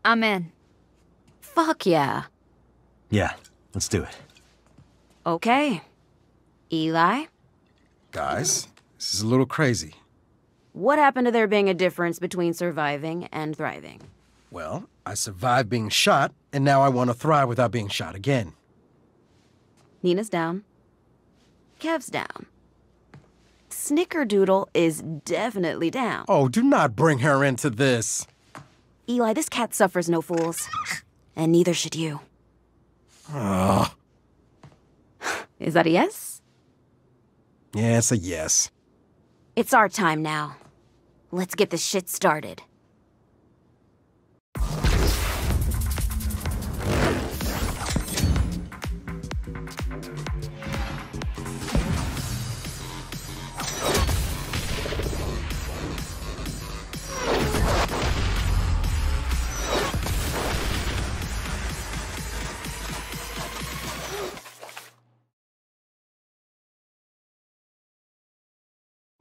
I'm in. Fuck yeah. Yeah, let's do it. Okay. Eli, Guys, this is a little crazy. what happened to there being a difference between surviving and thriving? Well, I survived being shot, and now I want to thrive without being shot again. Neenah's down. Kev's down. Snickerdoodle is definitely down. Oh, do not bring her into this. Eli, this cat suffers no fools. And neither should you. Ugh. Is that a yes? Yeah, it's a yes. It's our time now. Let's get this shit started.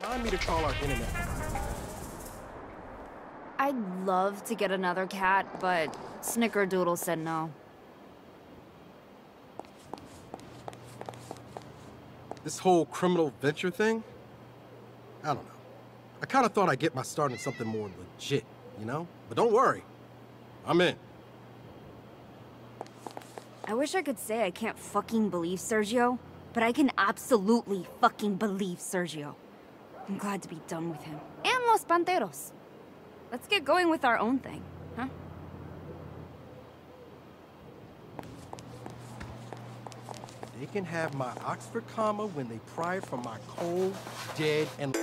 Remind me to call our internet. I'd love to get another cat, but Snickerdoodle said no. This whole criminal venture thing? I don't know. I kind of thought I'd get my start in something more legit, you know? But don't worry. I'm in. I wish I could say I can't fucking believe Sergio, but I can absolutely fucking believe Sergio. I'm glad to be done with him. And Los Panteros. Let's get going with our own thing, huh? They can have my Oxford comma when they pry it from my cold, dead, and...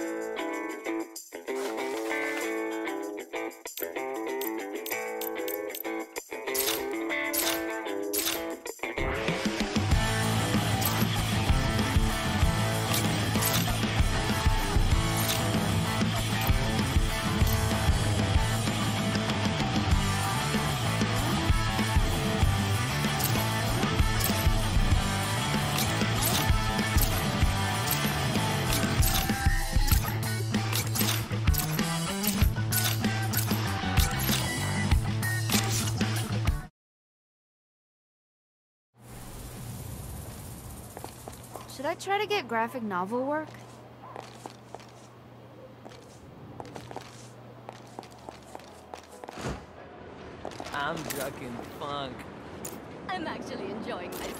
try to get graphic novel work? I'm ducking funk. I'm actually enjoying myself.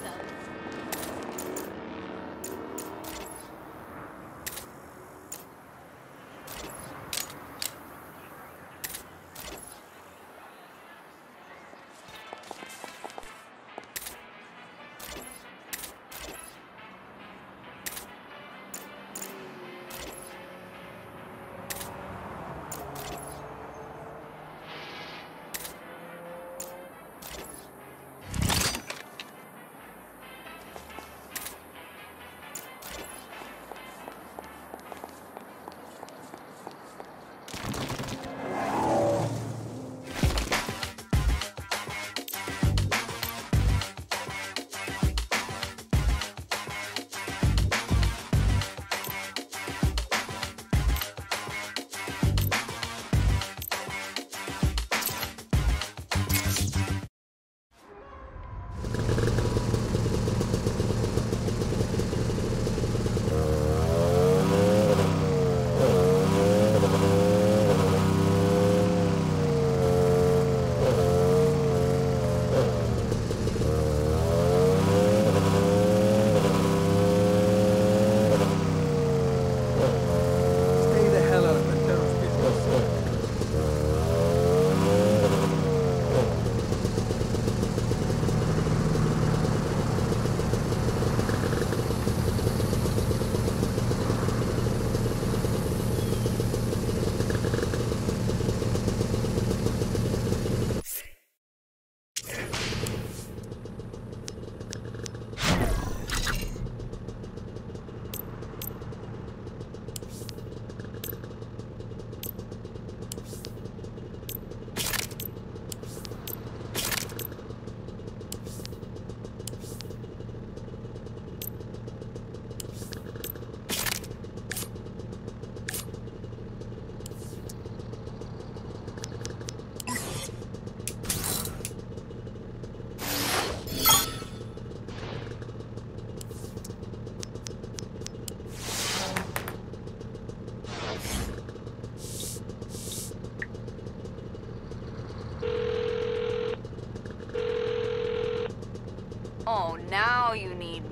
Now you need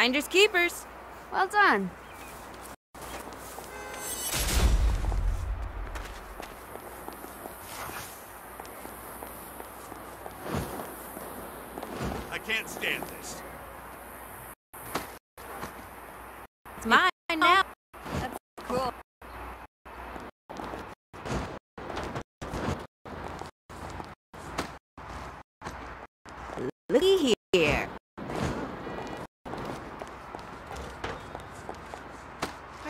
Finders keepers. Well done. I can't stand this. It's mine now. That's cool. Looky here.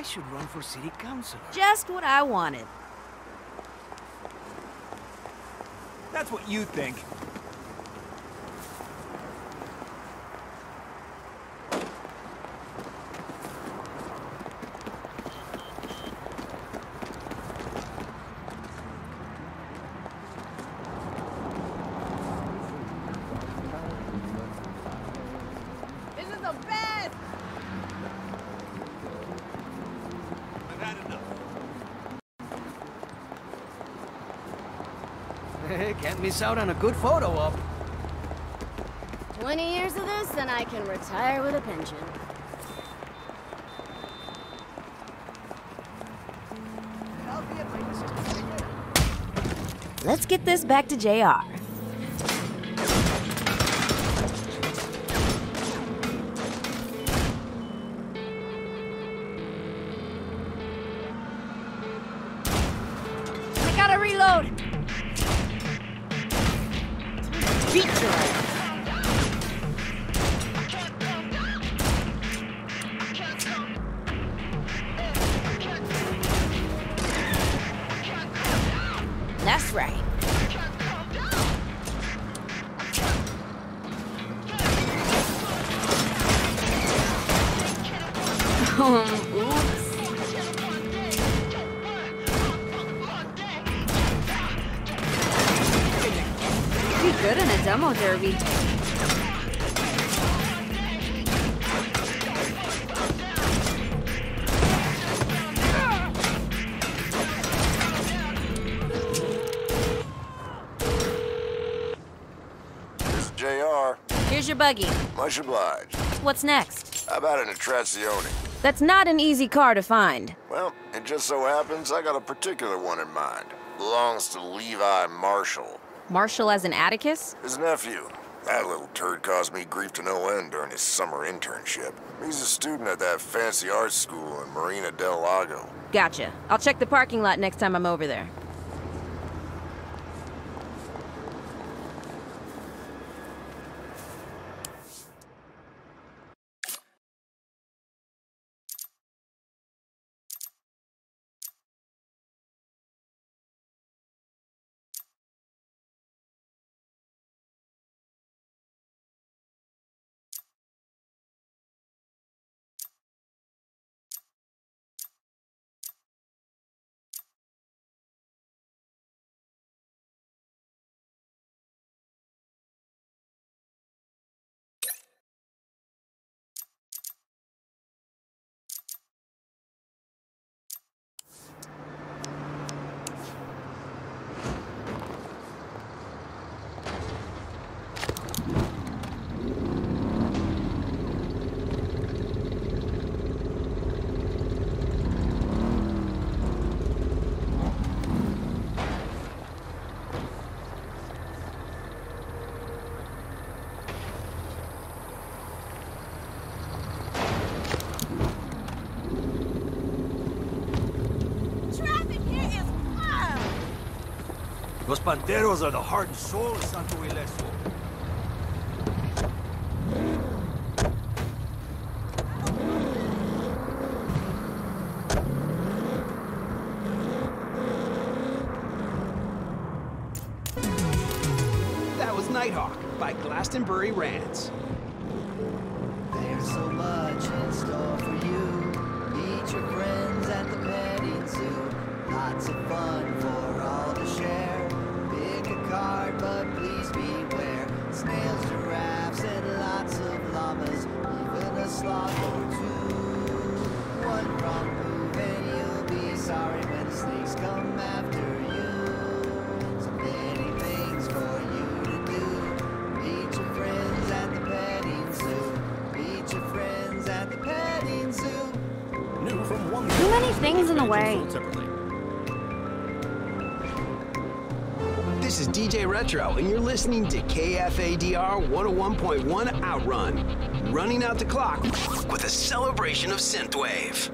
I should run for city councilor. Just what I wanted. That's what you think. This is the best! I've had enough. Hey, can't miss out on a good photo op. 20 years of this, and I can retire with a pension. Let's get this back to JR. Much obliged. What's next? How about an Attrazione? That's not an easy car to find. Well, it just so happens I got a particular one in mind. belongs to Levi Marshall. Marshall as an Atticus? His nephew. That little turd caused me grief to no end during his summer internship. He's a student at that fancy art school in Marina del Lago. Gotcha. I'll check the parking lot next time I'm over there. Traffic here is wild! Los Panteros are the heart and soul of Santo Ileso. That was Nighthawk by Glastonbury Rants. Things way. This is DJ Retro, and you're listening to KFADR 101.1 Outrun. Running out the clock with a celebration of synthwave.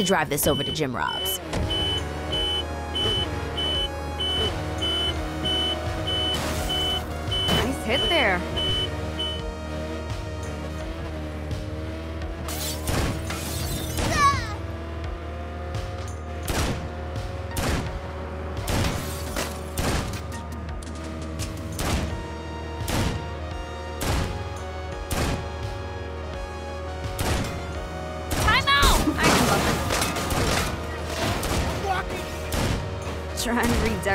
Should drive this over to Jim Rob's.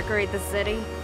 To redecorate the city.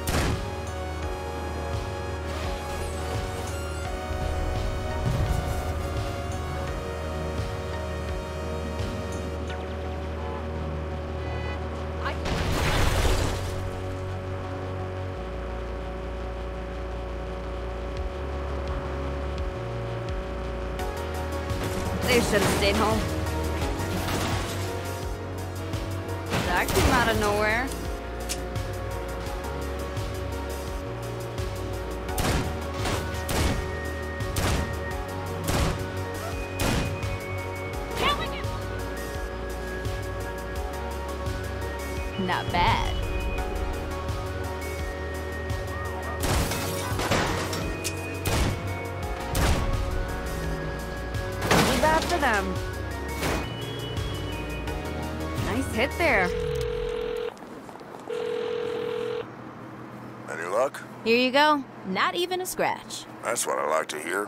You go. Not even a scratch. That's what I like to hear.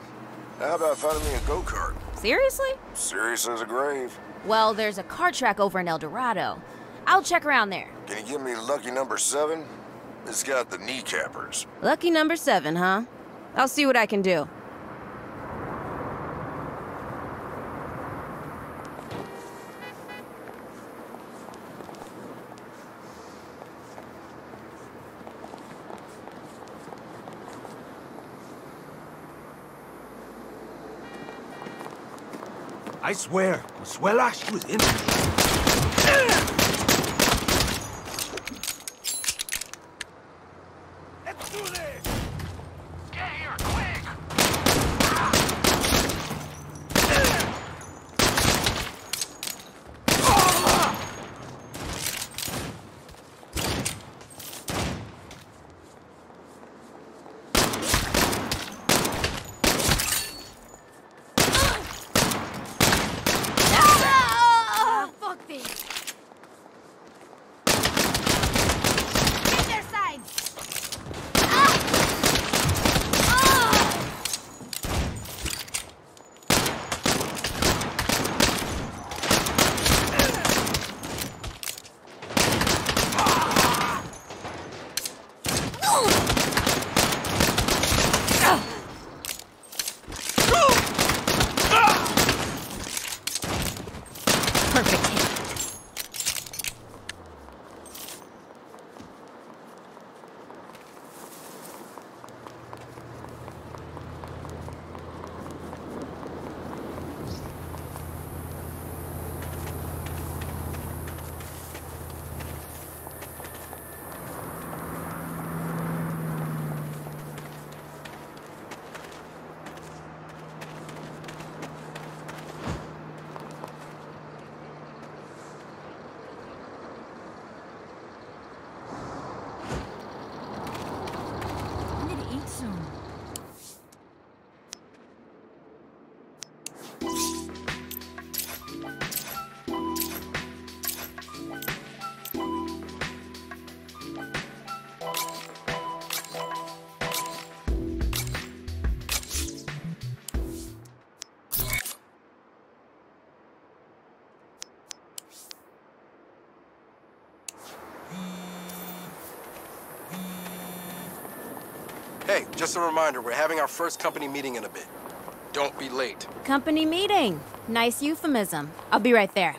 How about finding me a go-kart? Seriously? Serious as a grave. Well, there's a car track over in El Dorado. I'll check around there. Can you give me lucky number seven? It's got the kneecappers. Lucky number seven, huh? I'll see what I can do. I swear, Masuela, she was in Hey, just a reminder, we're having our first company meeting in a bit. Don't be late. Company meeting. Nice euphemism. I'll be right there.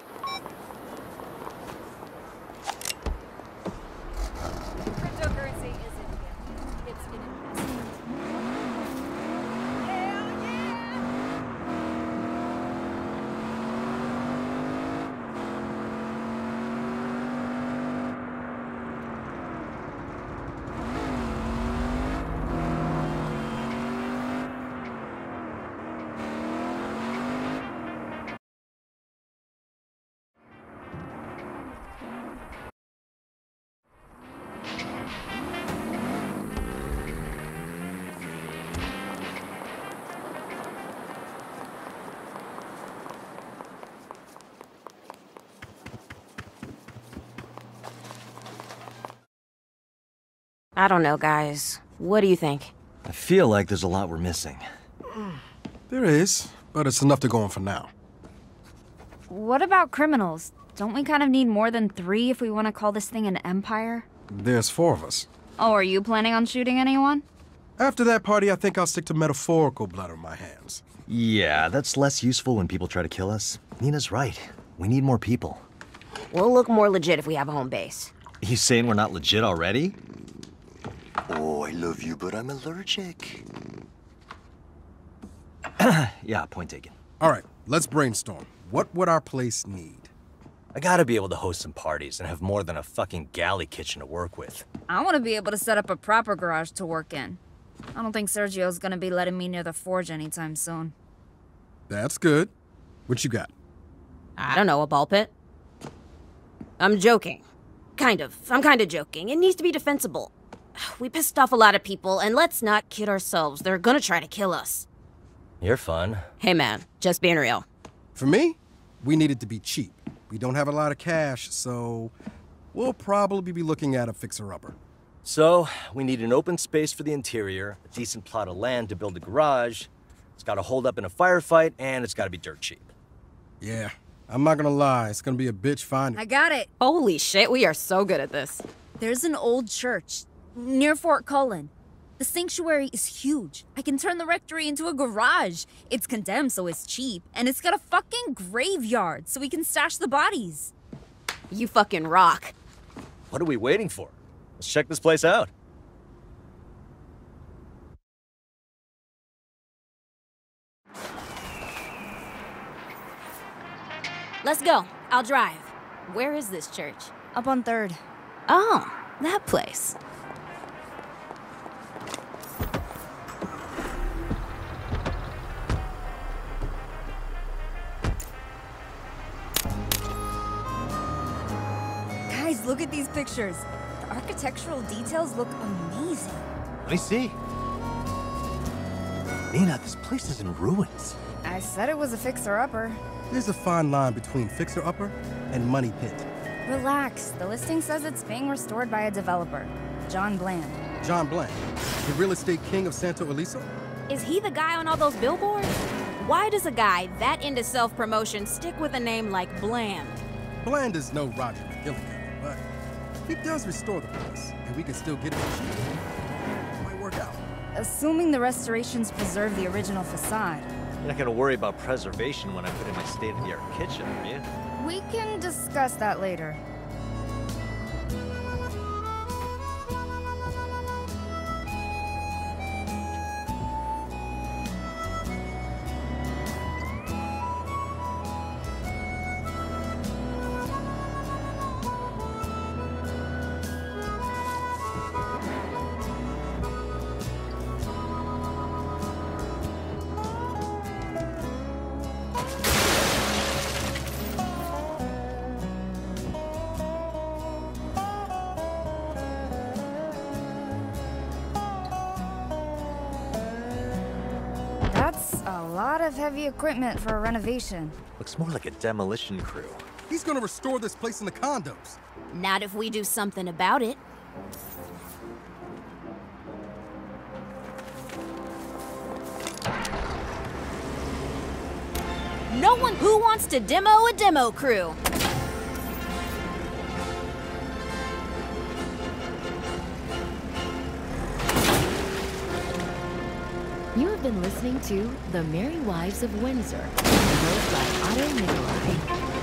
I don't know, guys. What do you think? I feel like there's a lot we're missing. There is, but it's enough to go on for now. What about criminals? Don't we kind of need more than three if we want to call this thing an empire? There's four of us. Oh, are you planning on shooting anyone? After that party, I think I'll stick to metaphorical blood on my hands. Yeah, that's less useful when people try to kill us. Neenah's right. We need more people. We'll look more legit if we have a home base. You saying we're not legit already? Love you, but I'm allergic. yeah, point taken. All right, let's brainstorm. What would our place need? I gotta be able to host some parties and have more than a fucking galley kitchen to work with. I want to be able to set up a proper garage to work in. I don't think Sergio's gonna be letting me near the forge anytime soon. That's good. What you got? I don't know, a ball pit? I'm joking. Kind of. I'm kind of joking. It needs to be defensible. We pissed off a lot of people, and let's not kid ourselves. They're gonna try to kill us. You're fun. Hey, man, just being real. For me, we needed to be cheap. We don't have a lot of cash, so we'll probably be looking at a fixer-upper. So, we need an open space for the interior, a decent plot of land to build a garage. It's gotta hold up in a firefight, and it's gotta be dirt cheap. Yeah, I'm not gonna lie, it's gonna be a bitch finding. I got it. Holy shit, we are so good at this. There's an old church near Fort Cullen. The sanctuary is huge. I can turn the rectory into a garage. It's condemned, so it's cheap. And it's got a fucking graveyard, so we can stash the bodies. You fucking rock. What are we waiting for? Let's check this place out. Let's go. I'll drive. Where is this church? Up on third. Oh, that place. Guys, look at these pictures. The architectural details look amazing. Let me see. Neenah, this place is in ruins. I said it was a fixer-upper. There's a fine line between fixer-upper and money pit. Relax. The listing says it's being restored by a developer, John Bland. John Bland, the real estate king of Santo Ileso? Is he the guy on all those billboards? Why does a guy that into self-promotion stick with a name like Bland? Bland is no Roger McGillicuddy, but he does restore the place, and we can still get it cheap. Might work out. Assuming the restorations preserve the original facade. You're not gonna worry about preservation when I put in my state-of-the-art kitchen, are you? We can discuss that later. Equipment for a renovation. Looks more like a demolition crew. He's gonna restore this place in the condos. Not if we do something about it. No one who wants to demo a demo crew. Been listening to The Merry Wives of Windsor, wrote by Otto Nicolai.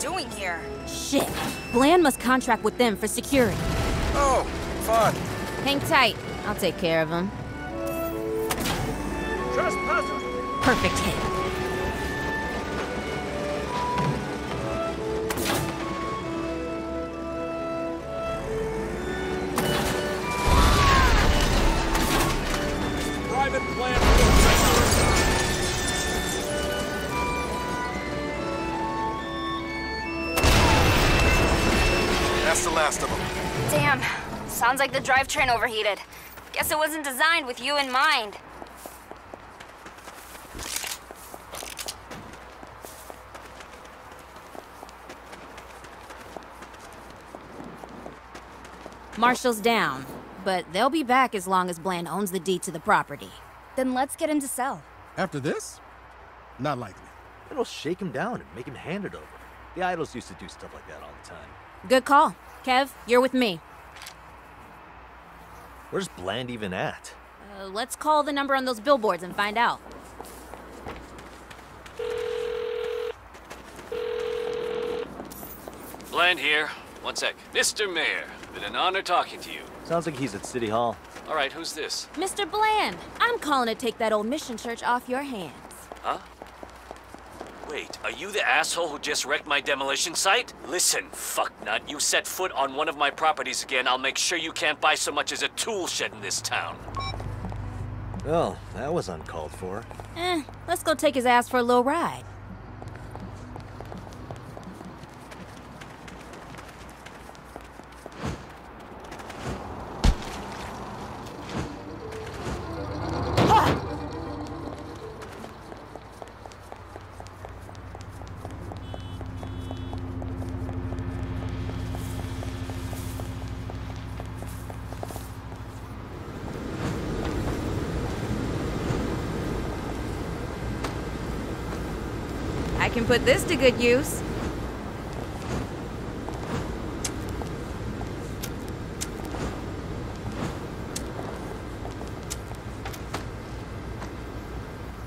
Doing here? Shit. Bland must contract with them for security. Oh, fun. Hang tight. I'll take care of him. Trespassers! Perfect hit. Sounds like the drivetrain overheated. Guess it wasn't designed with you in mind. Marshall's down, but they'll be back as long as Bland owns the deed to the property. Then let's get him to sell. After this? Not likely. It'll shake him down and make him hand it over. The idols used to do stuff like that all the time. Good call. Kev, you're with me. Where's Bland even at? Uh, let's call the number on those billboards and find out. Bland here. One sec. Mr. Mayor, been an honor talking to you. Sounds like he's at City Hall. All right, who's this? Mr. Bland, I'm calling to take that old mission church off your hands. Huh? Wait, are you the asshole who just wrecked my demolition site? Listen, fucknut, you set foot on one of my properties again, I'll make sure you can't buy so much as a tool shed in this town. Well, that was uncalled for. Eh, let's go take his ass for a little ride. Put this to good use.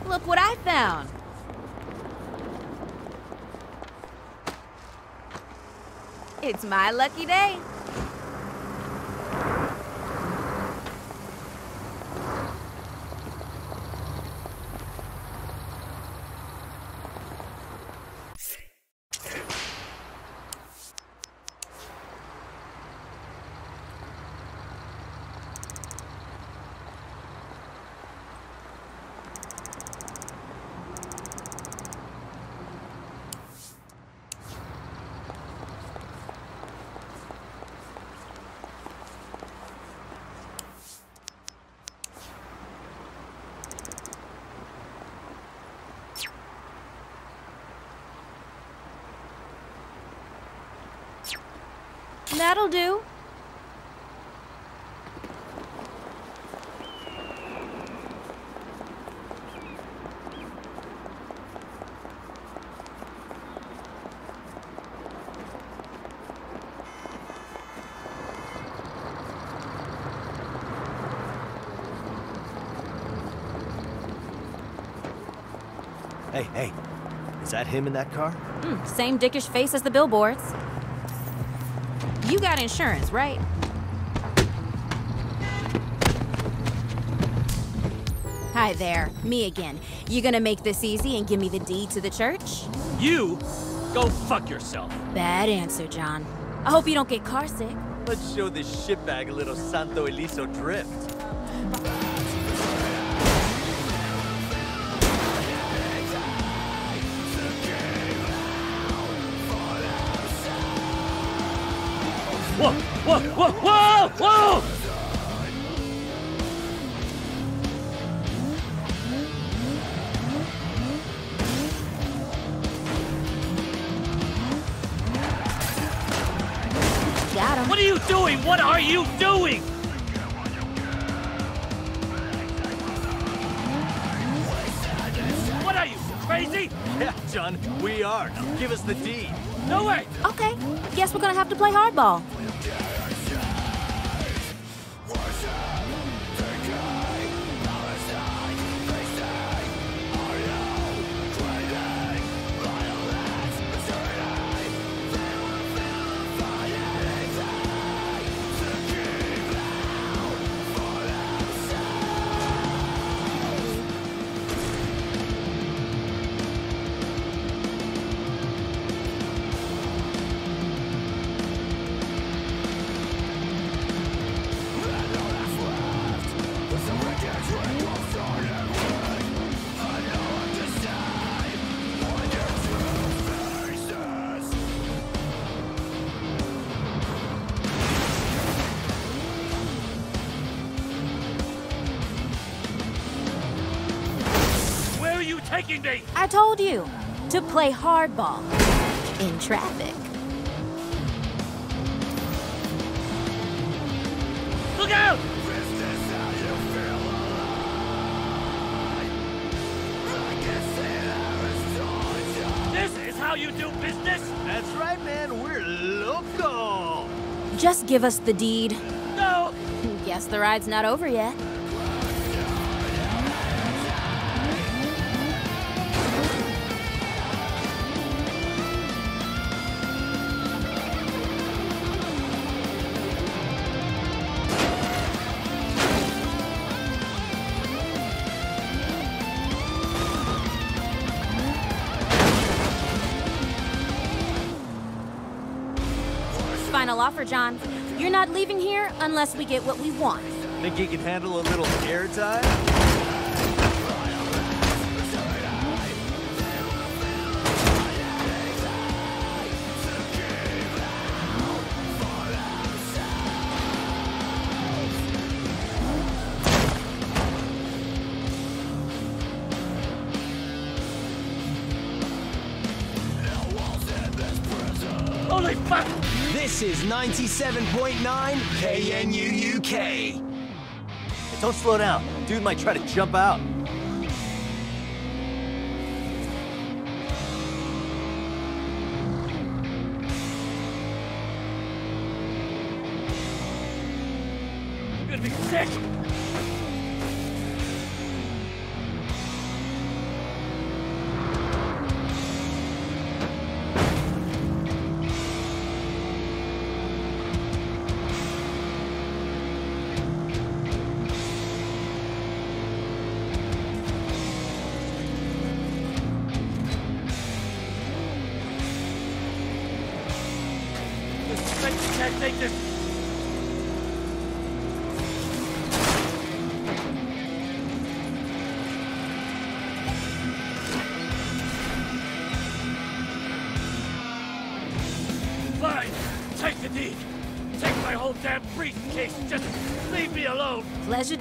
Look what I found. It's my lucky day. That'll do. Hey, hey. Is that him in that car? Hmm, same dickish face as the billboards. You got insurance, right? Hi there, me again. You gonna make this easy and give me the deed to the church? You? Go fuck yourself. Bad answer, John. I hope you don't get car sick. Let's show this shitbag a little Santo Ileso drift. Whoa, whoa, whoa, whoa, whoa! Got him. What are you doing? What are you doing? What are you, crazy? Yeah, John, we are. Now give us the deed. No way! Okay, guess we're gonna have to play hardball. Play hardball in traffic. Look out! This is how you do business? That's right, man. We're local. Just give us the deed. No! Guess the ride's not over yet. John. You're not leaving here unless we get what we want. Think you can handle a little airtime? This is 97.9 KNUUK. Don't slow down. Dude might try to jump out.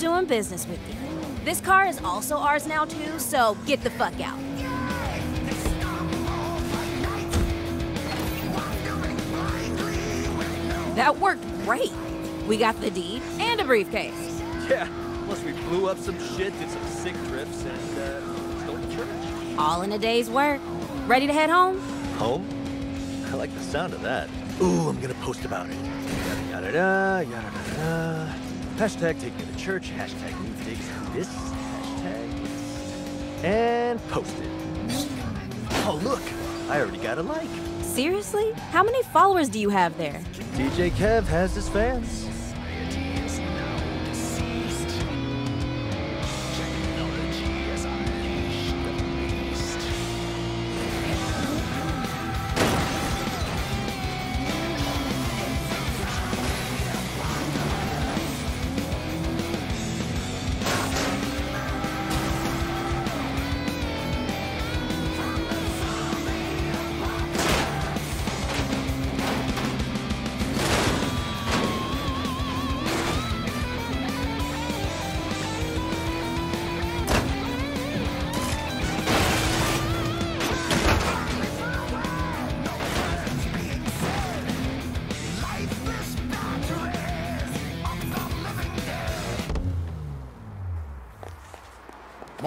Doing business with you. This car is also ours now, too, so get the fuck out. That worked great. We got the deed and a briefcase. Yeah. Plus we blew up some shit, did some sick drifts, and uh, stole the church. All in a day's work. Ready to head home? Home? I like the sound of that. Ooh, I'm gonna post about it. Yada yada da, yada yada da. Hashtag take church, hashtag new digs this, hashtag and post it. Oh look, I already got a like. Seriously? How many followers do you have there? DJ Kev has his fans.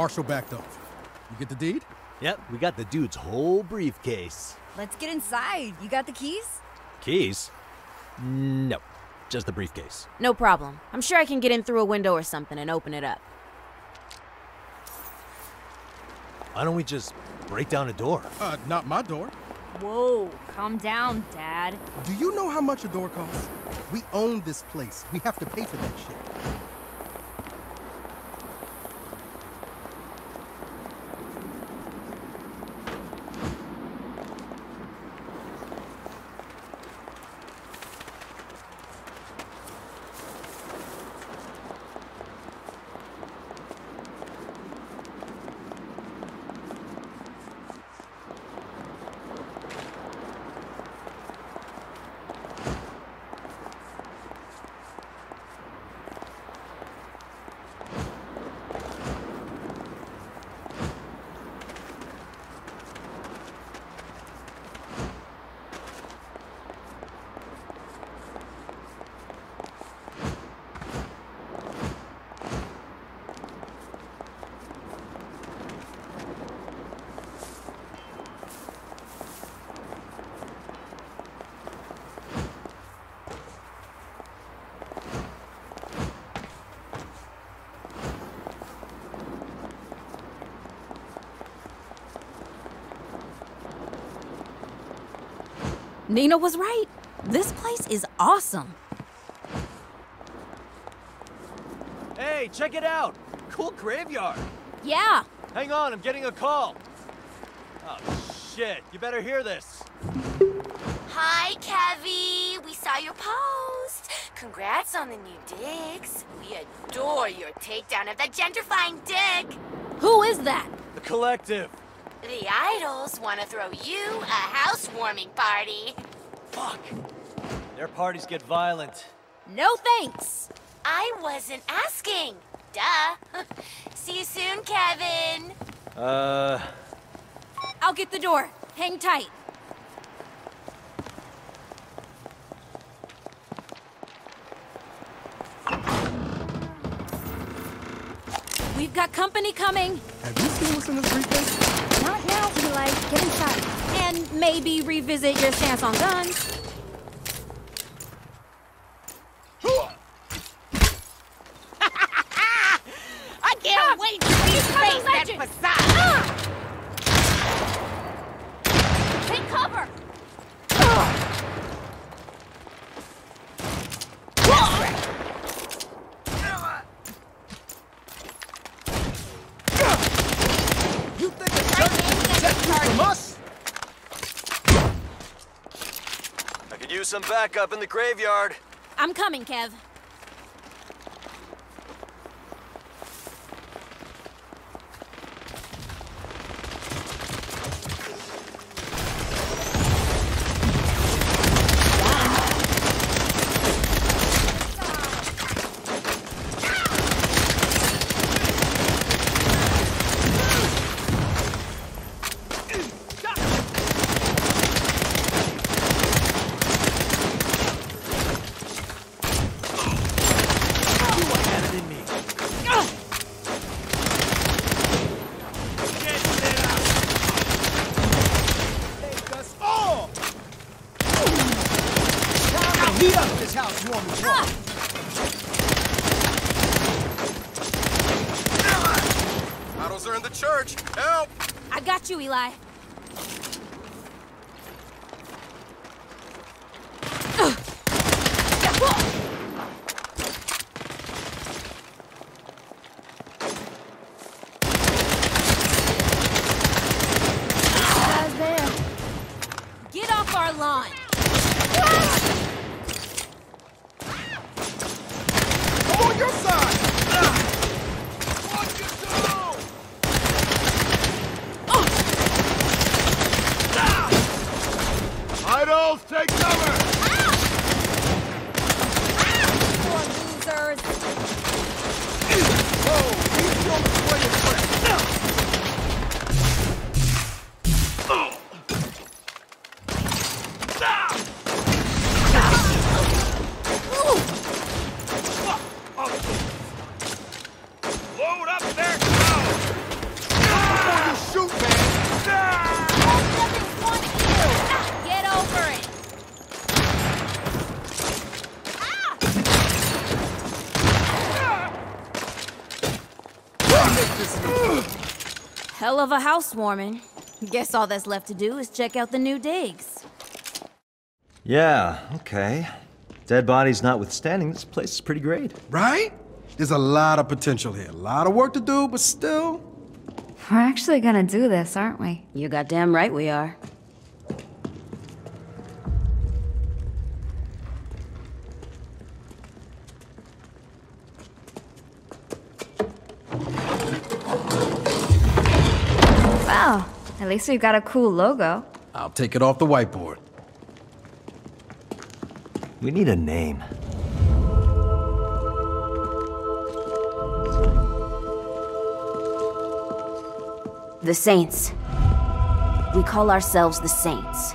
Marshall backed off. You get the deed? Yep, we got the dude's whole briefcase. Let's get inside. You got the keys? Keys? No, just the briefcase. No problem. I'm sure I can get in through a window or something and open it up. Why don't we just break down a door? Uh, not my door. Whoa, calm down, Dad. Do you know how much a door costs? We own this place. We have to pay for that shit. Neenah was right. This place is awesome. Hey, check it out! Cool graveyard! Yeah. Hang on, I'm getting a call. Oh, shit. You better hear this. Hi, Kevy. We saw your post. Congrats on the new digs. We adore your takedown of that gentrifying dig. Who is that? The collective. The idols want to throw you a housewarming party. Fuck. Their parties get violent. No thanks. I wasn't asking. Duh. See you soon, Kevin. Uh... I'll get the door. Hang tight. We've got company coming. Have you seen what's in this briefcase? Not now, Eli. Get inside. And maybe revisit your stance on guns. I can't wait to see his face that facade! Take cover! You think a gun can protect you from us? I could use some backup in the graveyard. I'm coming, Kev. Of a housewarming. Guess all that's left to do is check out the new digs. Yeah, okay. Dead bodies notwithstanding, this place is pretty great. Right? There's a lot of potential here. A lot of work to do, but still. We're actually gonna do this, aren't we? You goddamn right we are. Least we've got a cool logo. I'll take it off the whiteboard. We need a name. The Saints. We call ourselves the Saints.